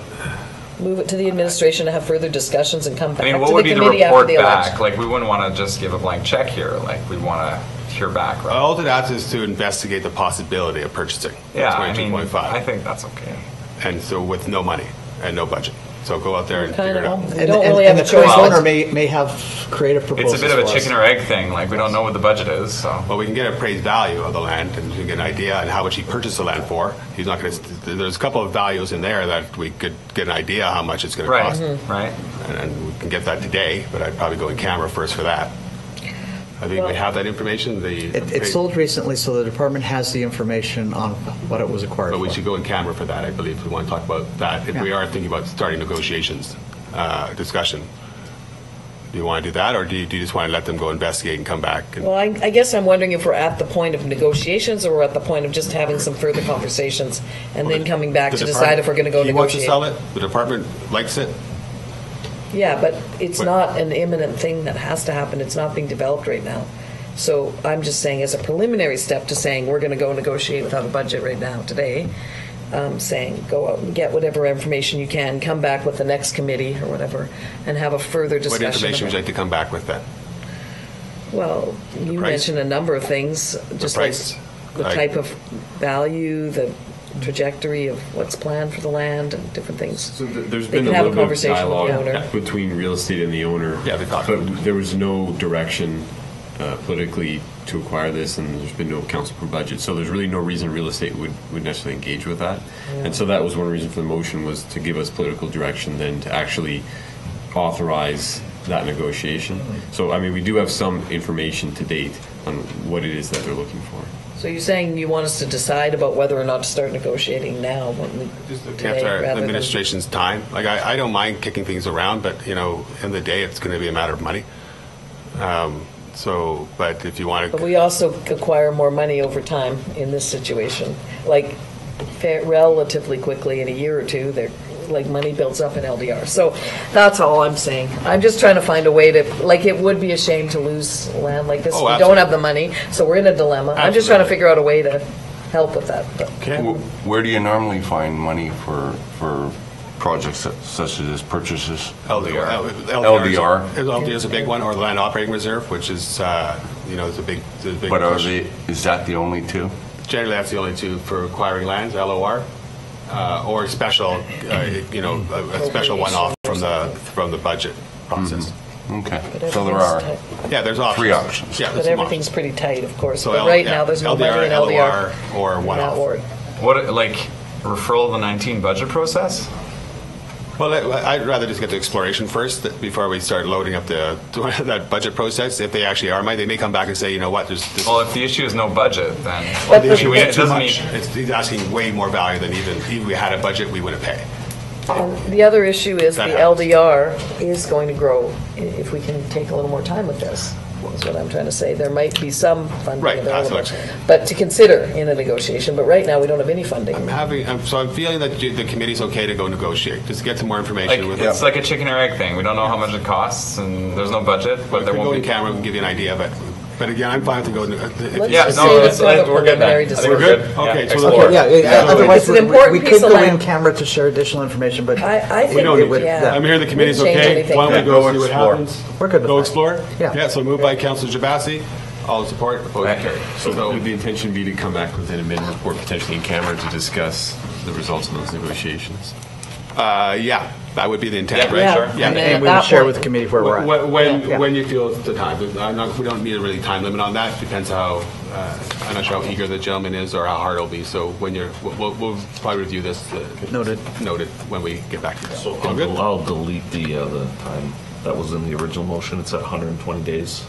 Move it to the administration to have further discussions and come back I back mean, to what the would be the committee after report the back? election. Like, we wouldn't want to just give a blank check here. Like, we want to hear back, right? All it asks is to investigate the possibility of purchasing. Yeah, I mean, 22.5. I think that's okay. And so with no money and no budget. So go out there and Kind figure it of, out. we And- don't and- really and have a the current choice. owner may, may have creative proposals It's a bit of a for us. chicken or egg thing. Like, we don't know what the budget is, so. Well, we can get a appraised value of the land and we can get an idea on how much he purchased the land for. He's not going to, there's a couple of values in there that we could get an idea how much it's going to Right, cost. Mhm. right. And, and we can get that today, but I'd probably go in camera first for that. I think we have that information, the. It, it sold recently, so the department has the information on what it was acquired But we for. should go in camera for that, I believe. We want to talk about that. If we Yeah. are thinking about starting negotiations, uh, discussion. Do you want to do that, or do you, do you just want to let them go investigate and come back? and- Well, I, I guess I'm wondering if we're at the point of negotiations or we're at the point of just having some further conversations and then coming back The to decide if we're going to go He wants to negotiate. sell it, the department likes it. Yeah, but it's But- not an imminent thing that has to happen. It's not being developed right now. So I'm just saying, as a preliminary step to saying we're going to go negotiate without a budget right now today, um, saying go out and get whatever information you can, come back with the next committee or whatever, and have a further What discussion. information would you like to come back with then? Well, you price? mentioned a number of things, just like price? the Like- type of value, the trajectory of what's planned for the land and different things. So th- there's They been can a have a little bit of conversation with the dialogue owner. *laughs* between real estate and the owner. Yeah, they talked. But there was no direction uh, politically to acquire this, and there's been no council per budget. So there's really no reason real estate would, would necessarily engage with that. And so that was one reason for the motion was to give us political direction, then to actually authorize that negotiation. So I mean, we do have some information to date on what it is that they're looking for. So you're saying you want us to decide about whether or not to start negotiating now, when we, today, After our rather than... administration's time, like I, I don't mind kicking things around, but you know, in the day, it's going to be a matter of money. Um, so, but if you want But to, we also acquire more money over time in this situation, like fa- relatively quickly, in a year or two, they're, like, money builds up in LDR. So that's all I'm saying. I'm just trying to find a way to, like, it would be a shame to lose land like this. Oh, We don't absolutely. have the money, so we're in a dilemma. I'm just trying to Absolutely. figure out a way to help with that. but- Wh- Where do you normally find money for, for projects su- such as this purchases? LDR, LDR? LDR is a big one, or the land operating reserve, which is, uh, you know, it's a big, it's a big. But are push. they, is that the only two? Generally, that's the only two for acquiring lands, LOR, uh, or special, uh, you know, a, a special one-off from the, from the budget process. Okay, so there are tight. Yeah, there's options. three options. Yeah, But there's some everything's pretty tight, of course. So But L- right yeah, now, there's no money LDR, in LDR. or in that one-off. ward. What, like, referral of the 19 budget process? Well, I- I'd rather just get the exploration first before we start loading up the, *laughs* that budget process. If they actually are money, they may come back and say, you know what, there's. this- Well, if the issue is no budget, then. Well, the I issue is it too doesn't much. mean- It's, he's asking way more value than even, even if we had a budget, we wouldn't pay. And um, the other issue is the happens. LDR is going to grow if we can take a little more time with this, is what I'm trying to say. There might be some funding Right, that's available, what I'm saying. but to consider in a negotiation, but right now, we don't have any funding. I'm having, I'm, so I'm feeling that you- the committee's okay to go negotiate, just get some more Like, information with it's like a chicken or egg thing. We don't know how much it costs, and there's no budget, but there If we won't go in be. camera, we can give you an idea, but, but again, I'm fine to go. if Let's Yeah, just no, say let's- let's have a let's- we're good then. I think we're good. Okay, Yeah, so explore. the- Yeah, yeah, So otherwise, it's an we- important we piece could of go land. in camera to share additional information, but. I, I We think, don't we need would, to. yeah. I'm hearing the committee's Wouldn't change okay. anything. Why don't we Yeah, go go see what explore. happens? We're good with Go that. explore? Yeah. Yeah, so moved by Councilor Gerbasi. All in support, opposed, carried. So would the intention be to come back with an amendment report potentially in camera to discuss the results of those negotiations? Uh, yeah, that would be the intent, Yeah, right? Yeah, sure. Yeah. then And we would share with the committee where we're at. When, when, Yeah. when you feel the time. Not, we don't need a really time limit on that. Depends how, uh, I'm not sure how eager the gentleman is or how hard it'll be. So when you're, we'll, we'll- we'll probably review this. uh, Noted. Noted when we get back to that. So All I'll, good? I'll delete the, uh, the time that was in the original motion. It's at 120 days.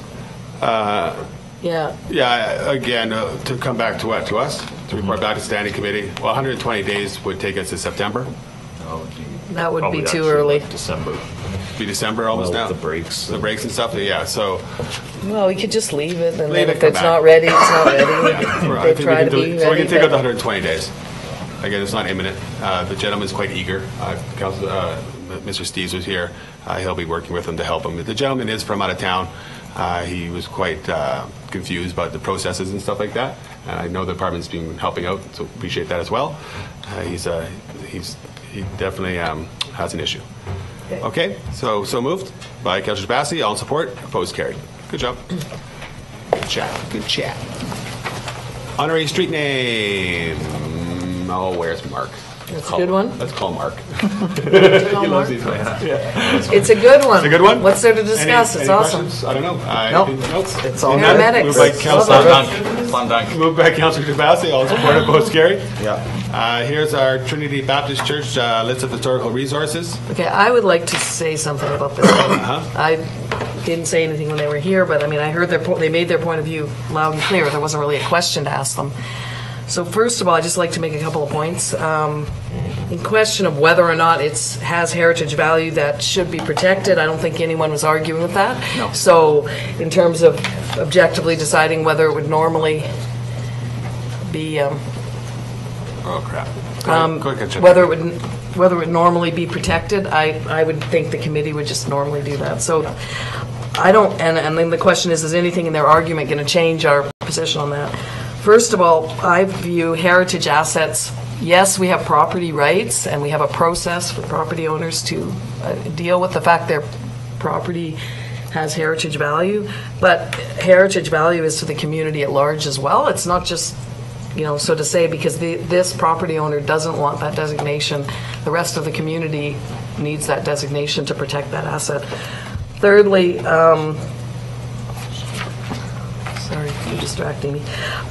Yeah, Yeah, again, uh, to come back to what, to us? To report back to standing committee? Well, 120 days would take us to September. That would Probably be too actually early. like December. be December almost Well, now. with the breaks. The breaks and stuff, yeah, so. Well, we could just leave it, and Leave then it, if come it's back. not ready, it's not *laughs* ready. Yeah, I They think we try can to do be it. So we ready, can take out the but- 120 days. Again, it's not imminent. Uh, The gentleman's quite eager. Uh, Council- uh, Mr. Steves was here. Uh, He'll be working with him to help him. The gentleman is from out of town. Uh, He was quite uh, confused about the processes and stuff like that. And I know the department's been helping out, so appreciate that as well. Uh, He's, uh, he's, he definitely um, has an issue. Okay, so, so moved by Councilor Bassi. All in support, opposed, carried. Good job. Good chat, good chat. Honorary street name. Oh, where's Mark? That's a good one. Let's call Mark. He loves Mark. these ones. Yeah. It's a good one. It's a good one? What's there to Any- discuss? It's any awesome. questions? I don't know. Uh, Nope. anything- Nope. It's all Seeing none, Paramedics. Moved by Love Councilor it. Slam dunk. Moved by Councilor Gerbasi. All in support, opposed, carried. Yeah. Uh, here's our Trinity Baptist Church uh, list of historical resources. Okay, I would like to say something about this. *coughs* Uh-huh. I didn't say anything when they were here, but I mean, I heard their, po- they made their point of view loud and clear. There wasn't really a question to ask them. So first of all, I'd just like to make a couple of points. Um, In question of whether or not it's, has heritage value that should be protected, I don't think anyone was arguing with that. No. So in terms of objectively deciding whether it would normally be um, Oh, crap. Go um, ahead, go ahead, Councilor. whether it would, whether it would normally be protected, I, I would think the committee would just normally do that. So I don't, and, and then the question is, is anything in their argument going to change our position on that? First of all, I view heritage assets, yes, we have property rights, and we have a process for property owners to uh, deal with the fact their property has heritage value, but heritage value is to the community at large as well. It's not just you know, so to say, because the, this property owner doesn't want that designation, the rest of the community needs that designation to protect that asset. Thirdly, um, distracting me.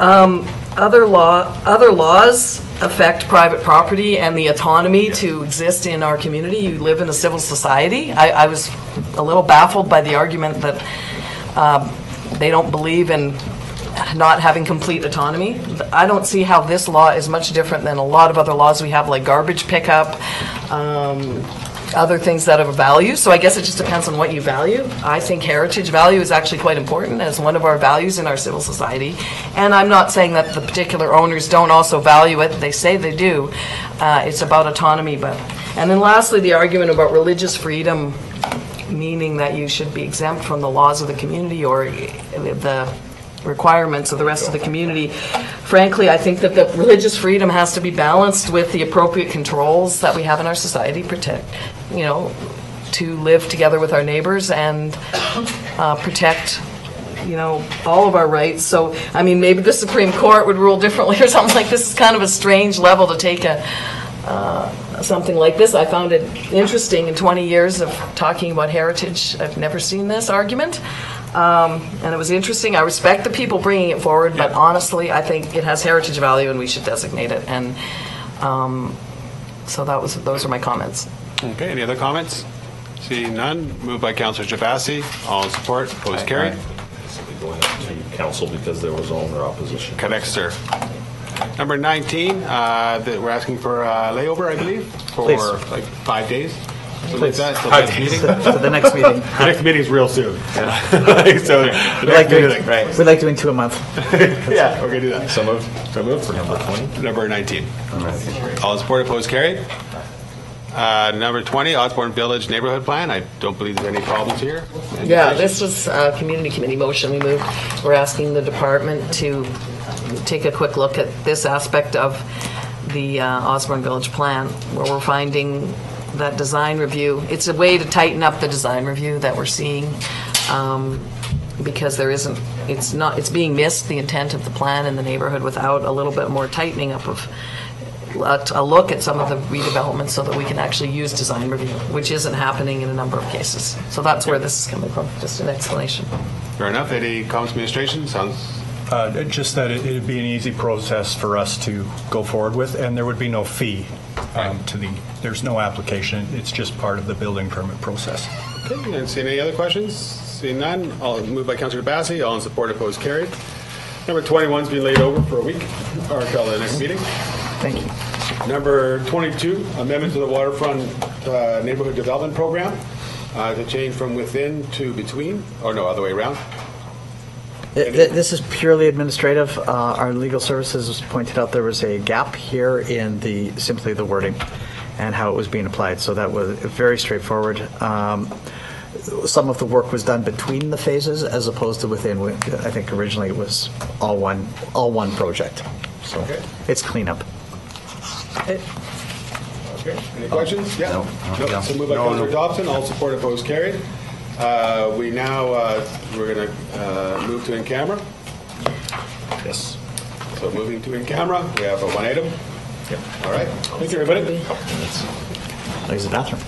Um, other law, other laws affect private property and the autonomy to exist in our community. You live in a civil society. I, I was a little baffled by the argument that um, they don't believe in not having complete autonomy. I don't see how this law is much different than a lot of other laws we have, like garbage pickup, um, other things that have a value. So I guess it just depends on what you value. I think heritage value is actually quite important as one of our values in our civil society. And I'm not saying that the particular owners don't also value it. They say they do. Uh, it's about autonomy, but. And then lastly, the argument about religious freedom meaning that you should be exempt from the laws of the community or the requirements of the rest of the community. Frankly, I think that the religious freedom has to be balanced with the appropriate controls that we have in our society, protect, you know, to live together with our neighbors and uh, protect, you know, all of our rights. So, I mean, maybe the Supreme Court would rule differently *laughs* or something like this. is kind of a strange level to take a, uh, something like this. I found it interesting in 20 years of talking about heritage. I've never seen this argument. Um, and it was interesting. I respect the people bringing it forward, but honestly, I think it has heritage value and we should designate it. And um, so that was those are my comments. Okay, any other comments? Seeing none, moved by Councilor Gerbasi. All in support, opposed, carried. Going up to council because there was all in their opposition. Correct, sir. Number 19, uh, that we're asking for uh, layover, I believe, for Please. like five days. Something like Please. that, till Five next days. meeting? *laughs* To the next meeting. The next meeting's real soon. *laughs* So, the We next like doing, meeting- right. we like doing two a month. *laughs* Yeah, we're gonna do that. So moved. So moved for number 20? Number 19. All in support, opposed, carried. Uh, Number 20, Osborne Village Neighborhood Plan. I don't believe there's any problems here. Any Yeah, issues? this was a community committee motion we moved. We're asking the department to take a quick look at this aspect of the uh, Osborne Village Plan, where we're finding that design review, it's a way to tighten up the design review that we're seeing, um, because there isn't, it's not, it's being missed, the intent of the plan in the neighborhood without a little bit more tightening up of, a a look at some of the redevelopment so that we can actually use design review, which isn't happening in a number of cases. So that's where this is coming from, just an explanation. Fair enough. Any comments, administration? Sounds, Uh, Just that it- it'd be an easy process for us to go forward with, and there would be no fee um, to the, there's no application, it's just part of the building permit process. okay, and seeing any other questions? Seeing none, all moved by Councilor Bassi, all in support, opposed, carried. Number 21's been laid over for a week, or until the next meeting. Thank you. Number 22, amendment to the waterfront uh, neighborhood development program. uh, to change from within to between, or no, other way around? Th- th- This is purely administrative. Uh, Our legal services pointed out there was a gap here in the, simply the wording and how it was being applied, so that was very straightforward. Um, Some of the work was done between the phases as opposed to within. I think originally it was all one, all one project, so Okay. it's cleanup. Okay, any questions? Yeah? No. So moved by Councilor Dobson, all support opposed carried. Uh, We now, uh, we're going to move to in camera. Yes. So moving to in camera, we have a one item. Yep. All right, thank you, everybody. There's the bathroom.